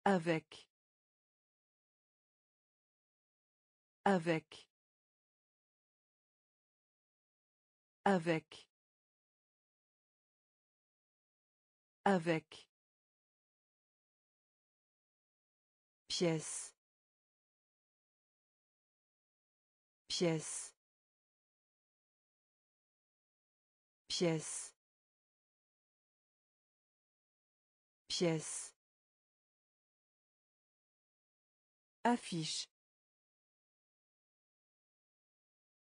Avec. Avec. Avec. Avec. Pièce. Pièce. Pièce. Pièce. Affiche.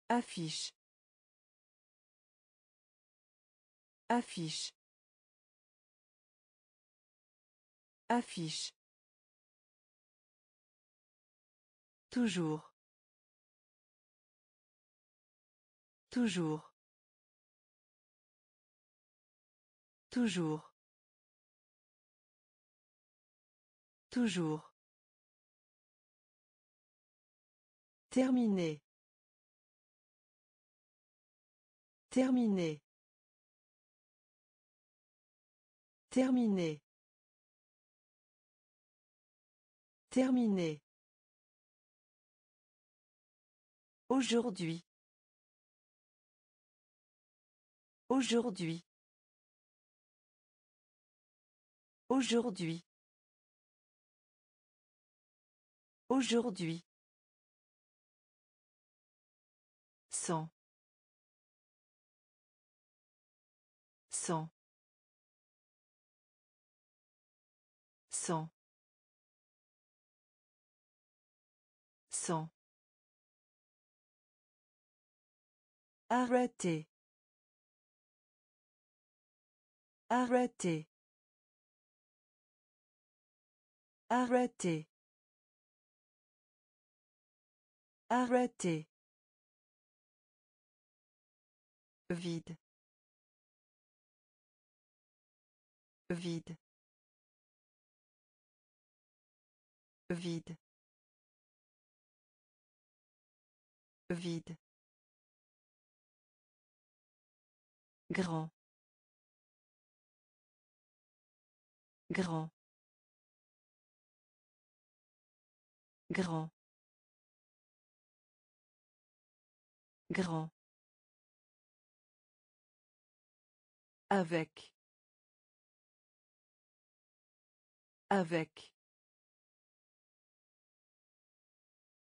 Affiche. Affiche. Affiche. Toujours. Toujours. Toujours. Toujours. Terminé. Terminé. Terminé. Terminé. Aujourd'hui. Aujourd'hui. Aujourd'hui. Aujourd'hui. Cent. Cent. Cent. Cent. Arrêtez. Arrêtez. Arrêtez. Arrêtez. Vide. Vide. Vide. Vide. Grand. Grand. Grand. Grand. Avec. Avec.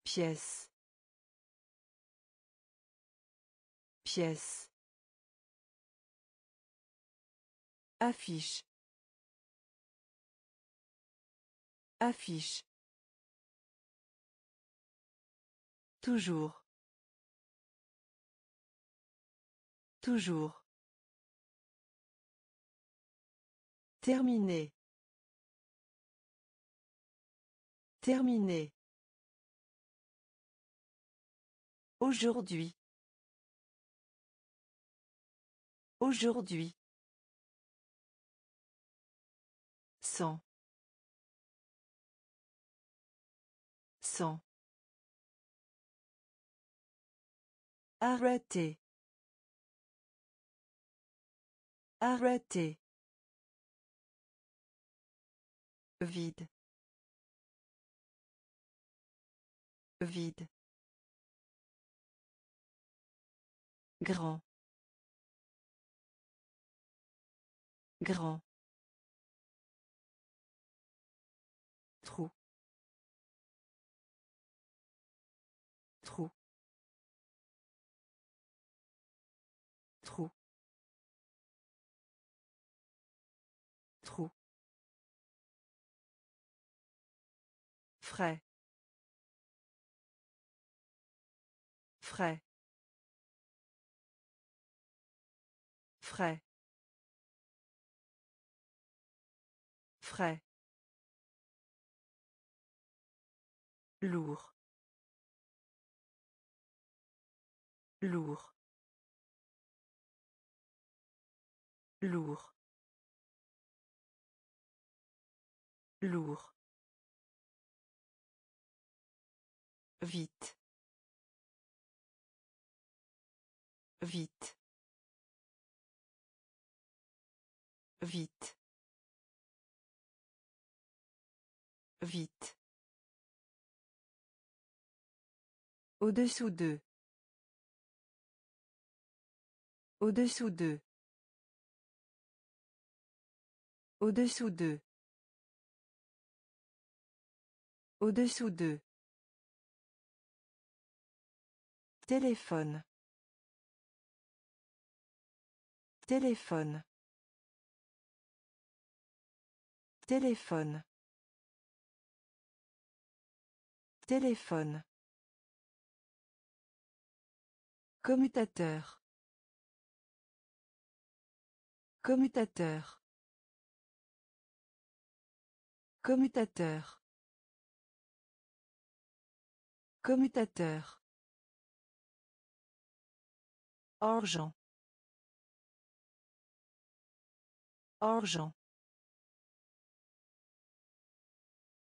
Pièce. Pièce. Affiche. Affiche. Toujours. Toujours. Terminé. Terminé. Aujourd'hui. Aujourd'hui. Sans. Sans. Arrêter. Arrêter. Vide. Vide. Grand. Grand. Frais. Frais. Frais. Frais. Lourd. Lourd. Lourd. Lourd. Vite. Vite. Vite. Vite. Au-dessous d'eux. Au-dessous d'eux. Au-dessous d'eux. Au-dessous d'eux. Téléphone. Téléphone. Téléphone. Téléphone. Commutateur. Commutateur. Commutateur. Commutateur. Argent. Argent.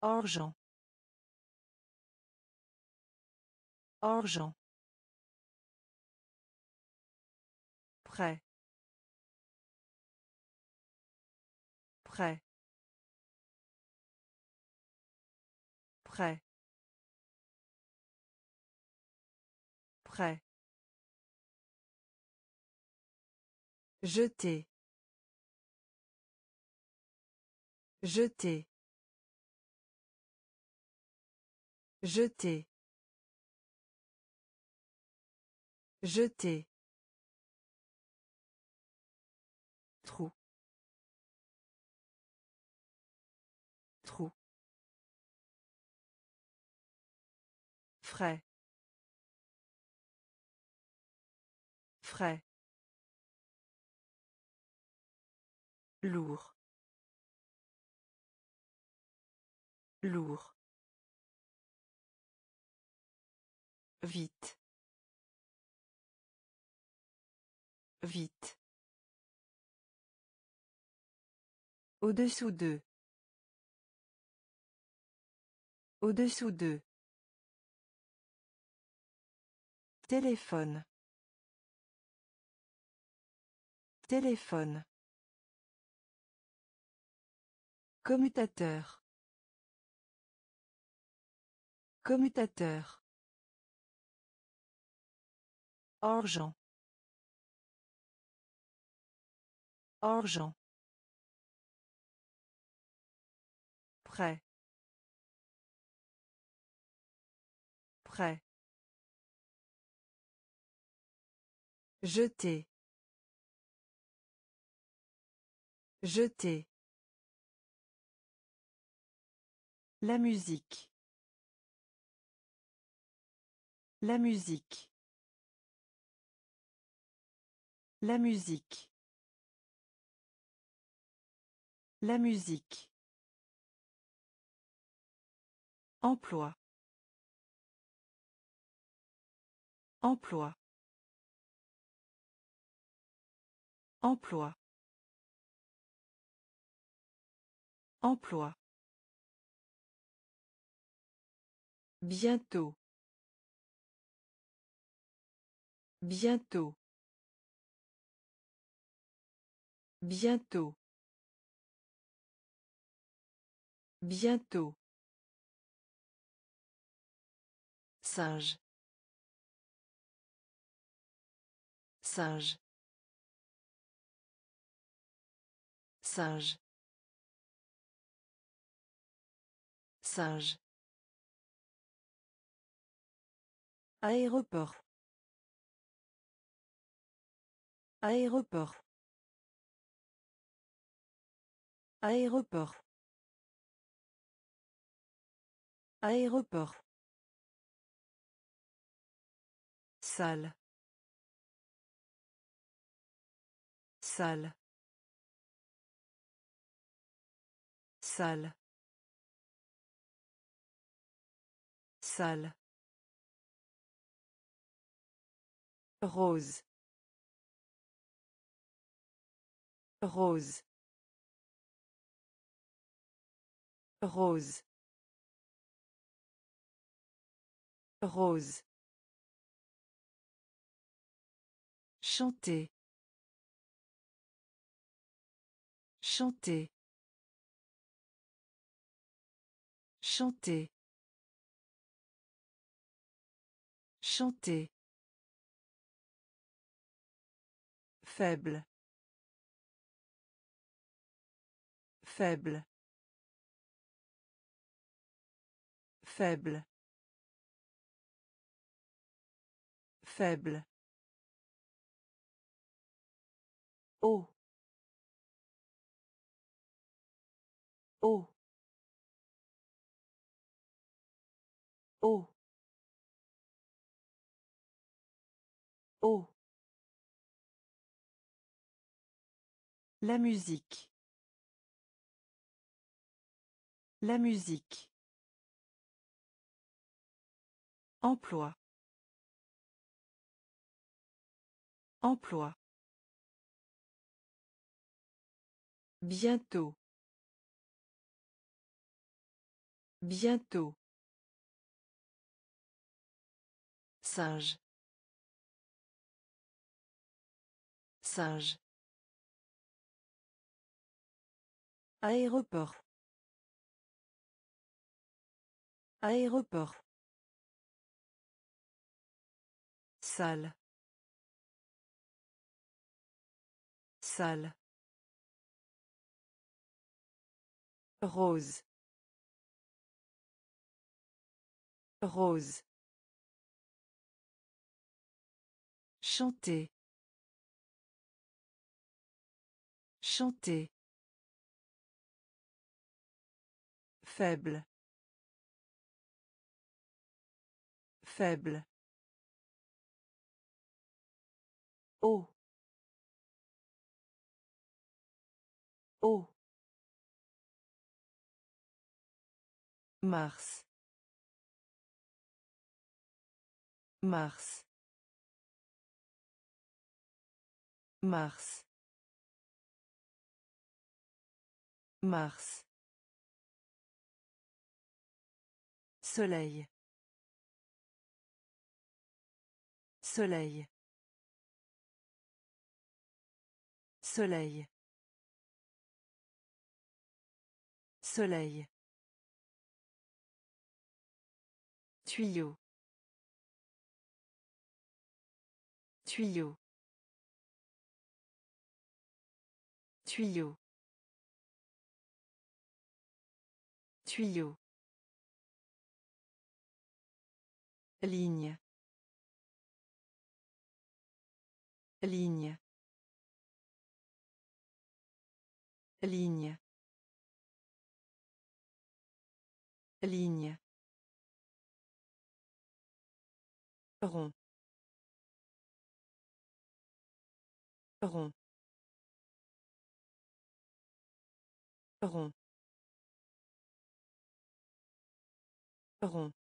Argent. Argent. Prêt. Prêt. Prêt. Prêt. Jeter. Jeter. Jeter. Jeter. Trou. Trou. Frais. Frais. Lourd. Lourd. Vite. Vite. Au-dessous d'eux. Au-dessous d'eux. Téléphone. Téléphone. Commutateur. Commutateur. Argent. Argent. Prêt. Prêt. Jeter. Jeter. La musique. La musique. La musique. La musique. Emploi. Emploi. Emploi. Emploi. Bientôt. Bientôt. Bientôt. Bientôt. Singe. Singe. Singe. Singe. Aéroport. Aéroport. Aéroport. Aéroport. Salle. Salle. Salle. Salle. Rose. Rose. Rose. Rose. Chanter. Chanter. Chanter. Chanter. Faible. Faible. Faible. Faible. Oh. Oh. Oh. Oh. La musique. La musique. Emploi. Emploi. Bientôt. Bientôt. Singe. Singe. Aéroport. Aéroport. Salle. Salle. Rose. Rose. Chanter. Chanter. Faible. Faible. Oh. Oh. Mars. Mars. Mars. Mars. Soleil. Soleil. Soleil. Soleil. Tuyau. Tuyau. Tuyau. Tuyau. Ligne. Ligne. Ligne. Ligne. rond rond rond rond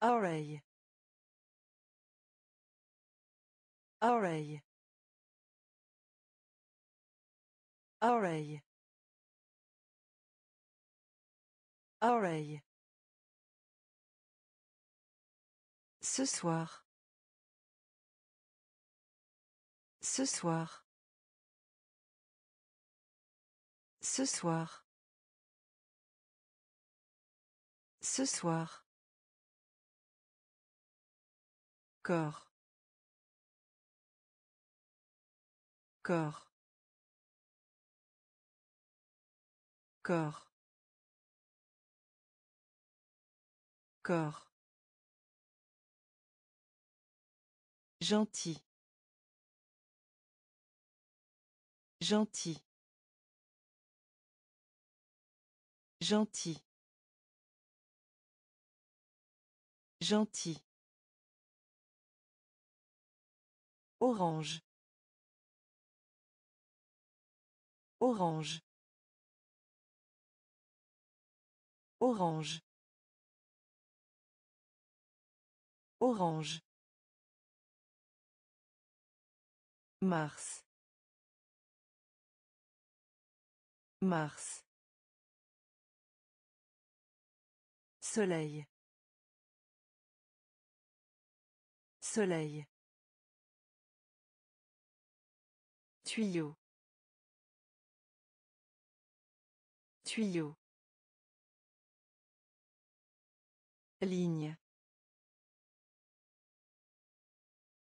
Oreille. Oreille. Oreille. Oreille. Ce soir. Ce soir. Ce soir. Ce soir. Corps. Corps. Corps. Corps. Gentil. Gentil. Gentil. Gentil. Orange. Orange. Orange. Orange. Mars. Mars. Soleil. Soleil. Tuyau. Tuyau. Ligne.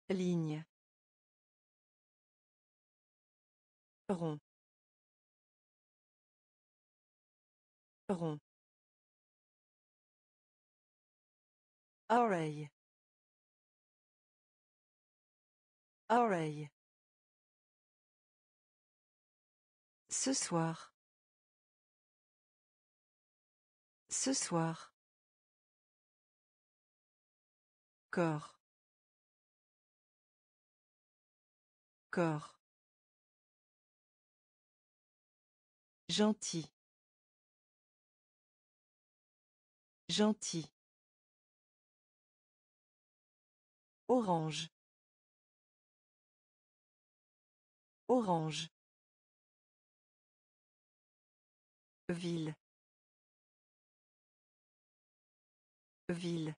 Ligne. rond rond oreille oreille ce soir ce soir corps corps Gentil. Gentil. Orange. Orange. Ville. Ville.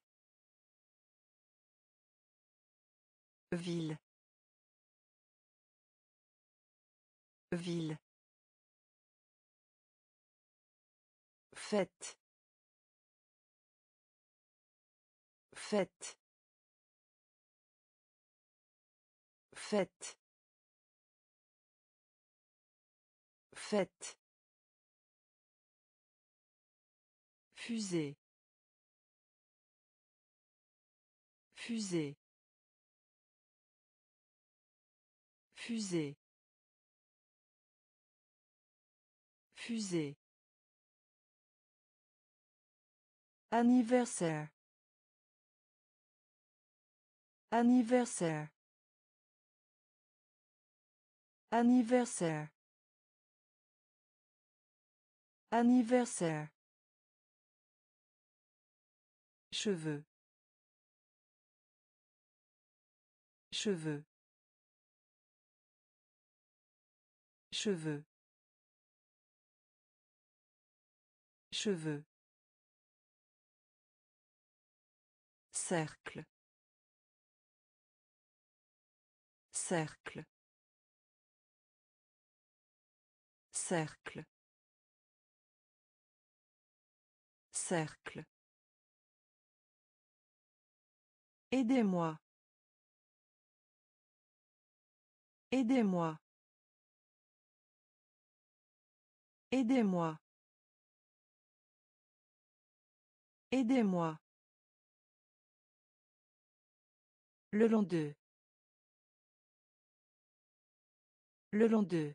Ville. Ville. Fête. Fête. Fête. Fête. Fusée. Fusée. Fusée. Fusée. Anniversaire. Anniversaire. Anniversaire. Anniversaire. Cheveux. Cheveux. Cheveux. Cheveux. Cercle. Cercle. Cercle. Cercle. Aidez-moi. Aidez-moi. Aidez-moi. Aidez-moi. Le long d'eux. Le long d'eux.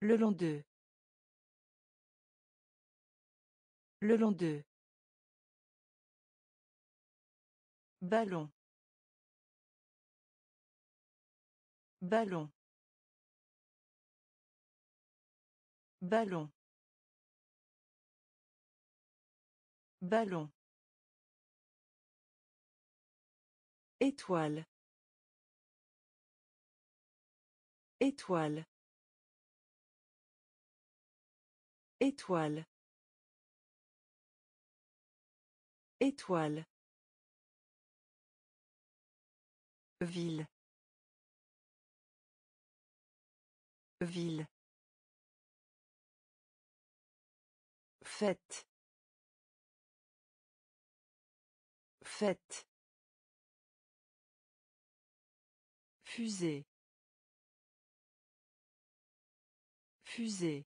Le long d'eux. Le long d'eux. Ballon. Ballon. Ballon. Ballon. Étoile. Étoile. Étoile. Étoile. Ville. Ville. Fête. Fête. Fusée. Fusée.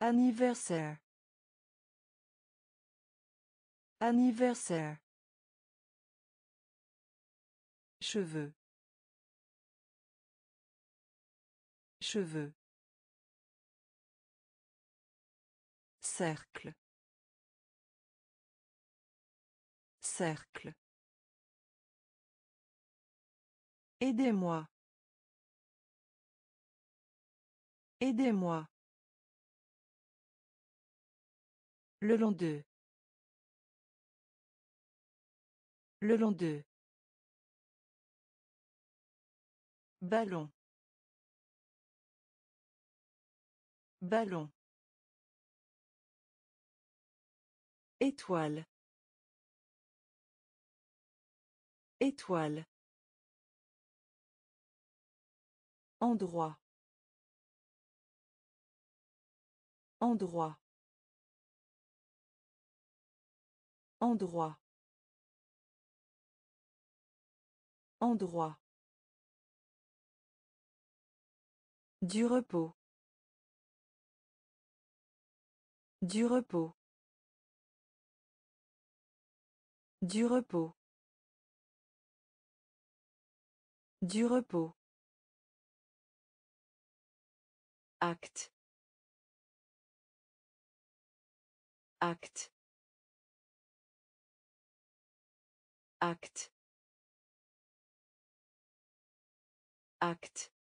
Anniversaire. Anniversaire. Cheveux. Cheveux. Cercle. Cercle. Aidez-moi. Aidez-moi. Le long d'eux. Le long d'eux. Ballon. Ballon. Étoile. Étoile. Endroit. Endroit. Endroit. Endroit. Du repos. Du repos. Du repos. Du repos. Acte. Acte. Acte. Acte.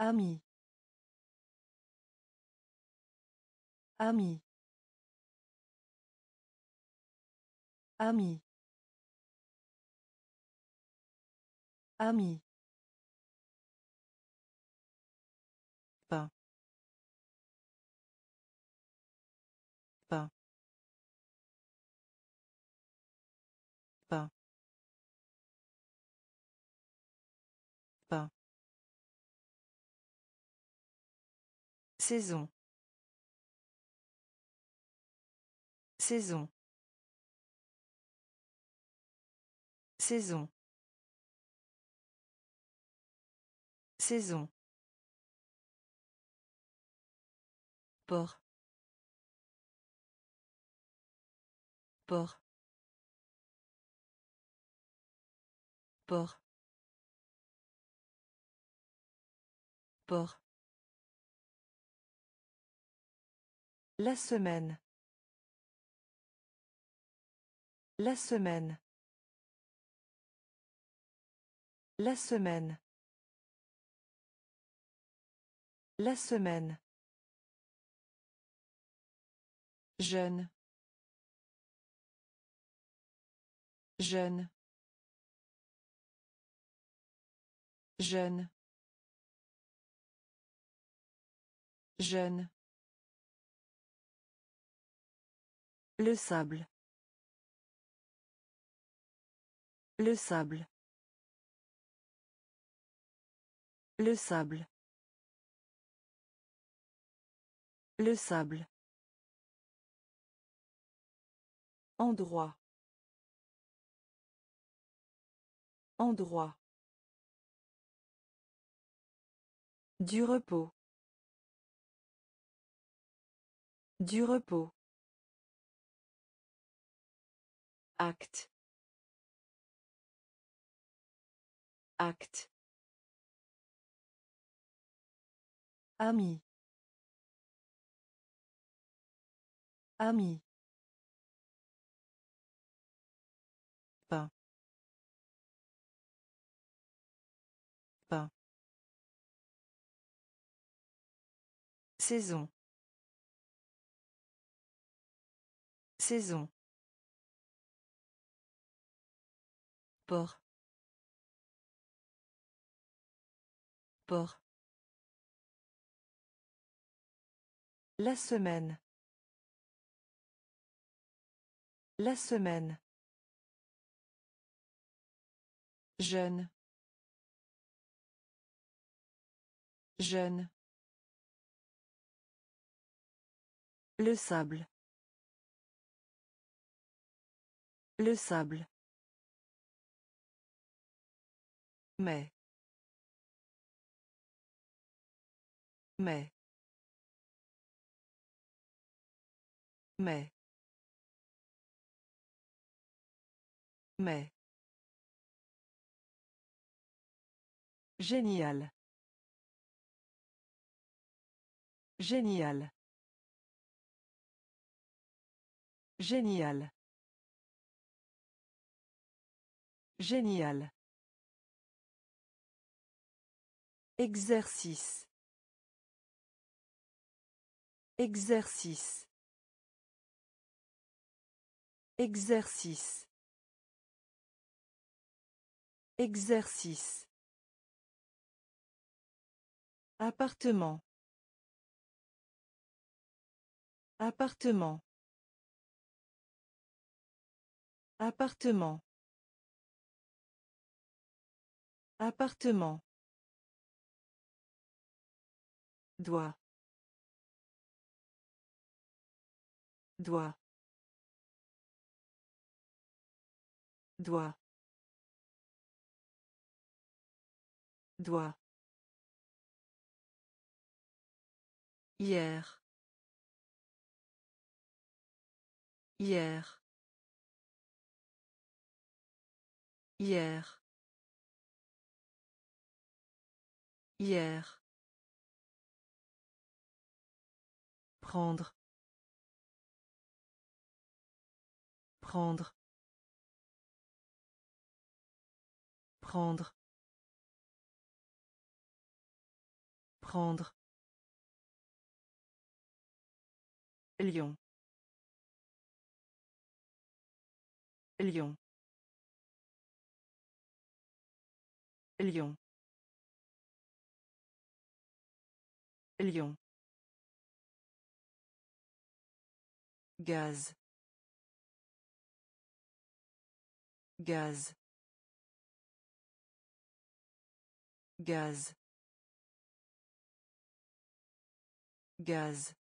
Ami. Ami. Ami. Ami. Saison. Saison. Saison. Saison. Port. Port. Port. Port. La semaine. La semaine. La semaine. La semaine. Jeune. Jeune. Jeune. Jeune. Le sable. Le sable. Le sable. Le sable. Endroit. Endroit. Du repos. Du repos. Acte. Acte. Ami. Ami. Pain. Pain. Saison. Saison. Port. Port. La semaine. La semaine. Jeune. Jeune. Le sable. Le sable. Mais. Mais. Mais. Mais. Génial. Génial. Génial. Génial. Exercice. Exercice. Exercice. Exercice. Appartement. Appartement. Appartement. Appartement. Doigt. Doigt. Doigt. Doigt. Hier. Hier. Hier. Hier. Prendre. Prendre. Prendre. Prendre. Lion. Lion. Lion. Lion. Gaz. Gaz. Gaz. Gaz.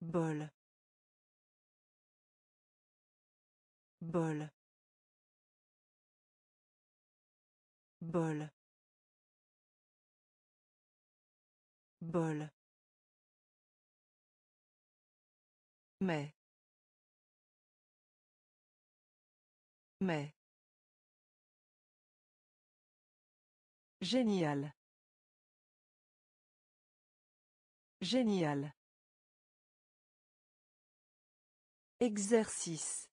Bol. Bol. Bol. Bol. Mais. Mais. Génial. Génial. Exercice.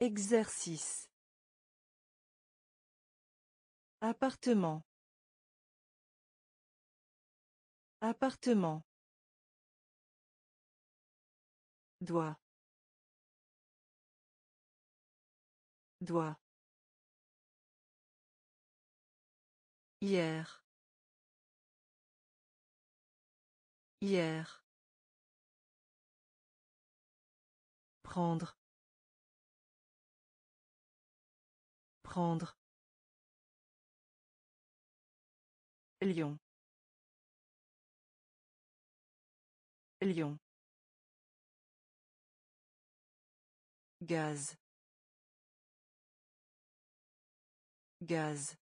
Exercice. Appartement. Appartement. Doigt. Doigt. Hier. Hier. Prendre. Prendre. Lion. Lion. Gaz. Gaz.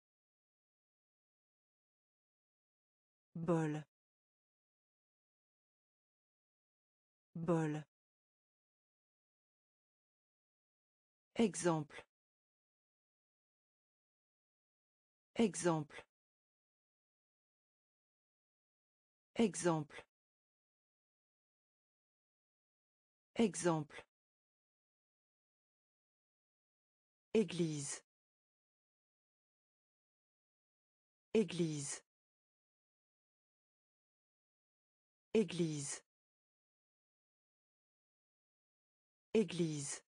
Bol. Bol. Exemple. Exemple. Exemple. Exemple. Église. Église. Église. Église.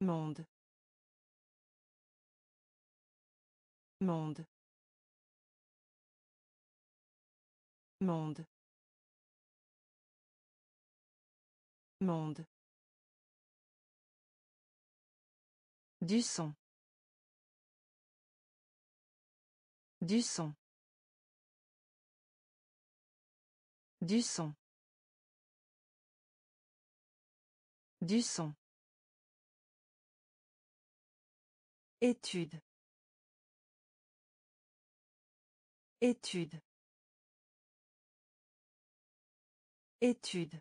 Monde. Monde. Monde. Monde. Du son. Du son. Du son. Du son. Étude. Étude. Étude.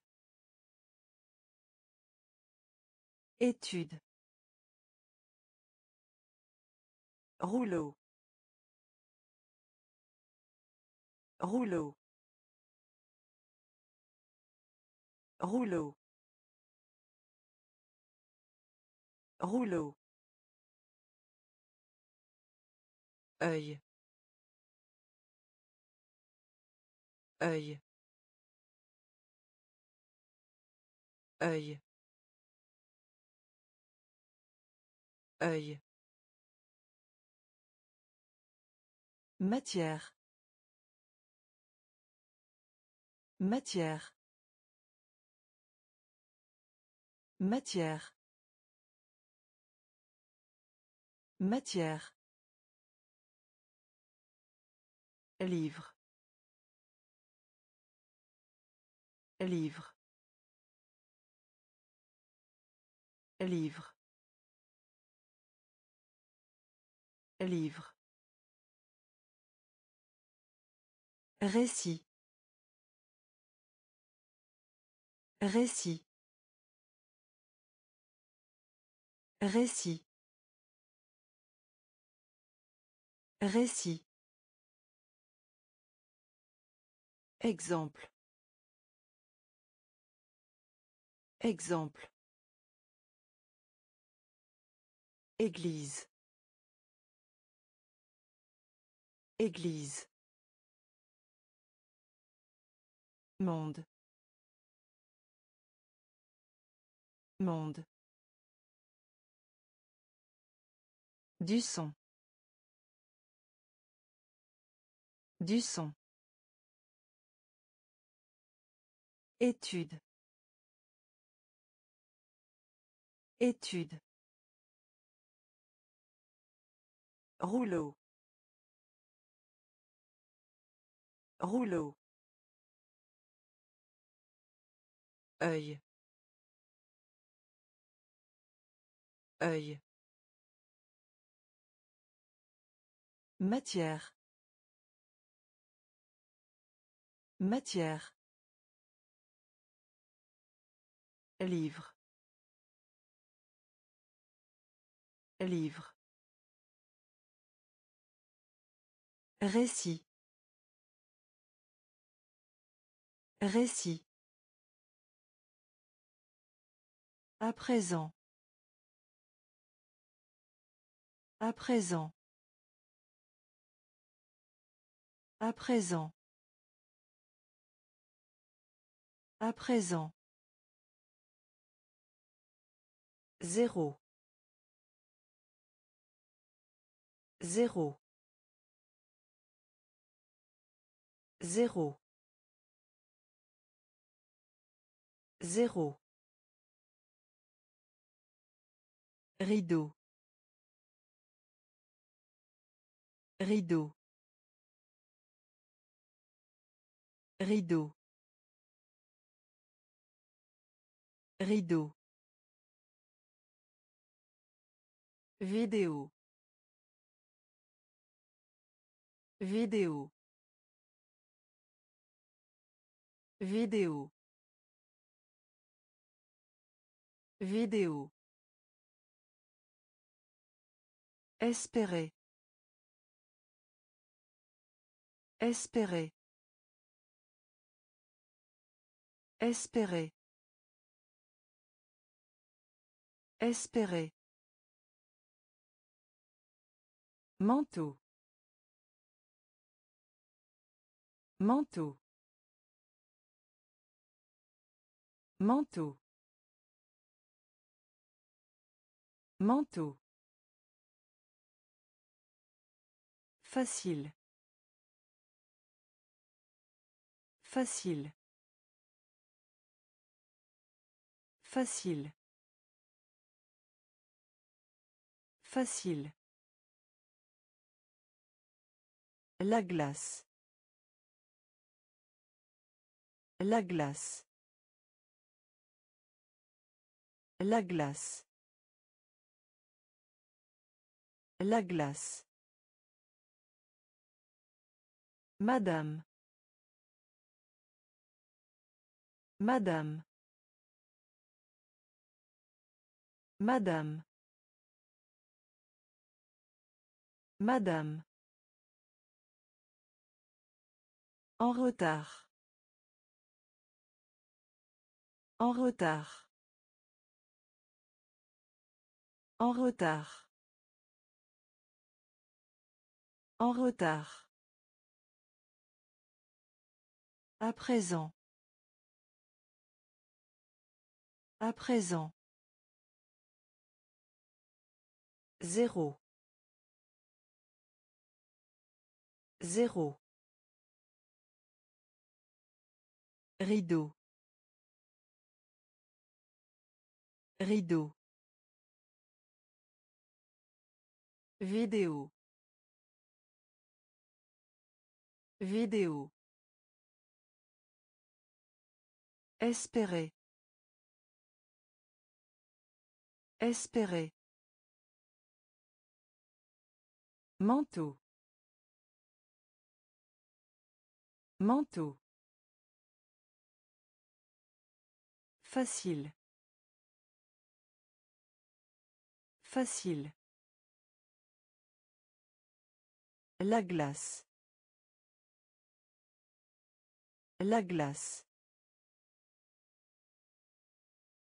Étude. Rouleau. Rouleau. Rouleau. Rouleau. œil œil œil œil Matière. Matière. Matière. Matière. Livre. Livre. Livre. Livre. Récit. Récit. Récit. Récit. Exemple. Exemple. Église. Église. Monde. Monde. Du son. Du son. Étude. Étude. Rouleau. Rouleau. Œil œil Matière. Matière. Livre. Livre. Récit. Récit. À présent. À présent. À présent. À présent. Zéro. Zéro. Zéro. Zéro. Rideau. Rideau. Rideau. Rideau. Vidéo. Vidéo. Vidéo. Vidéo. Espérer. Espérer. Espérer. Espérer. Manteau. Manteau. Manteau. Manteau. Facile. Facile. Facile. Facile. La glace. La glace. La glace. La glace. Madame. Madame. Madame. Madame. En retard. En retard. En retard. En retard. À présent. À présent. Zéro. Zéro. Rideau. Rideau. Vidéo. Vidéo. Espérer. Espérer. Manteau. Manteau. Facile. Facile. La glace. La glace.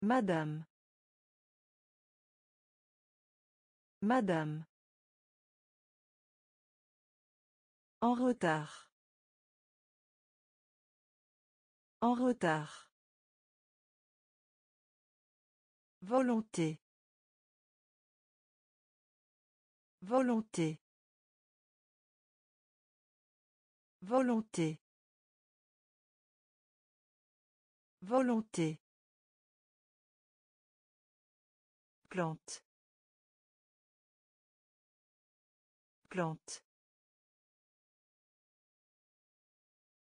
Madame. Madame. En retard. En retard. Volonté. Volonté. Volonté. Volonté. Plante. Plante.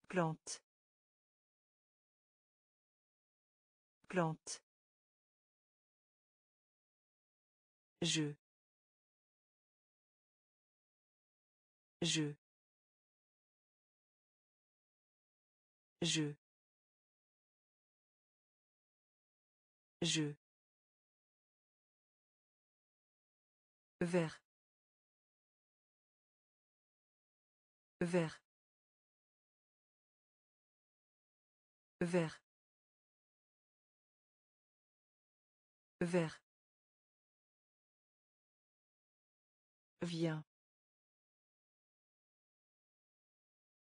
Plante. Plante. Je. Je. Je. Je. Vert. Vert. Vert. Vert. Viens.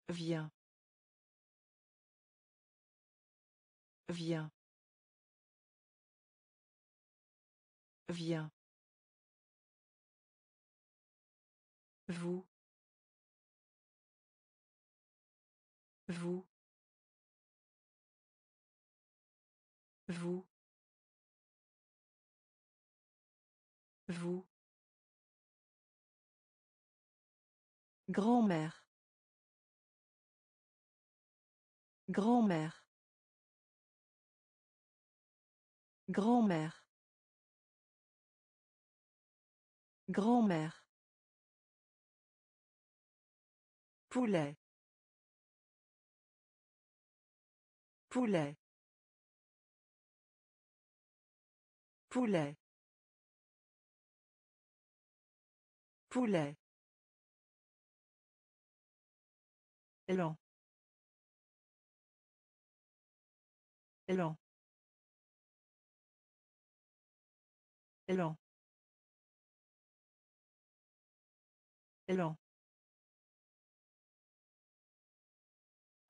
Viens. Viens. Viens. Vous. Vous. Vous. Vous. Grand-mère. Grand-mère. Grand-mère. Grand-mère. Poulet. Poulet. Poulet. Poulet. Élan. Élan. Élan.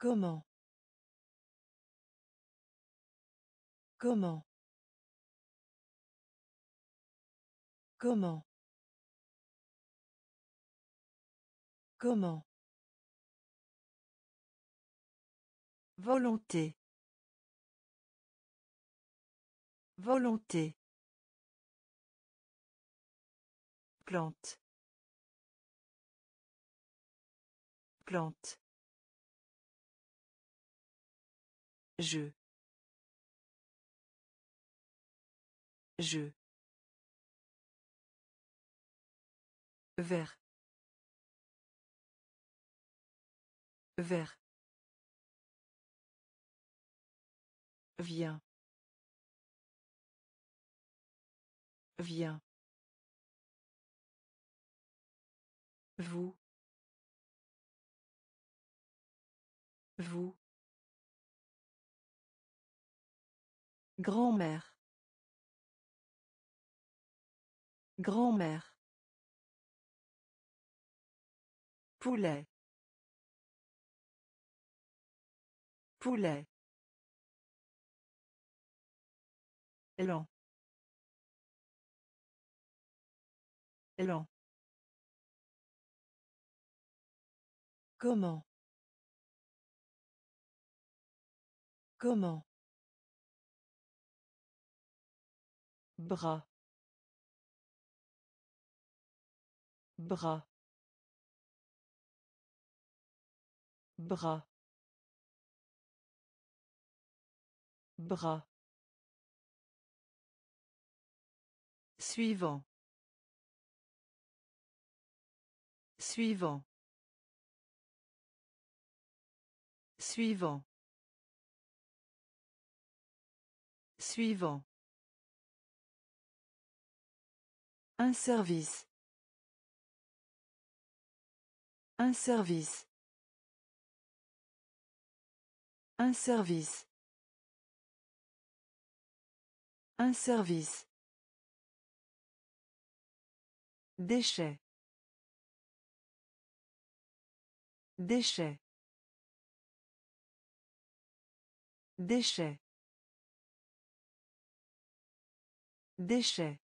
Comment? Comment? Comment? Comment? Volonté. Volonté. Plante. Plante. Je. Je. Vert. Vert. Viens. Viens. Vous. Vous. Grand-mère. Grand-mère. Poulet. Poulet. Lent. Lent. Comment? Comment? Bras. Bras. Bras. Bras. Suivant. Suivant. Suivant. Suivant. Un service. Un service. Un service. Un service. Déchets. Déchets. Déchets. Déchets.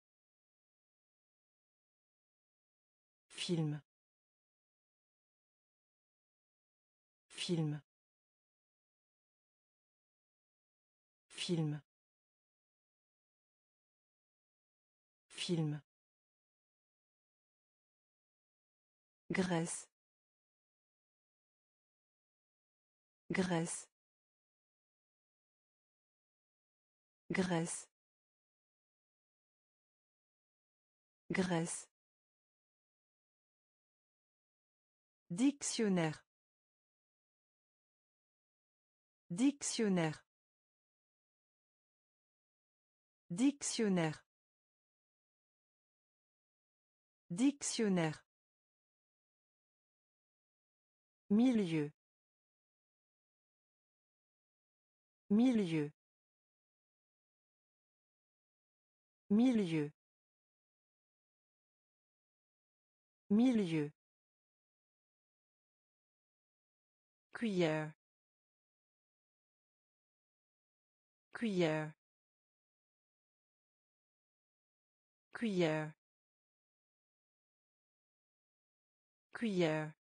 Film. Film. Film. Film. Graisse. Graisse. Graisse. Graisse. Dictionnaire. Dictionnaire. Dictionnaire. Dictionnaire. Milieu. Milieu. Milieu. Milieu. Cuillère. Cuillère. Cuillère. Cuillère.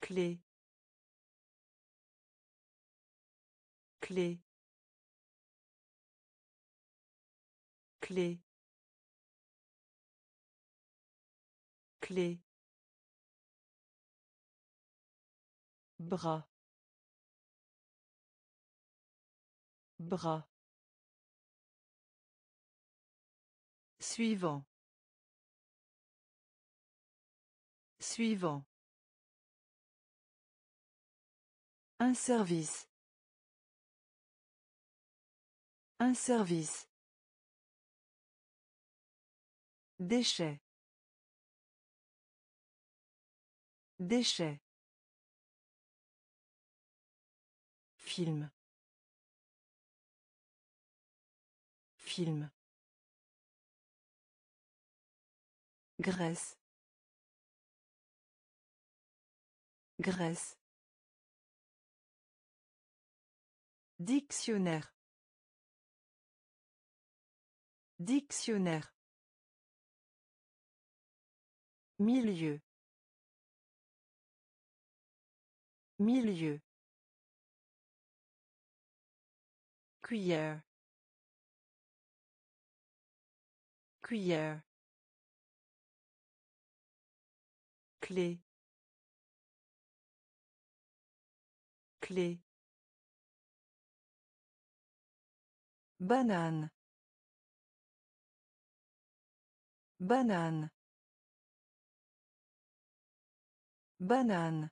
Clé. Clé. Clé. Clé. Bras. Bras. Suivant. Suivant. Un service. Un service. Déchets. Déchets. Film. Film. Graisse. Graisse. Dictionnaire. Dictionnaire. Milieu. Milieu. Cuillère. Cuillère. Clé. Clé. Banane. Banane. Banane.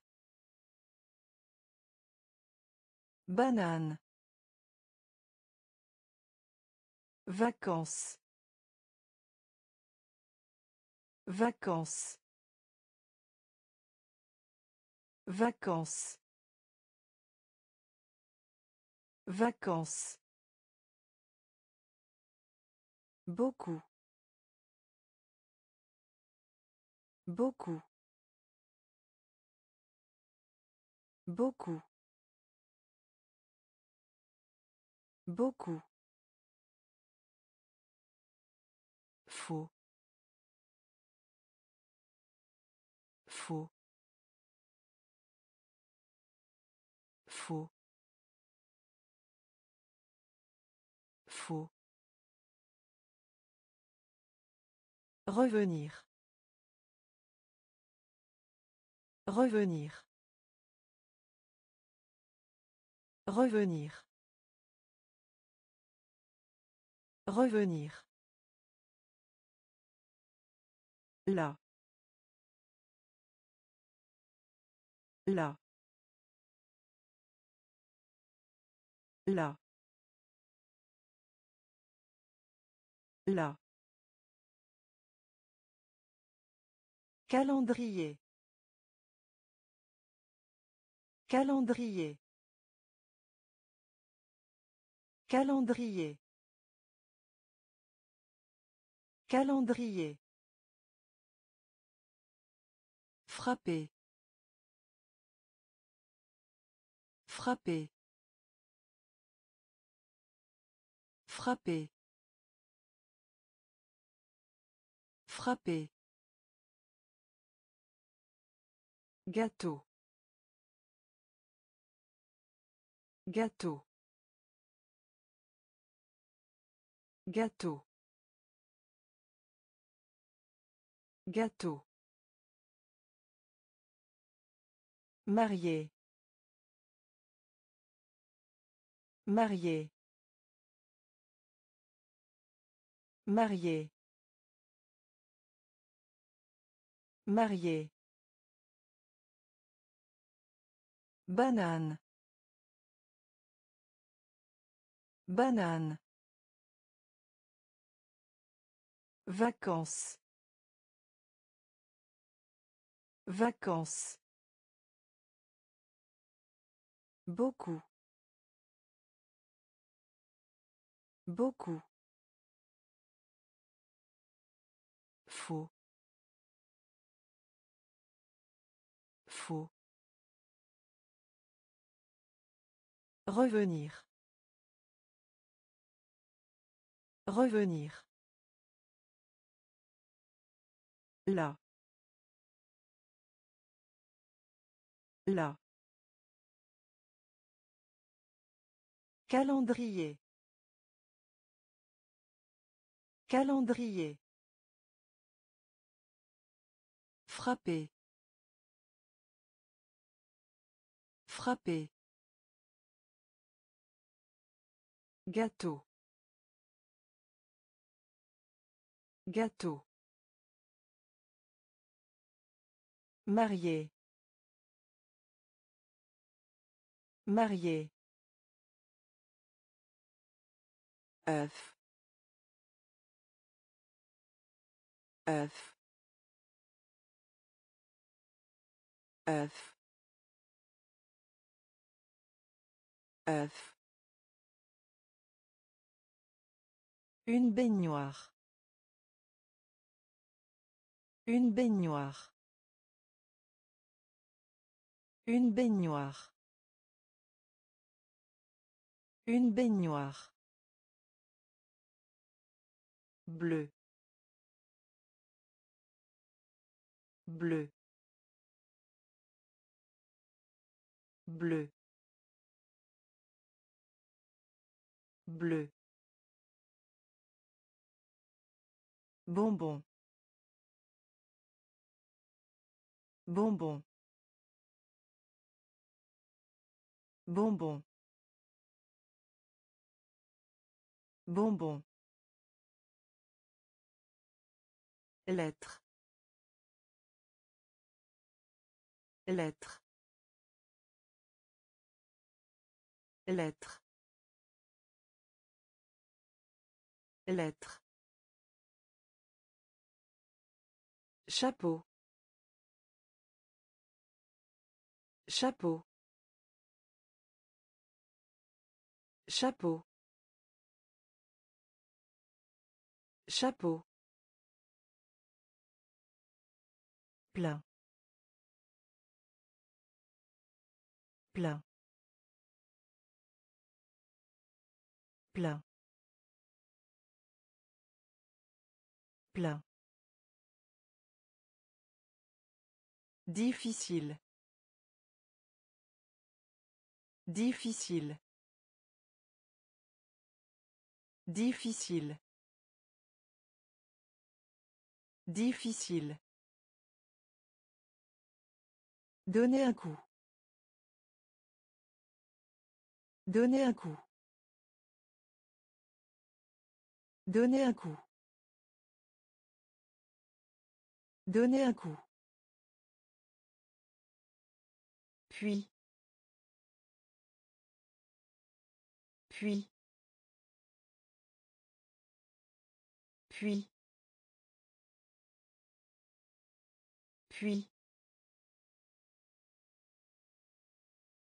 Banane. Vacances. Vacances. Vacances. Vacances. Beaucoup. Beaucoup. Beaucoup. Beaucoup. Faux. Faux. Faux. Faux. Revenir. Revenir. Revenir. Revenir. Là. Calendrier. Calendrier. Calendrier. Calendrier. Frapper. Frapper. Frapper. Frapper. Gâteau. Gâteau. Gâteau. Gâteau. Marié. Marié. Marié. Marié. Banane. Banane. Vacances. Vacances. Beaucoup. Beaucoup. Faux. Faux. Revenir. Revenir. Là. Là. Calendrier. Calendrier. Frapper. Frapper. Gâteau. Gâteau. Marié. Marié. Œuf œuf œuf œuf une baignoire. Une baignoire. Une baignoire. Une baignoire. Bleu. Bleu. Bleu. Bleu. Bonbon. Bonbon. Bonbon. Bonbon. Lettre. Lettre. Lettre. Lettre. Chapeau. Chapeau. Chapeau. Chapeau. Plein. Plein. Plein. Plein. Difficile. Difficile. Difficile. Difficile. Donner un coup. Donner un coup. Donner un coup. Donner un coup. Puis. Puis. Puis. Puis.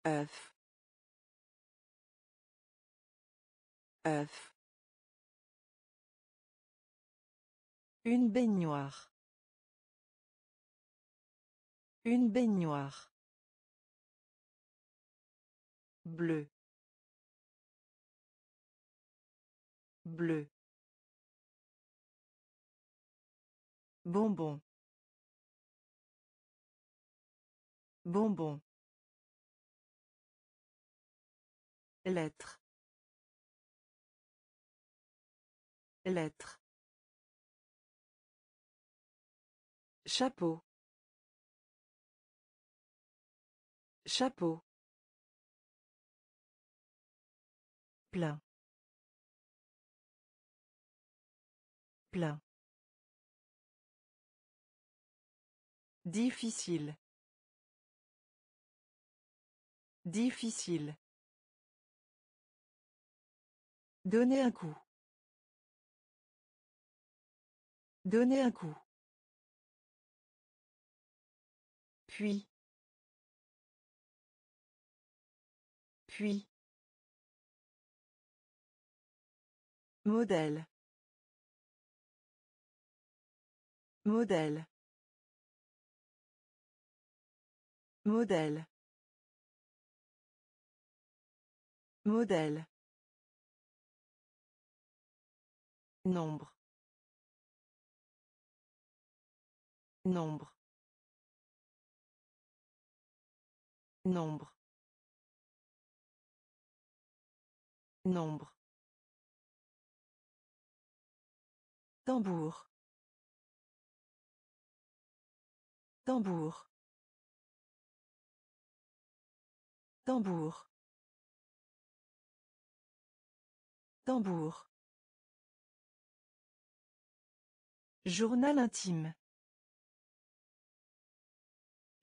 Œuf œuf une baignoire. Une baignoire. Bleu. Bleu. Bonbon. Bonbon Lettre. Lettre. Chapeau. Chapeau. Plein. Plein. Difficile. Difficile. Donner un coup. Donner un coup. Puis. Puis. Modèle. Modèle. Modèle. Modèle. Nombre. Nombre. Nombre. Nombre. Tambour. Tambour. Tambour. Tambour. Journal intime.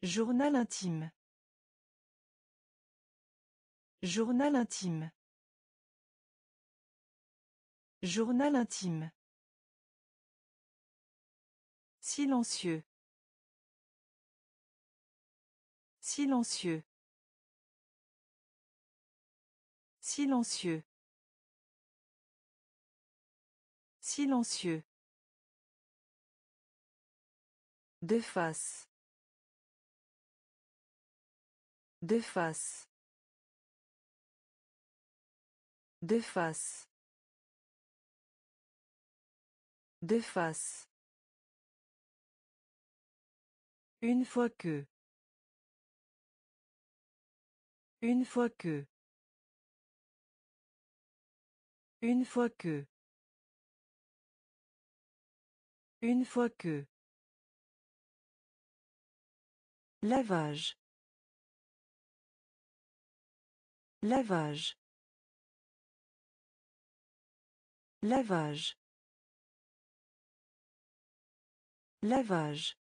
Journal intime. Journal intime. Journal intime. Silencieux. Silencieux. Silencieux. Silencieux. De face. De face. De face. De face. Une fois que. Une fois que. Une fois que. Une fois que. Lavage. Lavage. Lavage. Lavage.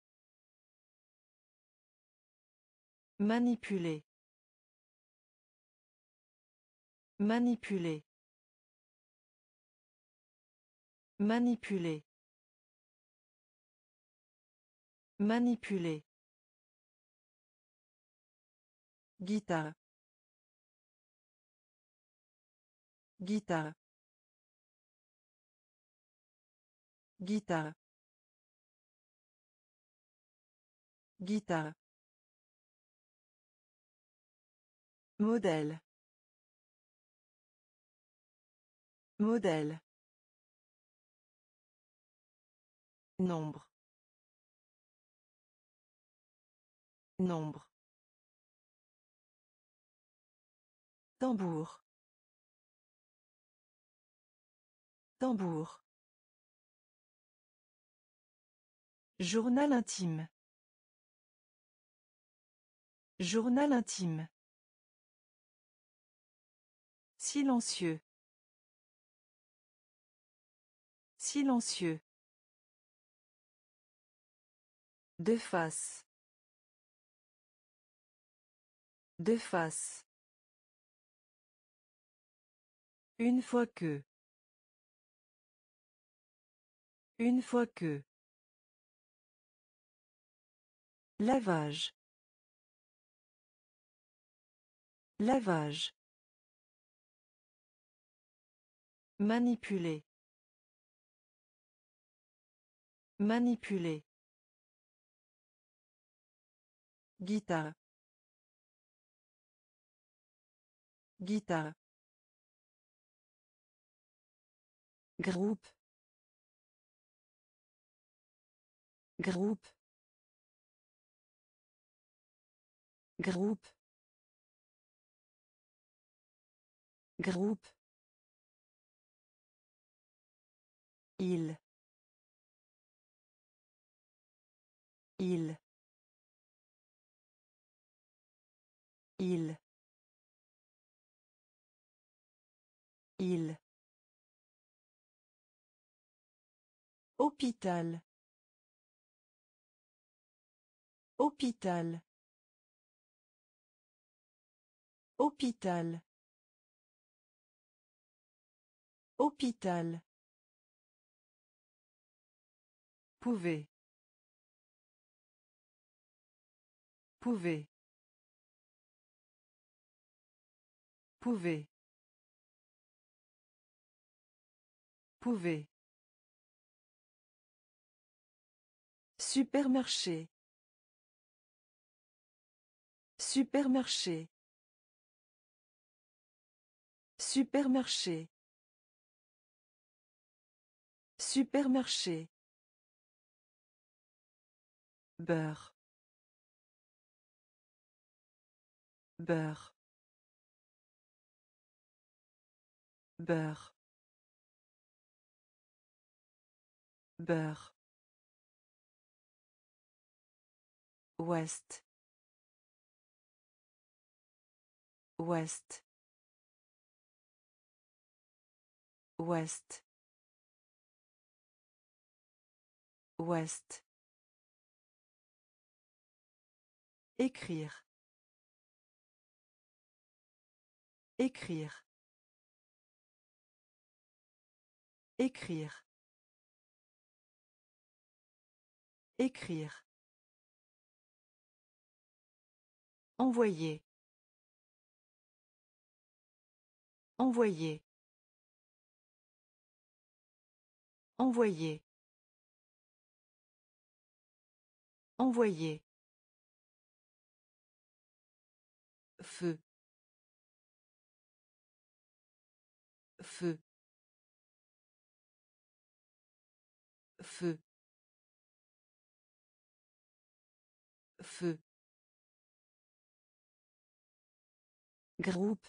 Manipuler. Manipuler. Manipuler. Manipuler. Guitare. Guitare. Guitare. Guitare. Modèle. Modèle. Nombre. Nombre. Tambour. Tambour. Journal intime. Journal intime. Silencieux. Silencieux. De face. De face. Une fois que. Une fois que. Lavage. Lavage. Manipuler. Manipuler. Guitare. Guitare. Groupe. Groupe. Groupe. Groupe. Il. Il. Il. Il. Hôpital. Hôpital. Hôpital. Hôpital. Pouvez. Pouvez. Pouvez. Pouvez. Supermarché. Supermarché. Supermarché. Supermarché. Beurre. Beurre. Beurre. Beurre. Ouest. Ouest. Ouest. Ouest. Écrire. Écrire. Écrire. Écrire. Envoyer. Envoyer. Envoyer. Envoyer. Feu. Feu. Feu. Feu. Groupe.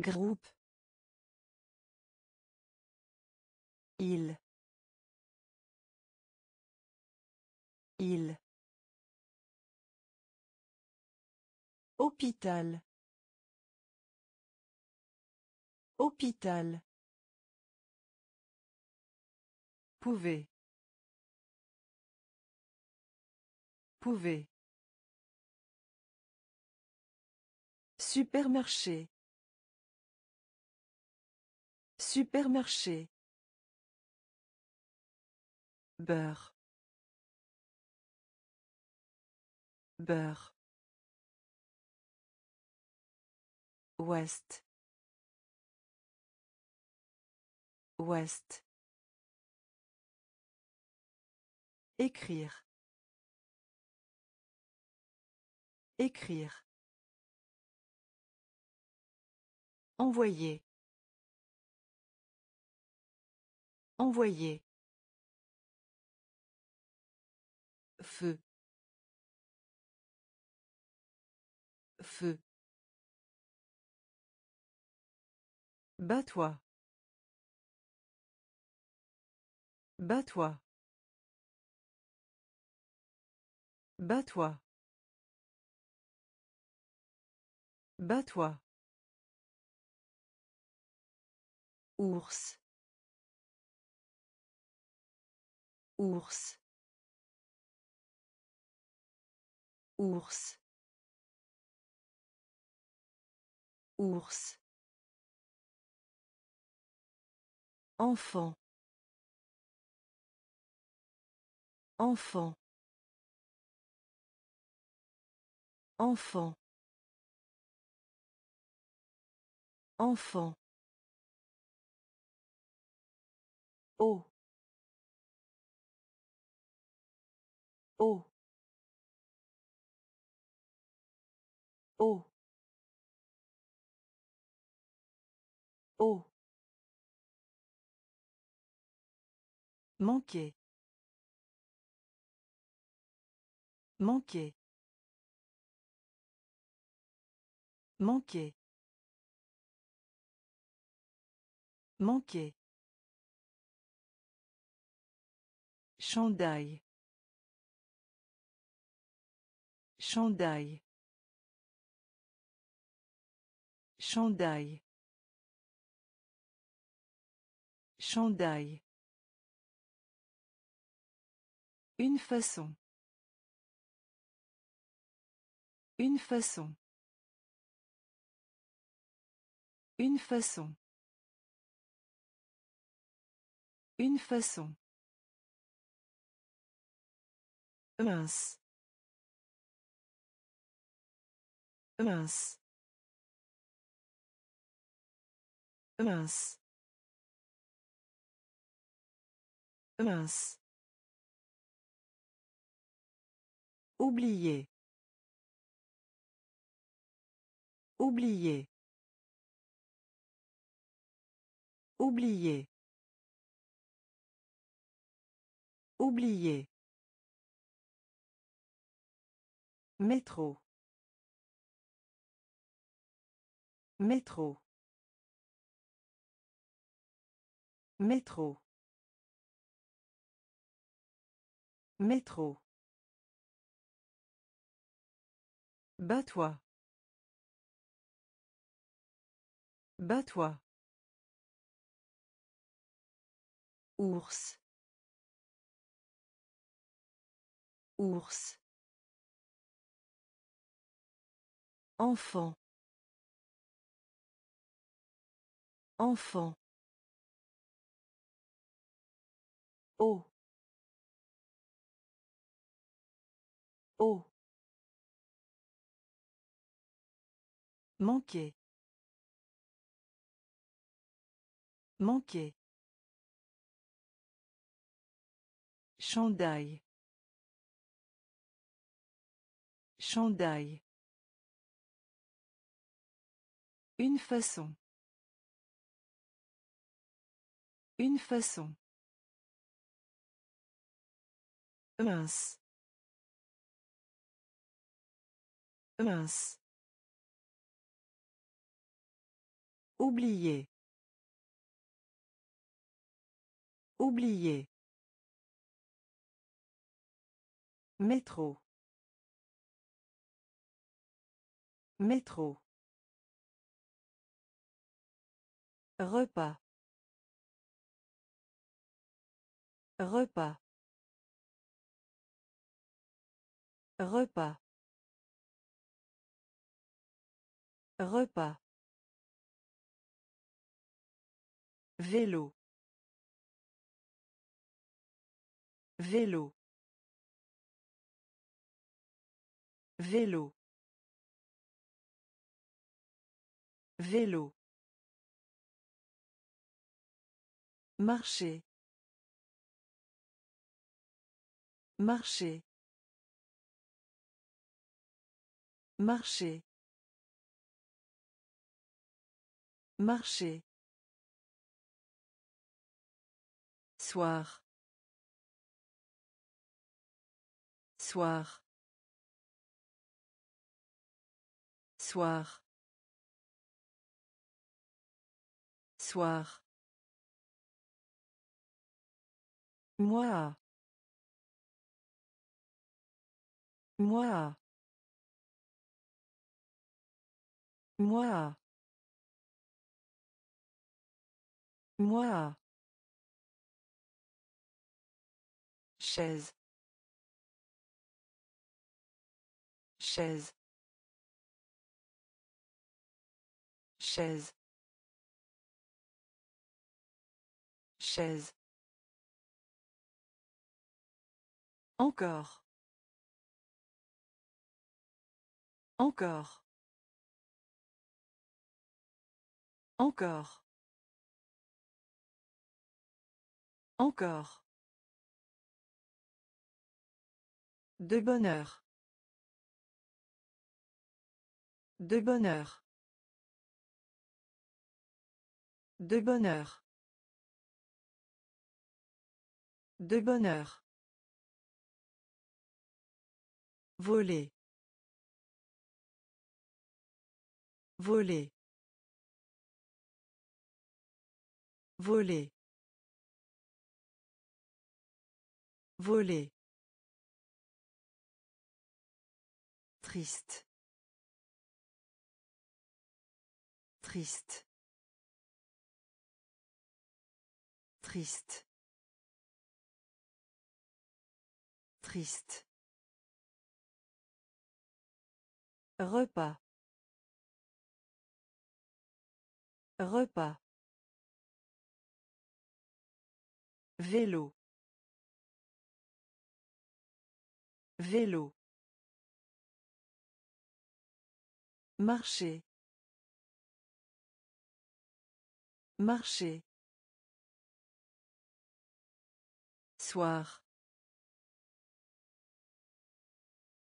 Groupe. Il. Il. Hôpital. Hôpital. Pouvez. Pouvez. Supermarché. Supermarché. Beurre. Beurre. Ouest. Ouest. Écrire. Écrire. Envoyer. Envoyer. Feu. Feu. Bats-toi. Bats-toi. Bats-toi. Bats-toi. Ours. Ours. Ours. Ours. Enfant. Enfant. Enfant. Enfant. Oh. Oh. Oh. Oh. Manquer. Manquer. Manquer. Manquer. Chandail. Chandail. Chandail. Chandail. Une façon. Une façon. Une façon. Une façon. Mince. Mince. Mince. Mince. Oublier. Oublier. Oublier. Oublier. Métro. Métro. Métro. Métro. Bats-toi. Ours. Ours. Enfant. Enfant. Oh. Oh. Manquer. Manquer. Chandail. Chandail. Une façon. Une façon. Mince. Mince. Oublier. Oublier. Métro. Métro. Repas. Repas. Repas. Repas. Vélo. Vélo. Vélo. Vélo. Marcher. Marcher. Marcher. Marcher. Soir. Soir. Soir. Soir. Moi. Moi. Moi. Moi. Chaise. Chaise. Chaise. Chaise. Encore. Encore. Encore. Encore. De bonheur. De bonheur. De bonheur. De bonheur. Voler. Voler. Voler. Voler. Triste. Triste. Triste. Triste. Repas. Repas. Vélo. Vélo. Marcher. Marcher. Soir.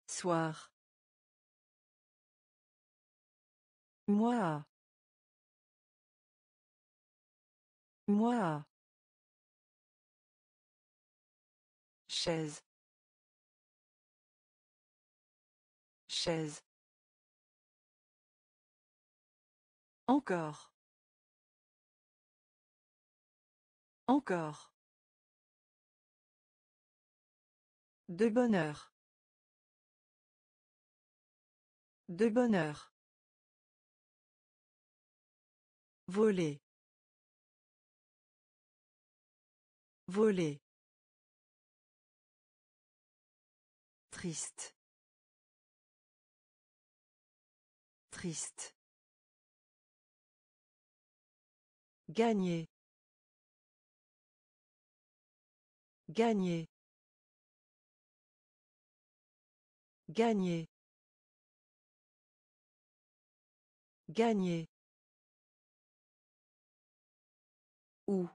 Soir. Moi. Moi. Chaise. Chaise. Encore. Encore. De bonheur. De bonheur. Voler. Voler. Triste. Triste. Gagner. Gagner. Gagner. Gagner. Où.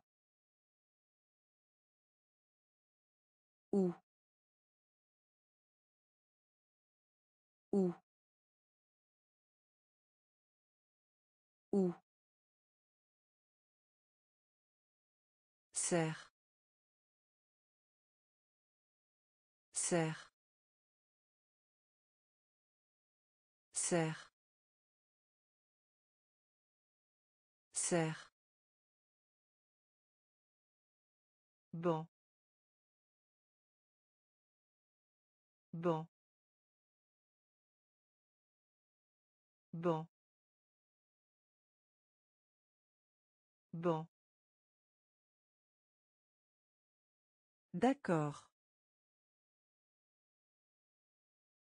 Où. Où. Où. Serre. Serre. Serre. Serre. Bon. Bon. Bon. Bon. D'accord.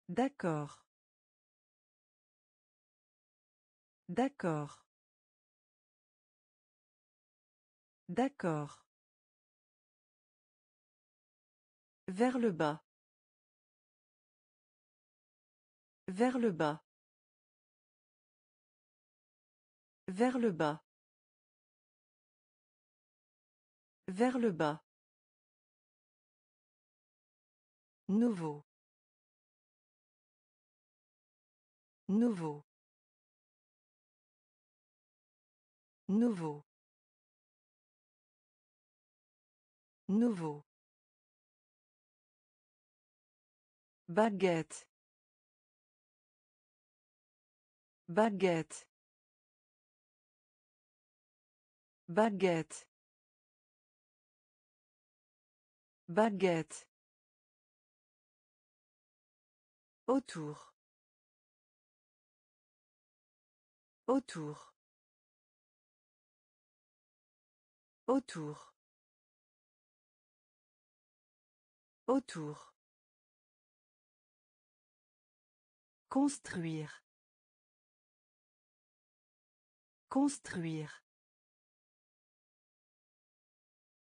D'accord. D'accord. D'accord. Vers le bas. Vers le bas. Vers le bas. Vers le bas. Nouveau. Nouveau. Nouveau. Nouveau. Baguette. Baguette. Baguette. Baguette. Autour. Autour. Autour. Autour. Construire. Construire.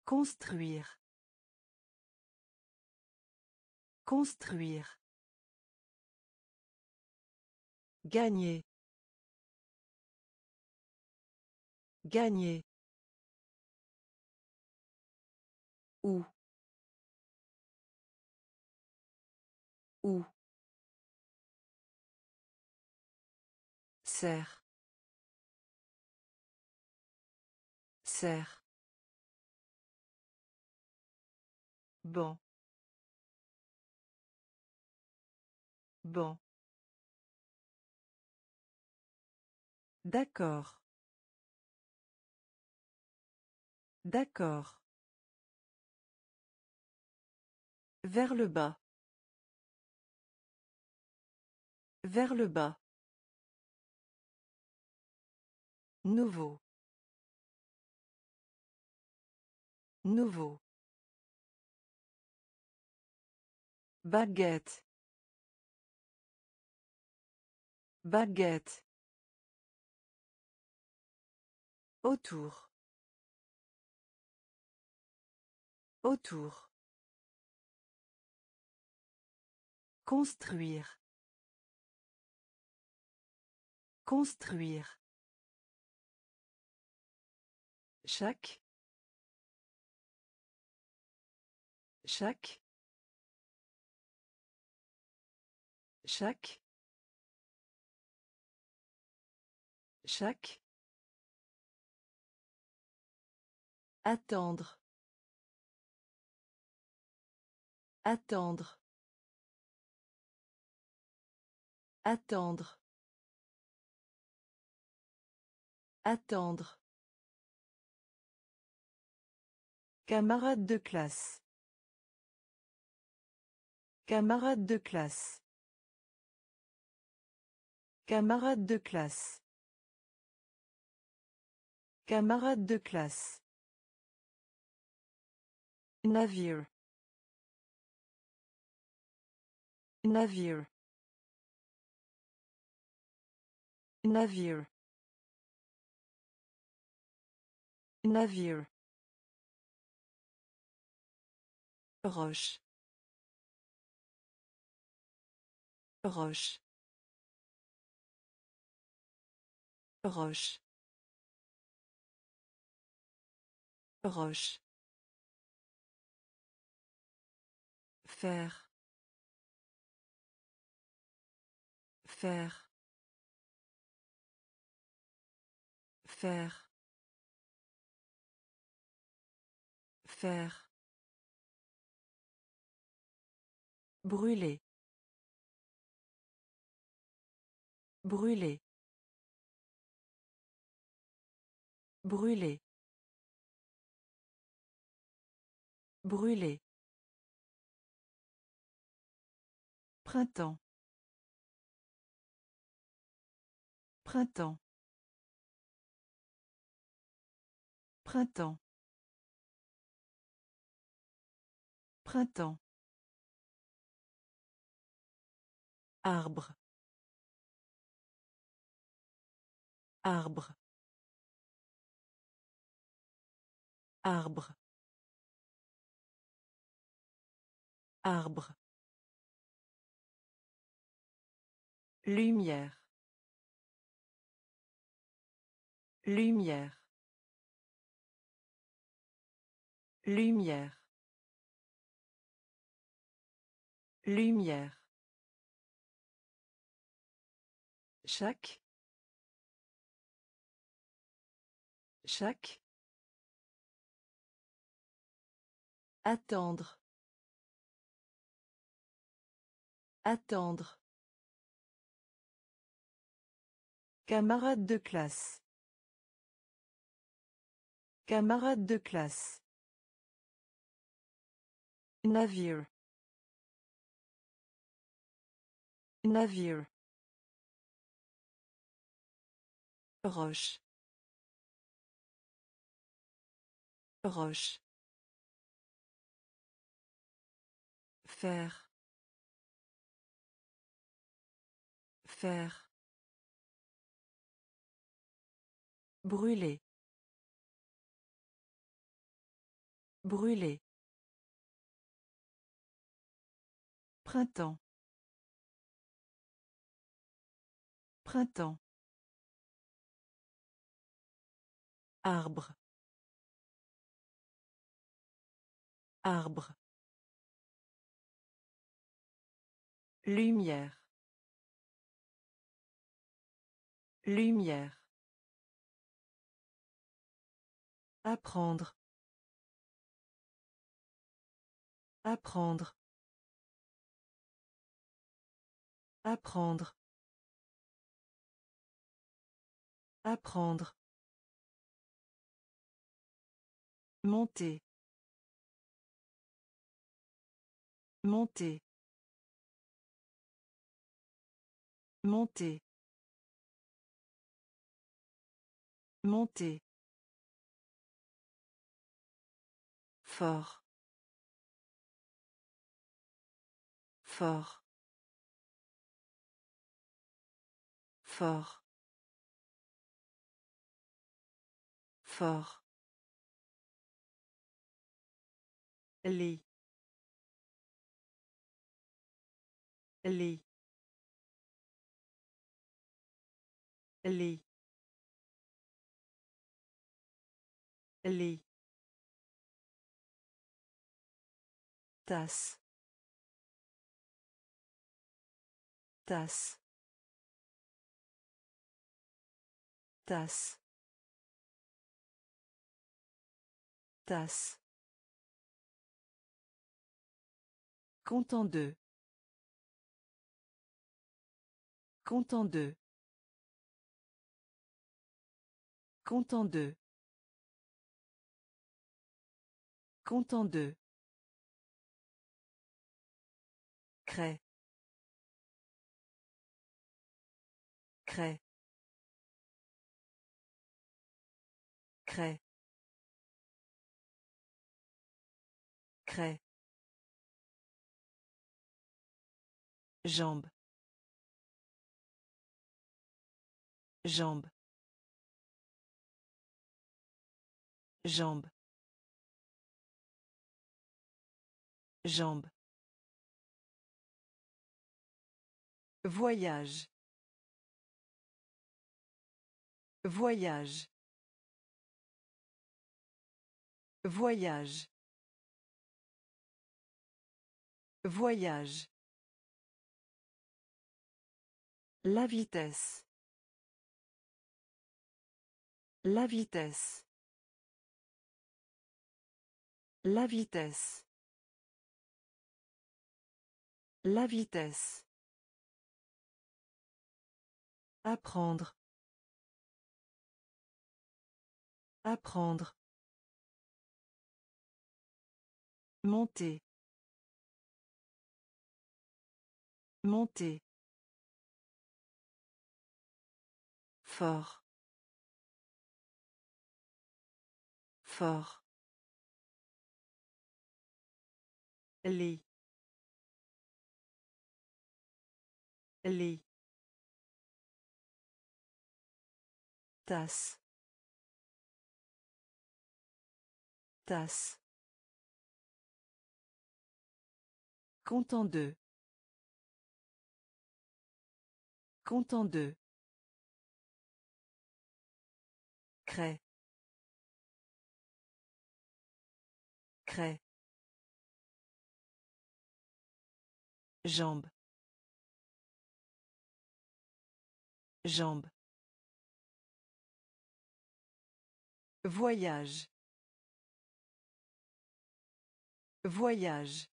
Construire. Construire. Gagner. Gagner. Où? Où? Serre. Serre. Bon. Bon. D'accord. D'accord. Vers le bas. Vers le bas. Nouveau. Nouveau. Baguette. Baguette. Autour. Autour. Construire. Construire. Chaque. Chaque. Chaque. Chaque. Attendre. Attendre. Attendre. Attendre. Camarade de classe. Camarade de classe. Camarade de classe. Camarade de classe. Navire. Navire. Navire. Navire. Roche. Roche. Roche. Roche. Faire. Faire. Faire. Faire. Brûler. Brûler. Brûler. Brûler. Printemps. Printemps. Printemps. Printemps. Arbre. Arbre. Arbre. Arbre. Lumière. Lumière. Lumière. Lumière. Chaque. Chaque. Attendre. Attendre. Camarade de classe. Camarade de classe. Navire. Navire. Roche. Roche. Faire. Faire. Brûler. Brûler. Printemps. Printemps. Arbre. Arbre. Lumière. Lumière. Apprendre. Apprendre. Apprendre. Apprendre. Monter. Monter. Monter. Monter. Fort. Fort. Fort. Fort. Lit. Lit. Lit. Lit. Tasse. Tasse. Tasse. Tasse. Content de. Content de. Content de. Content de. Crée. Crée. Crée. Crée. Jambe. Jambe. Jambe. Jambe. Voyage. Voyage. Voyage. Voyage. La vitesse. La vitesse. La vitesse. La vitesse. Apprendre. Apprendre. Monter. Monter. Fort. Fort. Lit. Lit. Tasse. Tasse. Content de. Content de. Crée. Jambe. Jambe. Voyage. Voyage.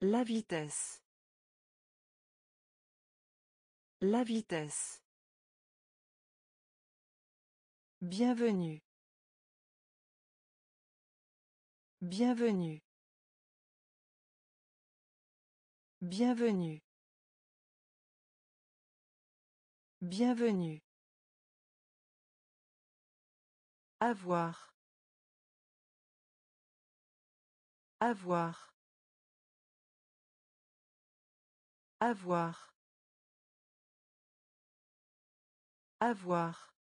La vitesse. La vitesse. Bienvenue. Bienvenue. Bienvenue. Bienvenue. Avoir. Avoir. Avoir. Avoir.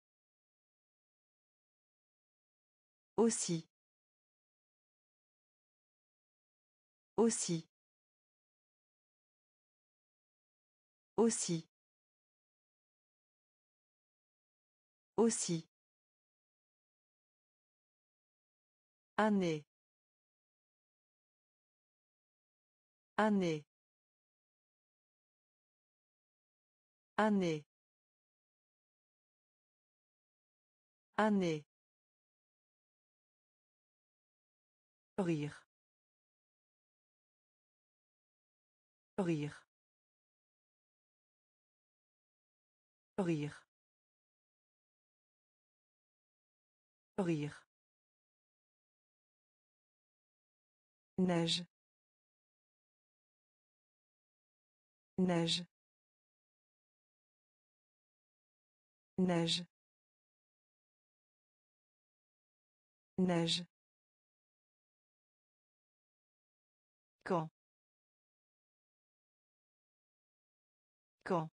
Aussi. Aussi. Aussi. Aussi. Année. Année. Année. Année. Rire. Rire. Rire. Rire. Neige. Neige. Neige. Neige. Quand? Quand?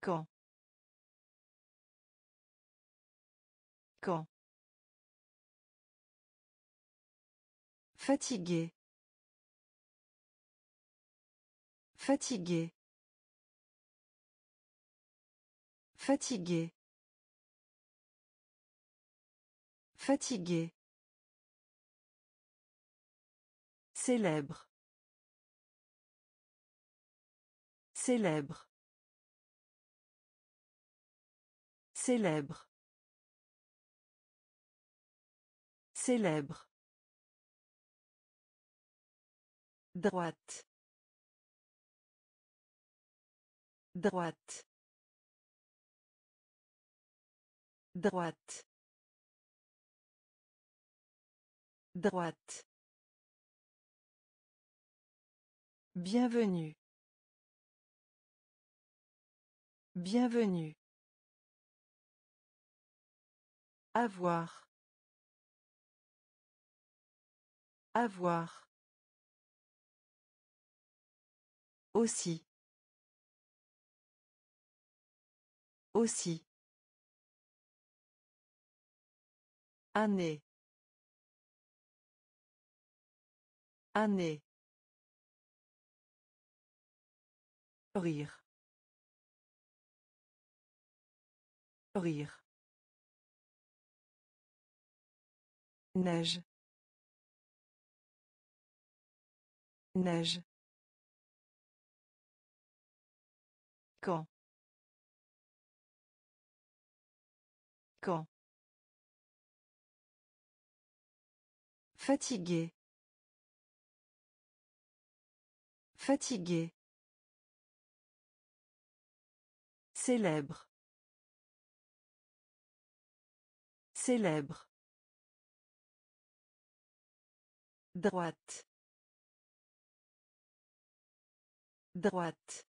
Quand? Quand? Fatigué. Fatigué. Fatigué. Fatigué. Célèbre. Célèbre. Célèbre. Célèbre. Droite. Droite. Droite. Droite. Bienvenue. Bienvenue. Avoir. Avoir. Aussi. Aussi. Année. Année. Rire. Rire. Neige. Neige. Quand. Quand. Fatigué. Fatigué. Célèbre. Célèbre. Droite. Droite.